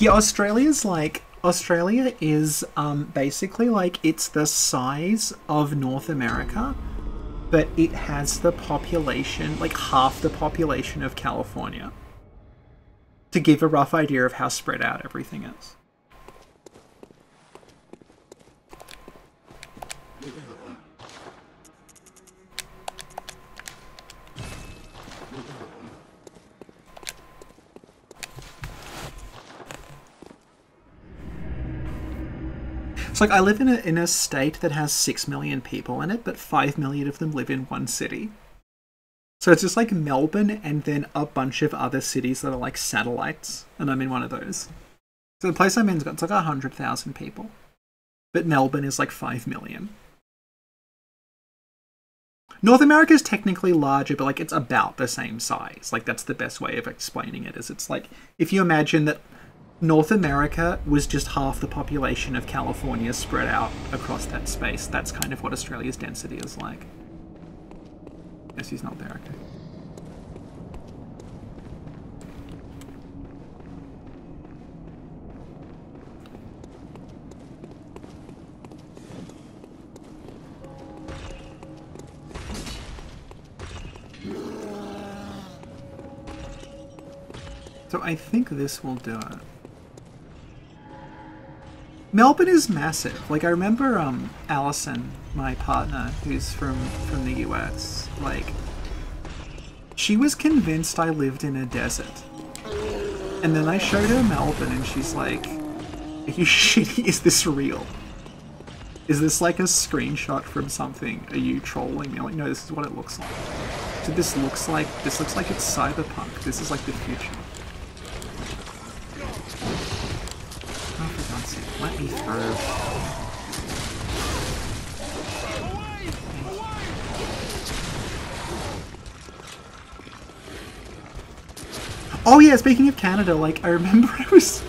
Yeah, Australia's like Australia is um, basically like it's the size of North America, but it has the population like half the population of California. To give a rough idea of how spread out everything is. It's like I live in a in a state that has six million people in it, but five million of them live in one city. So it's just like Melbourne and then a bunch of other cities that are like satellites, and I'm in one of those. So the place I'm in's got it's like a hundred thousand people, but Melbourne is like five million. North America is technically larger, but like it's about the same size. Like that's the best way of explaining it. Is it's like if you imagine that North America was just half the population of California spread out across that space. That's kind of what Australia's density is like. Yes, he's not there, okay. So I think this will do it. Melbourne is massive. Like I remember um Allison, my partner, who's from from the US, like she was convinced I lived in a desert. And then I showed her Melbourne and she's like, Are you shitty? Is this real? Is this like a screenshot from something? Are you trolling me? I'm like, no, this is what it looks like. So this looks like this looks like it's cyberpunk. This is like the future. Oh, for God's sake, let me through. Oh yeah, speaking of Canada, like I remember I was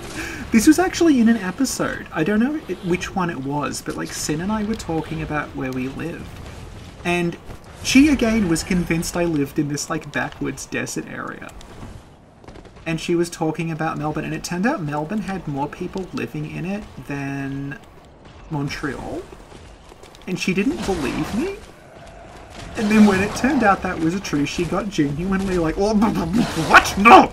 this was actually in an episode. I don't know which one it was, but like Sin and I were talking about where we live. And she again was convinced I lived in this like backwoods desert area. And she was talking about Melbourne and it turned out Melbourne had more people living in it than Montreal. And she didn't believe me. And then when it turned out that was a true, she got genuinely like, oh, what? No!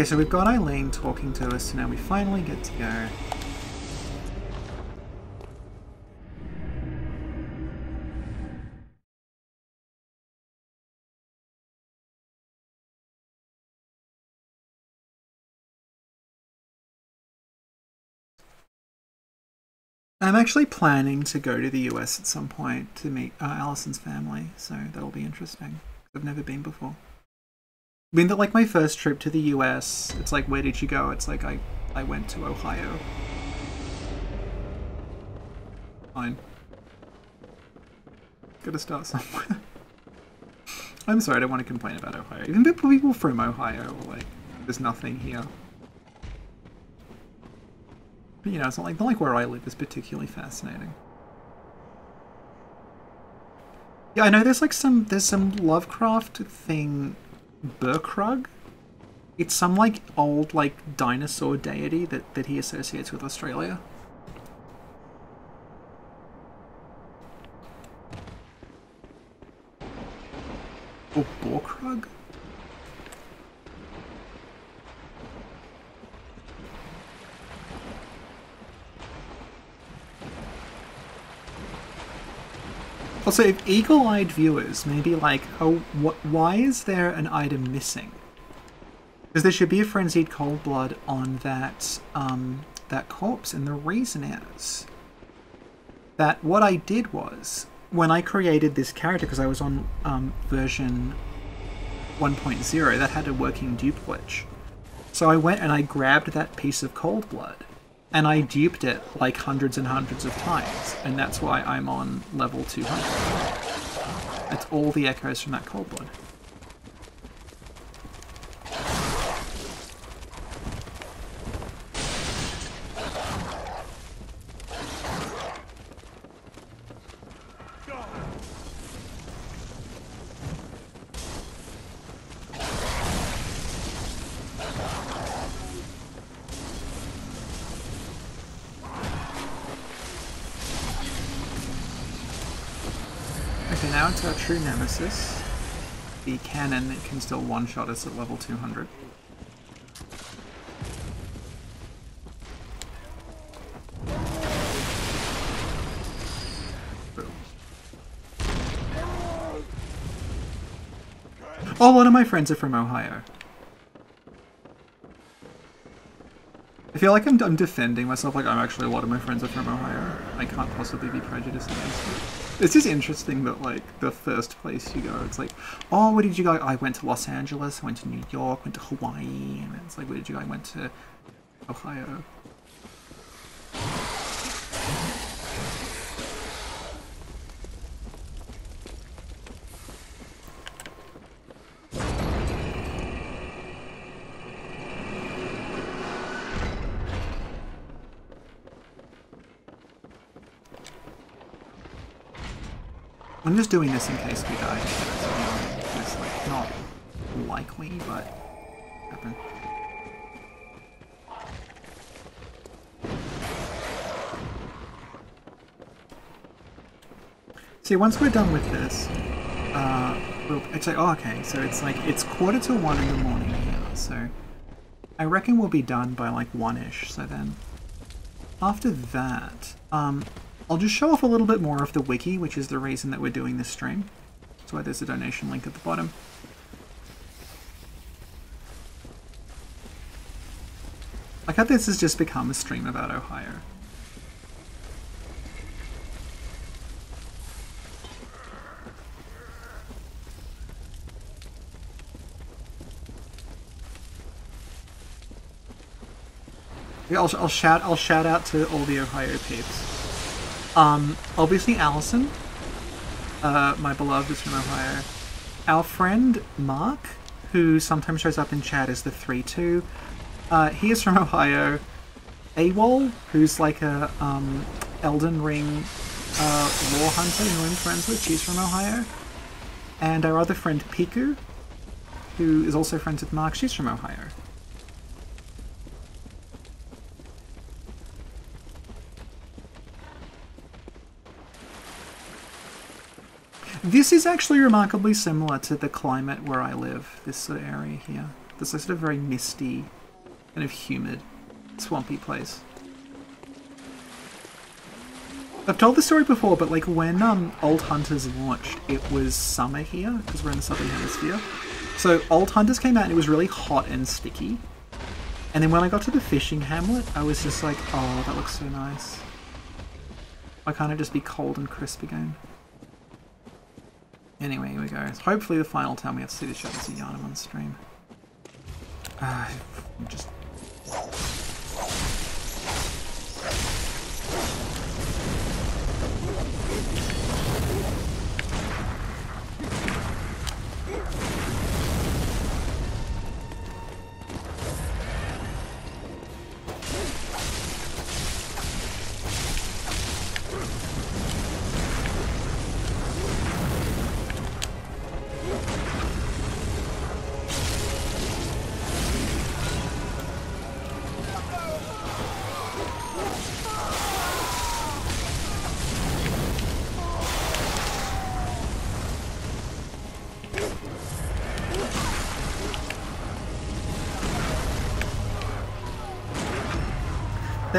Okay, so we've got Eileen talking to us, so now we finally get to go. I'm actually planning to go to the US at some point to meet uh, Allison's family, so that'll be interesting. I've never been before. I mean, that like my first trip to the US, it's like, where did you go? It's like I, I went to Ohio. Fine. Gotta start somewhere. I'm sorry, I don't want to complain about Ohio. Even people people from Ohio are like, there's nothing here. But you know, it's not like not like where I live is particularly fascinating. Yeah, I know there's like some there's some Lovecraft thing Burkrug It's some like old like dinosaur deity that, that he associates with Australia. Or Borkrug? Also, if eagle-eyed viewers may be like, oh, what, why is there an item missing? Because there should be a frenzied cold blood on that um, that corpse, and the reason is that what I did was when I created this character, because I was on um, version 1.0 that had a working dupe glitch. So I went and I grabbed that piece of cold blood and I duped it like hundreds and hundreds of times, and that's why I'm on level 200. It's all the echoes from that cold blood. The cannon can still one-shot us at level 200. Boom. Oh, one of my friends are from Ohio. Feel like I'm, I'm defending myself, like I'm actually a lot of my friends are from Ohio. I can't possibly be prejudiced against it. It's just interesting that like the first place you go, it's like, oh, where did you go? I went to Los Angeles, I went to New York, went to Hawaii, and it's like, where did you go? I went to Ohio. I'm just doing this in case we die. It's like not likely, but happen. See, once we're done with this, uh, we'll, it's like, oh, okay, so it's like, it's quarter to one in the morning here, so I reckon we'll be done by like one-ish, so then after that, um, I'll just show off a little bit more of the wiki, which is the reason that we're doing this stream. That's why there's a donation link at the bottom. Like how this has just become a stream about Ohio. Yeah, I'll, I'll shout I'll shout out to all the Ohio peeps. Um, obviously Allison, uh, my beloved is from Ohio. Our friend Mark, who sometimes shows up in chat as the 3-2, uh, he is from Ohio. AWOL, who's like a um, Elden Ring uh, lore hunter who I'm friends with, she's from Ohio. And our other friend Piku, who is also friends with Mark, she's from Ohio. This is actually remarkably similar to the climate where I live, this sort of area here. This is sort of very misty, kind of humid, swampy place. I've told the story before, but like when um, Old Hunters launched, it was summer here, because we're in the southern hemisphere. So Old Hunters came out and it was really hot and sticky. And then when I got to the fishing hamlet, I was just like, oh, that looks so nice. Why can't it just be cold and crisp again? Anyway, here we go. Hopefully the final time we have to see the Shadows of Yharnam on stream. Uh, just...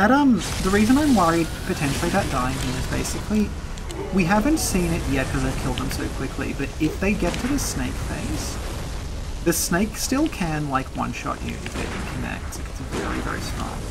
That um, the reason I'm worried potentially about dying here is basically we haven't seen it yet because I've killed them so quickly. But if they get to the snake phase, the snake still can like one shot you if it can connect. It's very very strong.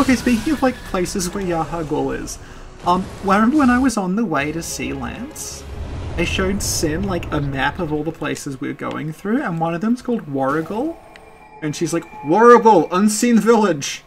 Okay, speaking of like places where Yahar'gul is, um, remember when I was on the way to see Lance, I showed Sin like a map of all the places we were going through, and one of them's called Warrigal, and she's like, Warrigal, unseen village.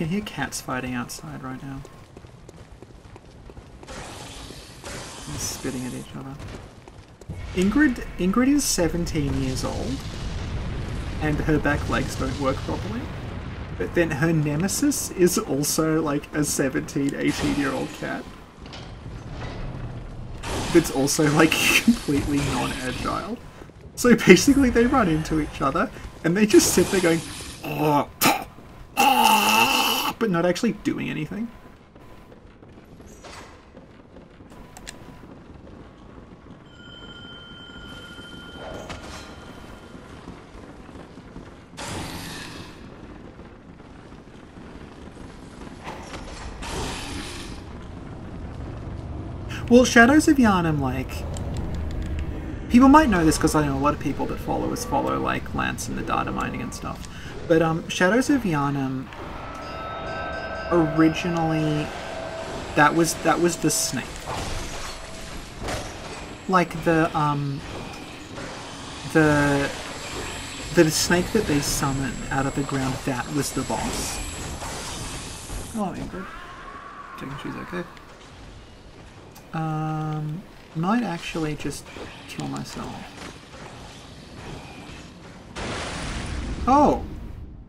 Can hear cats fighting outside right now. And spitting at each other. Ingrid Ingrid is 17 years old and her back legs don't work properly. But then her nemesis is also like a 17, 18 year old cat. That's also like completely non-agile. So basically they run into each other and they just sit there going, oh, but not actually doing anything. Well, Shadows of Yharnam, like... People might know this because I know a lot of people that follow us follow, like, Lance and the data mining and stuff. But, um, Shadows of Yharnam originally that was that was the snake. Like the um the the snake that they summon out of the ground that was the boss. Hello ingrid checking she's okay. Um might actually just kill myself. Oh!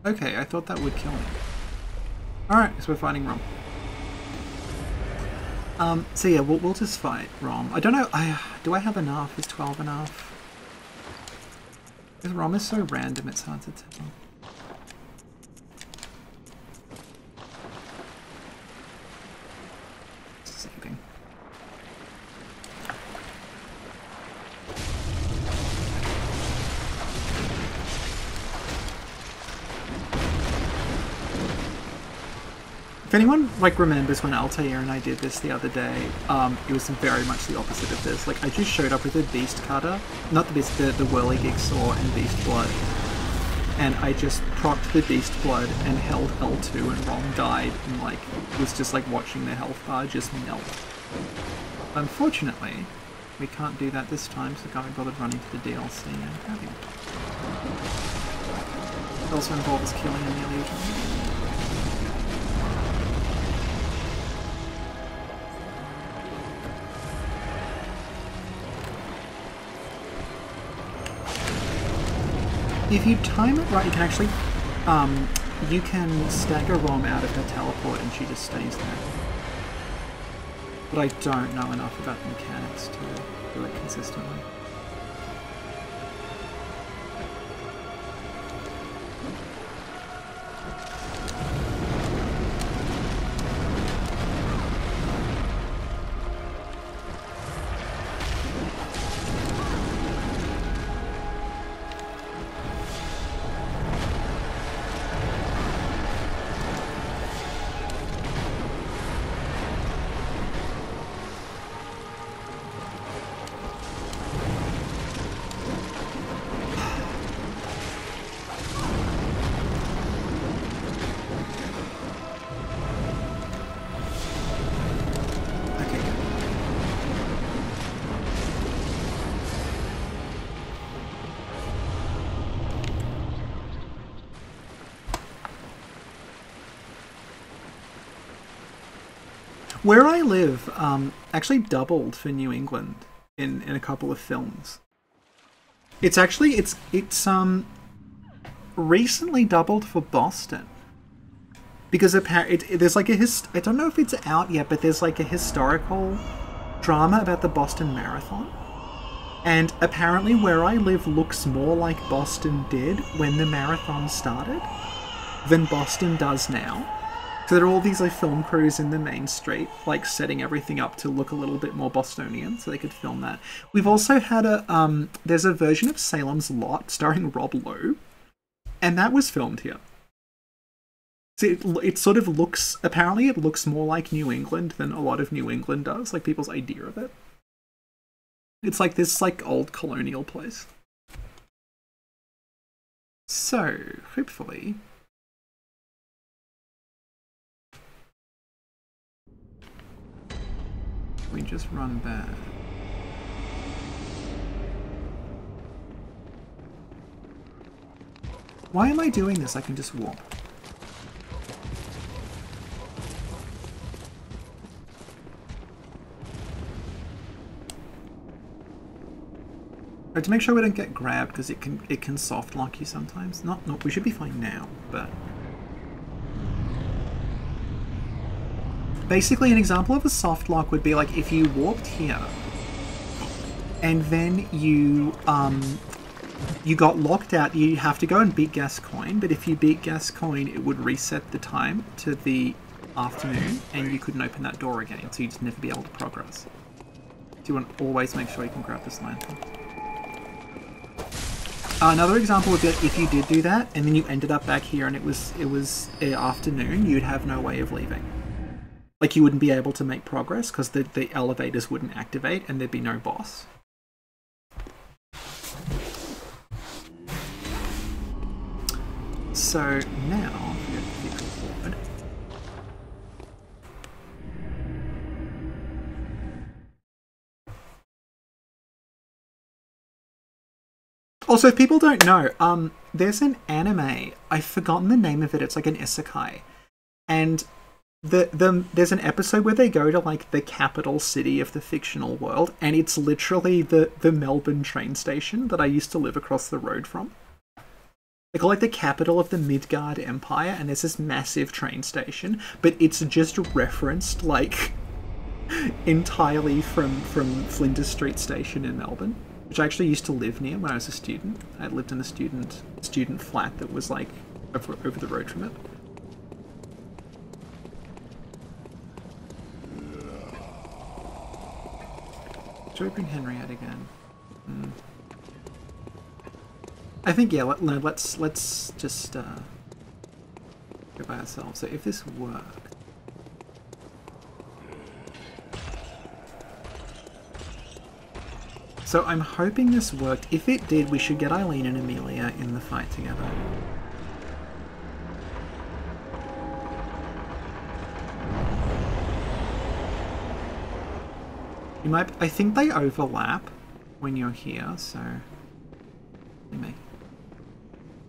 Okay i thought that would kill me Alright, so we're fighting Rom. Um, so yeah, we'll, we'll just fight Rom. I don't know, I do I have enough? Is 12 enough? Because Rom is so random, it's hard to tell. If anyone like remembers when Altair and I did this the other day, um, it was very much the opposite of this. Like I just showed up with a beast cutter, not the beast, the, the whirligig saw and beast blood, and I just propped the beast blood and held L2 and Rom died and like was just like watching the health bar just melt. Unfortunately, we can't do that this time, so can't be bothered running to the DLC and having it. Also involves killing a illusion. If you time it right, you can actually, um, you can stack stagger Rom out of her teleport and she just stays there. But I don't know enough about the mechanics to do it consistently. Where I live, um, actually doubled for New England in, in a couple of films. It's actually it's it's um recently doubled for Boston because apparently it, it- there's like a hist- I don't know if it's out yet, but there's like a historical drama about the Boston Marathon. And apparently, where I live looks more like Boston did when the marathon started than Boston does now. So there are all these like film crews in the main street, like setting everything up to look a little bit more Bostonian, so they could film that. We've also had a um, there's a version of Salem's Lot starring Rob Lowe, and that was filmed here. So it, it sort of looks apparently it looks more like New England than a lot of New England does, like people's idea of it. It's like this like old colonial place. So hopefully we just run back. Why am I doing this? I can just walk. Right, to make sure we don't get grabbed because it can it can soft lock you sometimes. Not not we should be fine now, but basically an example of a soft lock would be like if you walked here and then you um you got locked out you have to go and beat Gascoigne but if you beat Gascoigne it would reset the time to the afternoon and you couldn't open that door again so you'd never be able to progress. So you want to always make sure you can grab this lantern another example would be if you did do that and then you ended up back here and it was it was uh, afternoon you'd have no way of leaving like you wouldn't be able to make progress because the, the elevators wouldn't activate and there'd be no boss. So now. Also, if people don't know, um, there's an anime. I've forgotten the name of it. It's like an isekai, and the the there's an episode where they go to like the capital city of the fictional world, and it's literally the the Melbourne train station that I used to live across the road from. They call it the capital of the Midgard Empire, and there's this massive train station, but it's just referenced like entirely from from Flinders Street Station in Melbourne, which I actually used to live near when I was a student. I lived in a student student flat that was like over, over the road from it. Should we bring Henriett again? Hmm. I think yeah. Let, let's let's just uh, go by ourselves. So if this worked, so I'm hoping this worked. If it did, we should get Eileen and Amelia in the fight together. You might. I think they overlap when you're here. So me.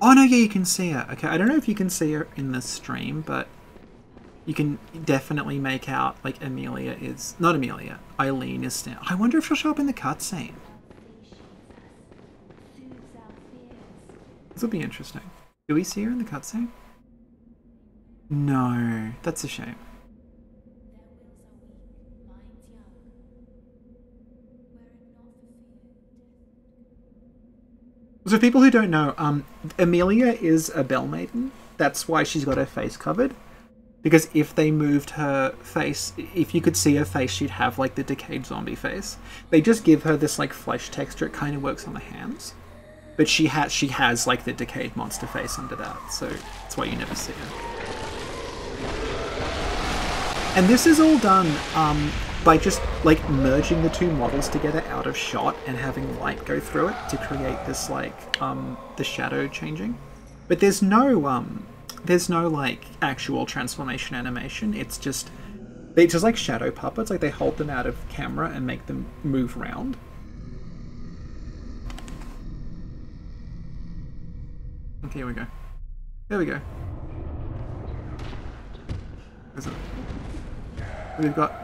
Oh no, yeah, you can see her. Okay, I don't know if you can see her in the stream, but you can definitely make out like Amelia is not Amelia. Eileen is now. I wonder if she'll show up in the cutscene. This will be interesting. Do we see her in the cutscene? No, that's a shame. So, people who don't know, um, Amelia is a Bell Maiden. That's why she's got her face covered. Because if they moved her face, if you could see her face, she'd have like the decayed zombie face. They just give her this like flesh texture. It kind of works on the hands, but she has she has like the decayed monster face under that. So that's why you never see her. And this is all done um, by just like merging the two models together out of shot and having light go through it to create this like um, the shadow changing. But there's no um, there's no like actual transformation animation. It's just they just like shadow puppets. Like they hold them out of camera and make them move around. Okay, here we go. There we go. We've got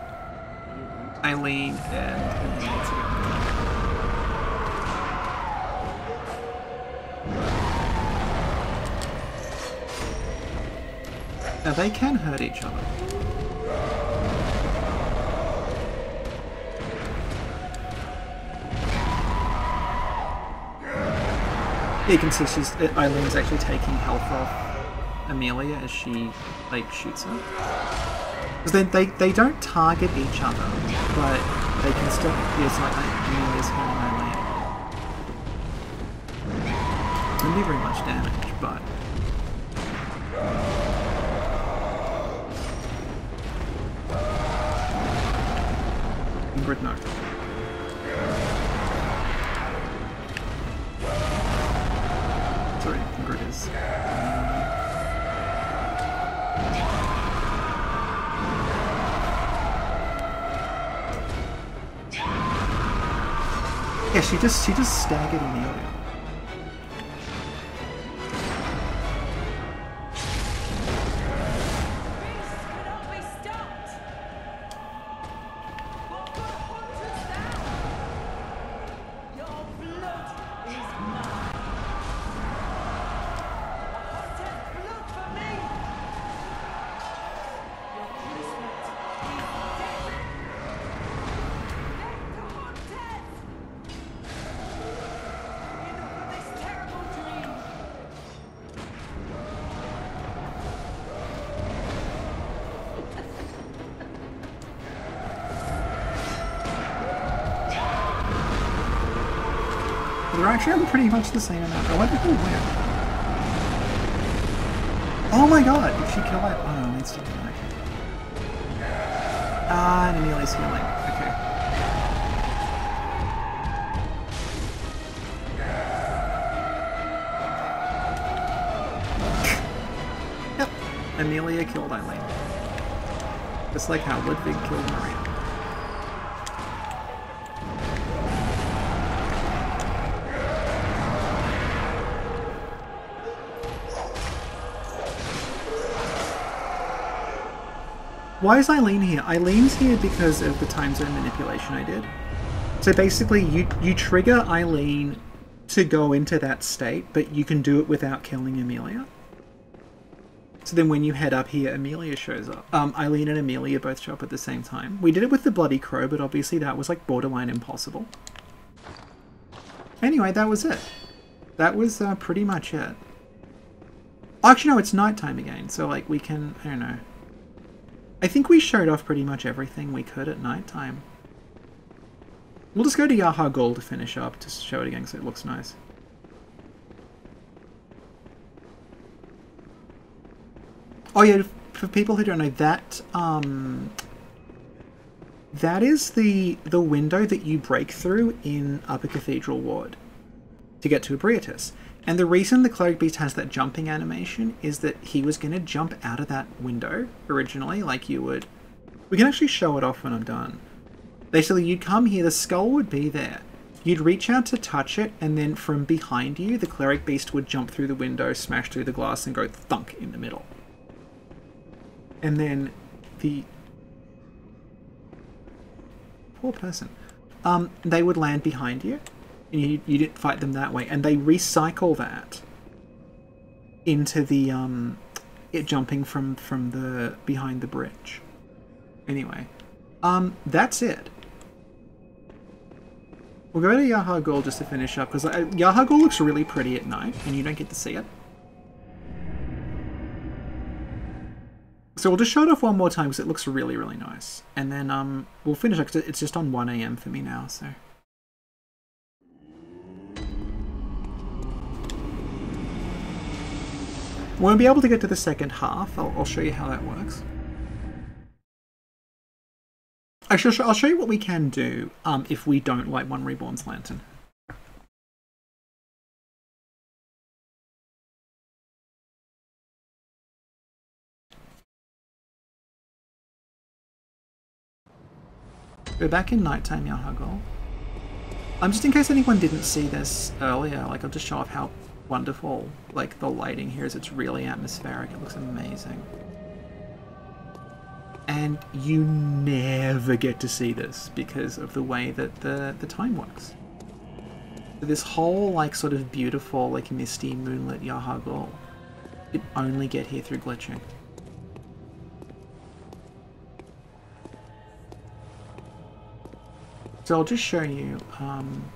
Eileen and together. Now they can hurt each other. You can see she's uh, Eileen's actually taking health off Amelia as she like shoots her. Because they, they they don't target each other, but they can still. Yes, like Amelia's hitting Eileen. Doesn't do very much damage, but Ingrid no. Sorry, Ingrid is. She just she just staggered Amelia. They're much the same amount. I wonder who win. Oh my god! Did she kill that? Oh no, it's still doing okay. Ah, and Amelia's healing. Okay. yep. Amelia killed Eileen. Just like how Ludwig killed Maria. Why is Eileen here? Eileen's here because of the time zone manipulation I did. So basically, you, you trigger Eileen to go into that state, but you can do it without killing Amelia. So then when you head up here, Amelia shows up. Um, Eileen and Amelia both show up at the same time. We did it with the Bloody Crow, but obviously that was like borderline impossible. Anyway, that was it. That was uh, pretty much it. Actually, no, it's nighttime again, so like we can, I don't know. I think we showed off pretty much everything we could at night time. We'll just go to Yahar'gul to finish up, to show it again so it looks nice. Oh yeah, for people who don't know, that, um... That is the, the window that you break through in Upper Cathedral Ward to get to Ebrietas. And the reason the Cleric Beast has that jumping animation is that he was going to jump out of that window originally, like you would. We can actually show it off when I'm done. Basically, you'd come here, the skull would be there. You'd reach out to touch it, and then from behind you, the Cleric Beast would jump through the window, smash through the glass, and go thunk in the middle. And then the... Poor person. Um, they would land behind you, you, you didn't fight them that way, and they recycle that into the um, it jumping from from the behind the bridge. Anyway, um, that's it. We'll go to Yahar'gul just to finish up because uh, Yahar'gul looks really pretty at night, and you don't get to see it. So we'll just show it off one more time because it looks really, really nice. And then um, we'll finish it because it's just on 1am for me now, so... We won't be able to get to the second half. I'll, I'll show you how that works. I'll show you what we can do um, if we don't light One Reborn's lantern. We're back in nighttime, Yahar'gul. Um, just in case anyone didn't see this earlier, like I'll just show off how wonderful like the lighting here is. It's really atmospheric. It looks amazing. And you never get to see this because of the way that the, the time works. This whole like sort of beautiful, like misty moonlit Yahar'gul, you only get here through glitching. So I'll just show you um,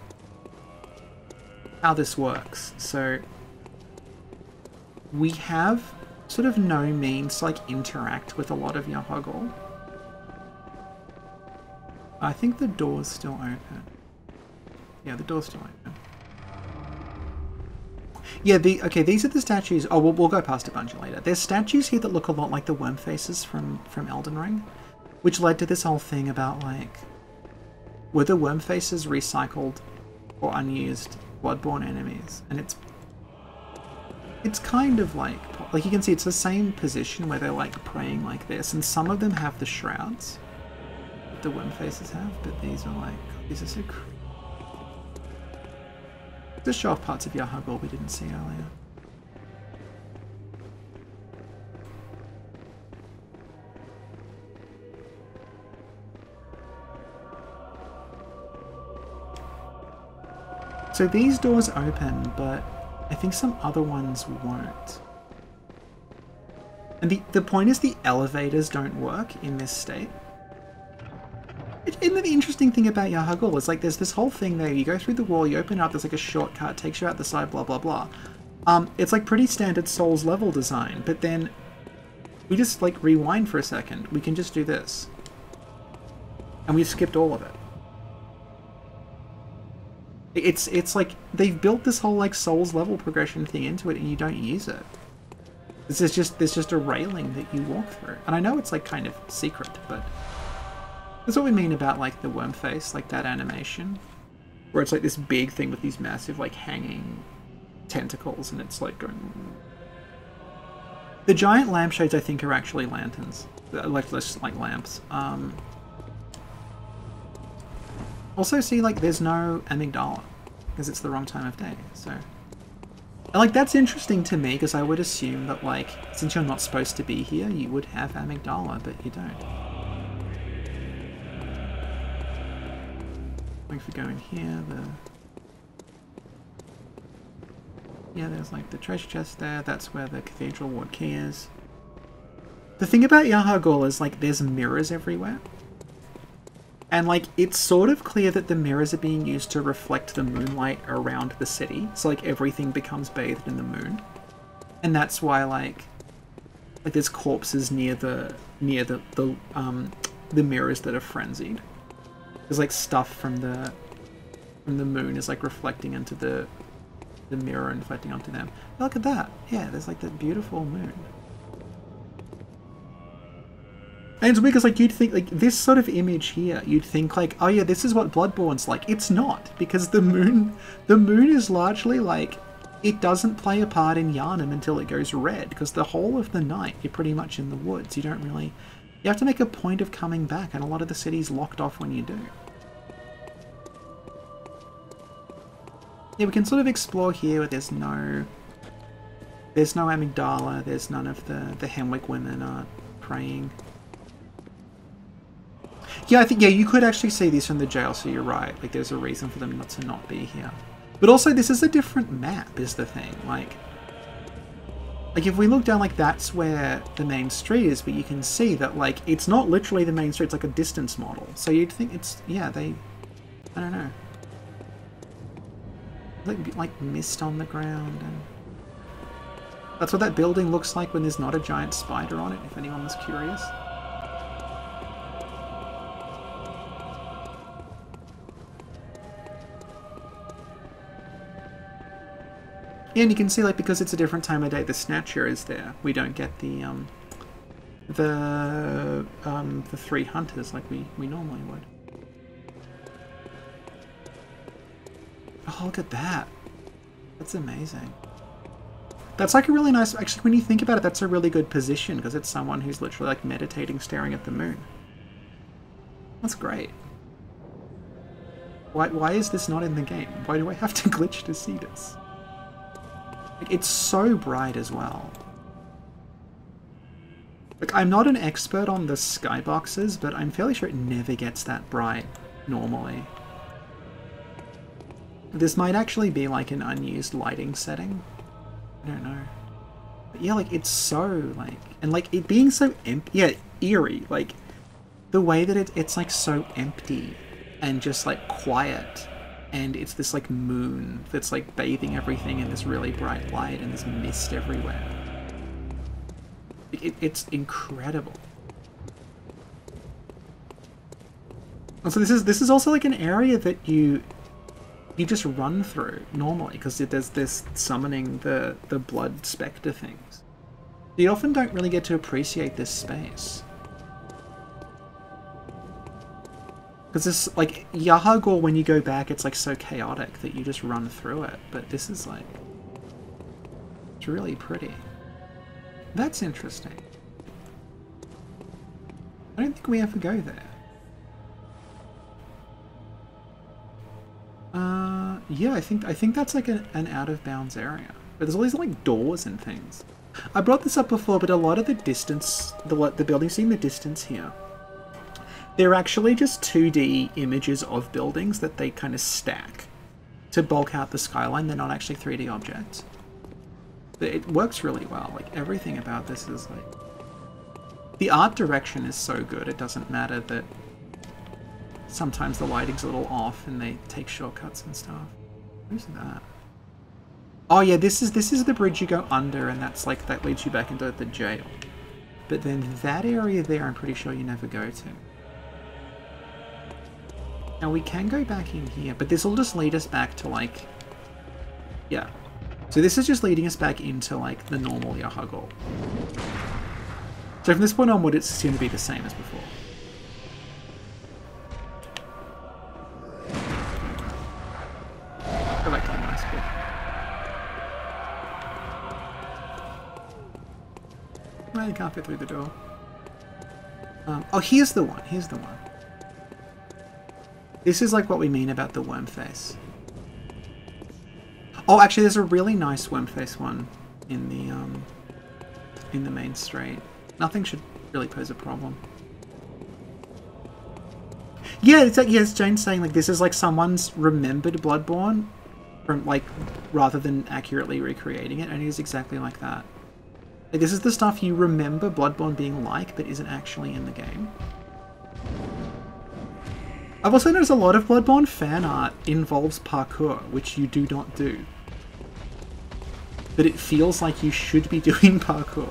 how this works. So we have sort of no means to like interact with a lot of Yahar'gul. I think the door's still open. Yeah, the door's still open. Yeah, the okay, these are the statues. Oh, we'll, we'll go past a bunch later. There's statues here that look a lot like the worm faces from, from Elden Ring, which led to this whole thing about, like, were the worm faces recycled or unused Bloodborne enemies? And it's it's kind of like like you can see it's the same position where they're like praying like this, and some of them have the shrouds that the worm faces have, but these are like these are so. Just show off parts of Yahar'gul we didn't see earlier. So these doors open, but I think some other ones won't. And the, the point is the elevators don't work in this state. It, and the interesting thing about Yahar'gul is like there's this whole thing there, you go through the wall, you open up, there's like a shortcut, takes you out the side, blah blah blah. Um, it's like pretty standard Souls level design, but then we just like rewind for a second, we can just do this. And we've skipped all of it. It's it's like they've built this whole like Souls level progression thing into it, and you don't use it. This is just there's just a railing that you walk through, and I know it's like kind of secret, but that's what we mean about like the worm face, like that animation, where it's like this big thing with these massive like hanging tentacles, and it's like going. The giant lampshades, I think, are actually lanterns, like less like lamps. Um, also, see, like, there's no amygdala because it's the wrong time of day. So, and, like, that's interesting to me because I would assume that, like, since you're not supposed to be here, you would have amygdala, but you don't. If we go in here, the yeah, there's like the treasure chest there. That's where the cathedral ward key is. The thing about Yahar'gul is like there's mirrors everywhere. And like it's sort of clear that the mirrors are being used to reflect the moonlight around the city. So like everything becomes bathed in the moon. And that's why like like there's corpses near the near the the um the mirrors that are frenzied. There's like stuff from the from the moon is like reflecting into the the mirror and reflecting onto them. Look at that. Yeah, there's like that beautiful moon. And it's weird because like you'd think like this sort of image here, you'd think like, oh yeah, this is what Bloodborne's like. It's not because the moon, the moon is largely like, it doesn't play a part in Yharnam until it goes red because the whole of the night you're pretty much in the woods. You don't really, you have to make a point of coming back, and a lot of the city's locked off when you do. Yeah, we can sort of explore here where there's no, there's no amygdala. There's none of the the Hemwick women are praying. Yeah, I think yeah, you could actually see this from the jail, so you're right. Like there's a reason for them not to not be here. But also this is a different map is the thing. Like like if we look down like that's where the main street is, but you can see that like it's not literally the main street, it's like a distance model. So you'd think it's yeah, they I don't know. Like like mist on the ground and that's what that building looks like when there's not a giant spider on it, if anyone was curious. And you can see, like, because it's a different time of day, the Snatcher is there. We don't get the, um, the, um, the three hunters like we, we normally would. Oh, look at that. That's amazing. That's like a really nice, actually, when you think about it, that's a really good position, because it's someone who's literally, like, meditating, staring at the moon. That's great. Why, why is this not in the game? Why do I have to glitch to see this? Like, it's so bright as well. Like, I'm not an expert on the skyboxes, but I'm fairly sure it never gets that bright normally. This might actually be like an unused lighting setting. I don't know. But yeah, like it's so like and like it being so empty yeah, eerie, like the way that it, it's like so empty and just like quiet and it's this like moon that's like bathing everything in this really bright light and there's mist everywhere. It, it's incredible. And so this is this is also like an area that you you just run through normally because there's this summoning the the blood specter things. You often don't really get to appreciate this space. Because this, like, Yahar'gul, when you go back, it's like so chaotic that you just run through it. But this is like, it's really pretty. That's interesting. I don't think we ever go there. Uh, yeah, I think I think that's like an out of bounds area. But there's all these like doors and things. I brought this up before, but a lot of the distance, the the buildings in the distance here, they're actually just 2D images of buildings that they kind of stack to bulk out the skyline. They're not actually 3D objects. It works really well. Like everything about this is like the art direction is so good. It doesn't matter that sometimes the lighting's a little off and they take shortcuts and stuff. Who's that? Oh yeah, this is this is the bridge you go under, and that's like that leads you back into the jail. But then that area there, I'm pretty sure you never go to. Now we can go back in here, but this will just lead us back to like, yeah. So this is just leading us back into like the normal Yahar'gul. So from this point onward, it's assumed to be the same as before. You can't fit through the door. Um, oh, here's the one. Here's the one. This is like what we mean about the worm face. Oh, actually, there's a really nice worm face one in the um, in the main street. Nothing should really pose a problem. Yeah, it's like yes, Jane's saying like this is like someone's remembered Bloodborne from like rather than accurately recreating it, and it is exactly like that. Like this is the stuff you remember Bloodborne being like, but isn't actually in the game. I've also noticed a lot of Bloodborne fan art involves parkour, which you do not do. But it feels like you should be doing parkour.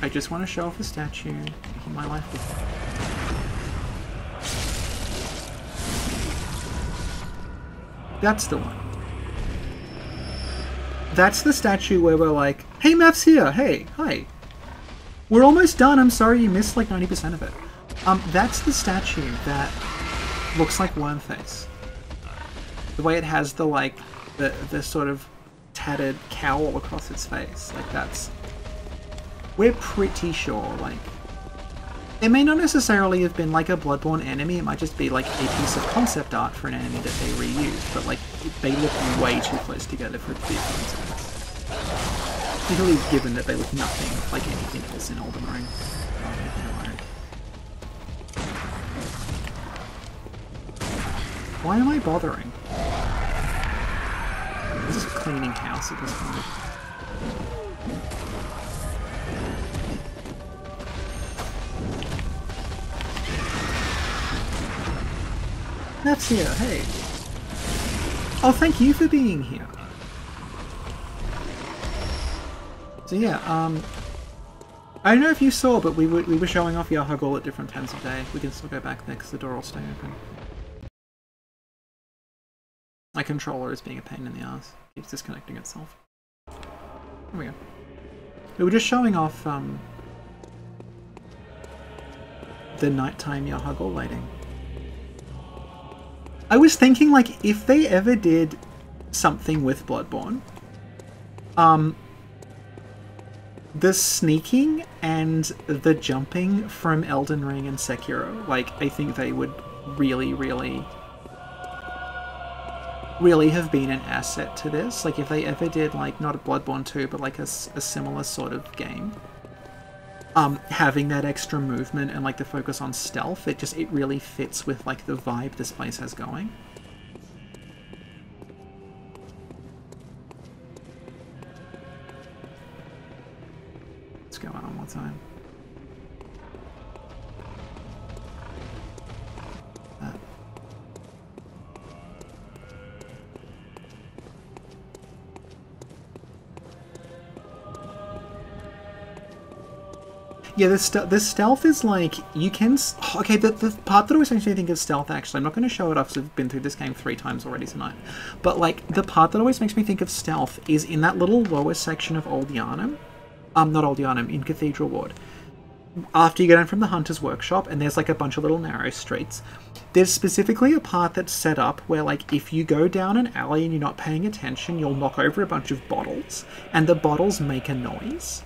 I just want to show off a statue, my life. That's the one. That's the statue where we're like, hey, Meph's here, hey, hi. We're almost done, I'm sorry you missed like 90% of it. Um, that's the statue that looks like Wormface. The way it has the, like, the, the sort of tattered cowl across its face. Like, that's... We're pretty sure, like... It may not necessarily have been like a Bloodborne enemy, it might just be like a piece of concept art for an enemy that they reused, but like, they look way too close together for it to be a. Particularly given that they look nothing like anything else in Elden Ring. Why am I bothering? I'm just cleaning house at this point. That's here, hey. Oh, thank you for being here. So yeah, um, I don't know if you saw, but we were, we were showing off Yahar'gul at different times of day. We can still go back there because the door will stay open. My controller is being a pain in the ass. Keeps disconnecting itself. There we go. We were just showing off um, the nighttime Yahar'gul lighting. I was thinking, like, if they ever did something with Bloodborne, um, the sneaking and the jumping from Elden Ring and Sekiro, like, I think they would really, really really have been an asset to this. Like if they ever did like not a Bloodborne 2, but like a similar sort of game, um, having that extra movement and like the focus on stealth, it just it really fits with like the vibe this place has going. Let's go out one time. Yeah, the, st- the stealth is like you can. Okay, the, the part that always makes me think of stealth. Actually, I'm not going to show it off. 'cause I've been through this game three times already tonight. But like the part that always makes me think of stealth is in that little lower section of Old Yharnam. Um, not Old Yharnam in Cathedral Ward. After you get in from the Hunter's Workshop, and there's like a bunch of little narrow streets. There's specifically a part that's set up where, like, if you go down an alley and you're not paying attention, you'll knock over a bunch of bottles, and the bottles make a noise.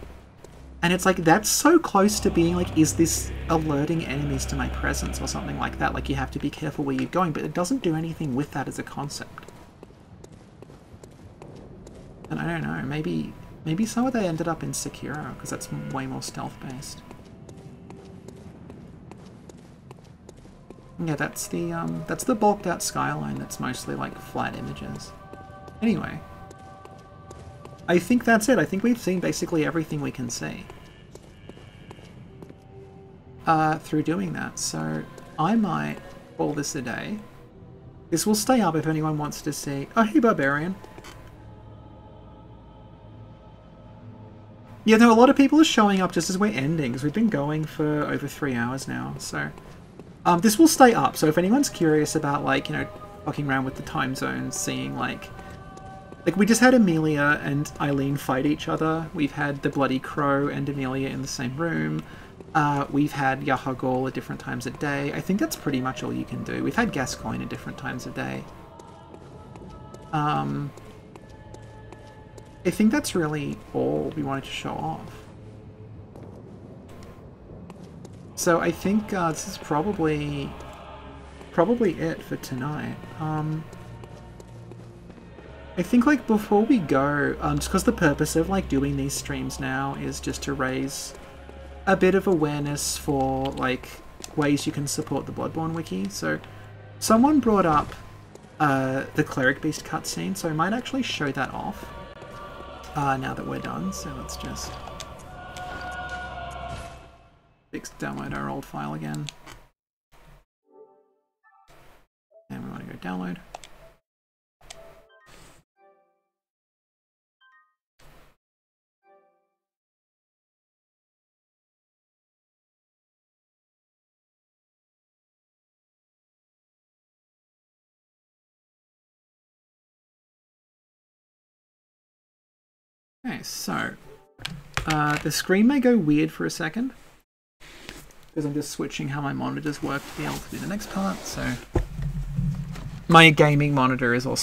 And it's like, that's so close to being like, is this alerting enemies to my presence or something like that? Like, you have to be careful where you're going, but it doesn't do anything with that as a concept. And I don't know, maybe maybe some of that ended up in Sekiro, because that's way more stealth based. Yeah, that's the um, that's the bulked out skyline. That's mostly like flat images. Anyway, I think that's it. I think we've seen basically everything we can see uh, through doing that. So I might call this a day. This will stay up if anyone wants to see. Oh, hey, Barbarian. Yeah, no, a lot of people are showing up just as we're ending, because we've been going for over three hours now, so... Um, this will stay up, so if anyone's curious about, like, you know, fucking around with the time zones, seeing, like... Like, we just had Amelia and Eileen fight each other. We've had the Bloody Crow and Amelia in the same room. Uh, we've had Yahar'gul at different times of day. I think that's pretty much all you can do. We've had Gascoigne at different times of day. Um, I think that's really all we wanted to show off. So I think uh, this is probably probably it for tonight. Um, I think like before we go, um, just because the purpose of like doing these streams now is just to raise a bit of awareness for like ways you can support the Bloodborne wiki. So someone brought up uh, the Cleric Beast cutscene, so I might actually show that off uh, now that we're done. So let's just fix download our old file again. And we want to go download. So uh, the screen may go weird for a second because I'm just switching how my monitors work to be able to do the next part. So my gaming monitor is also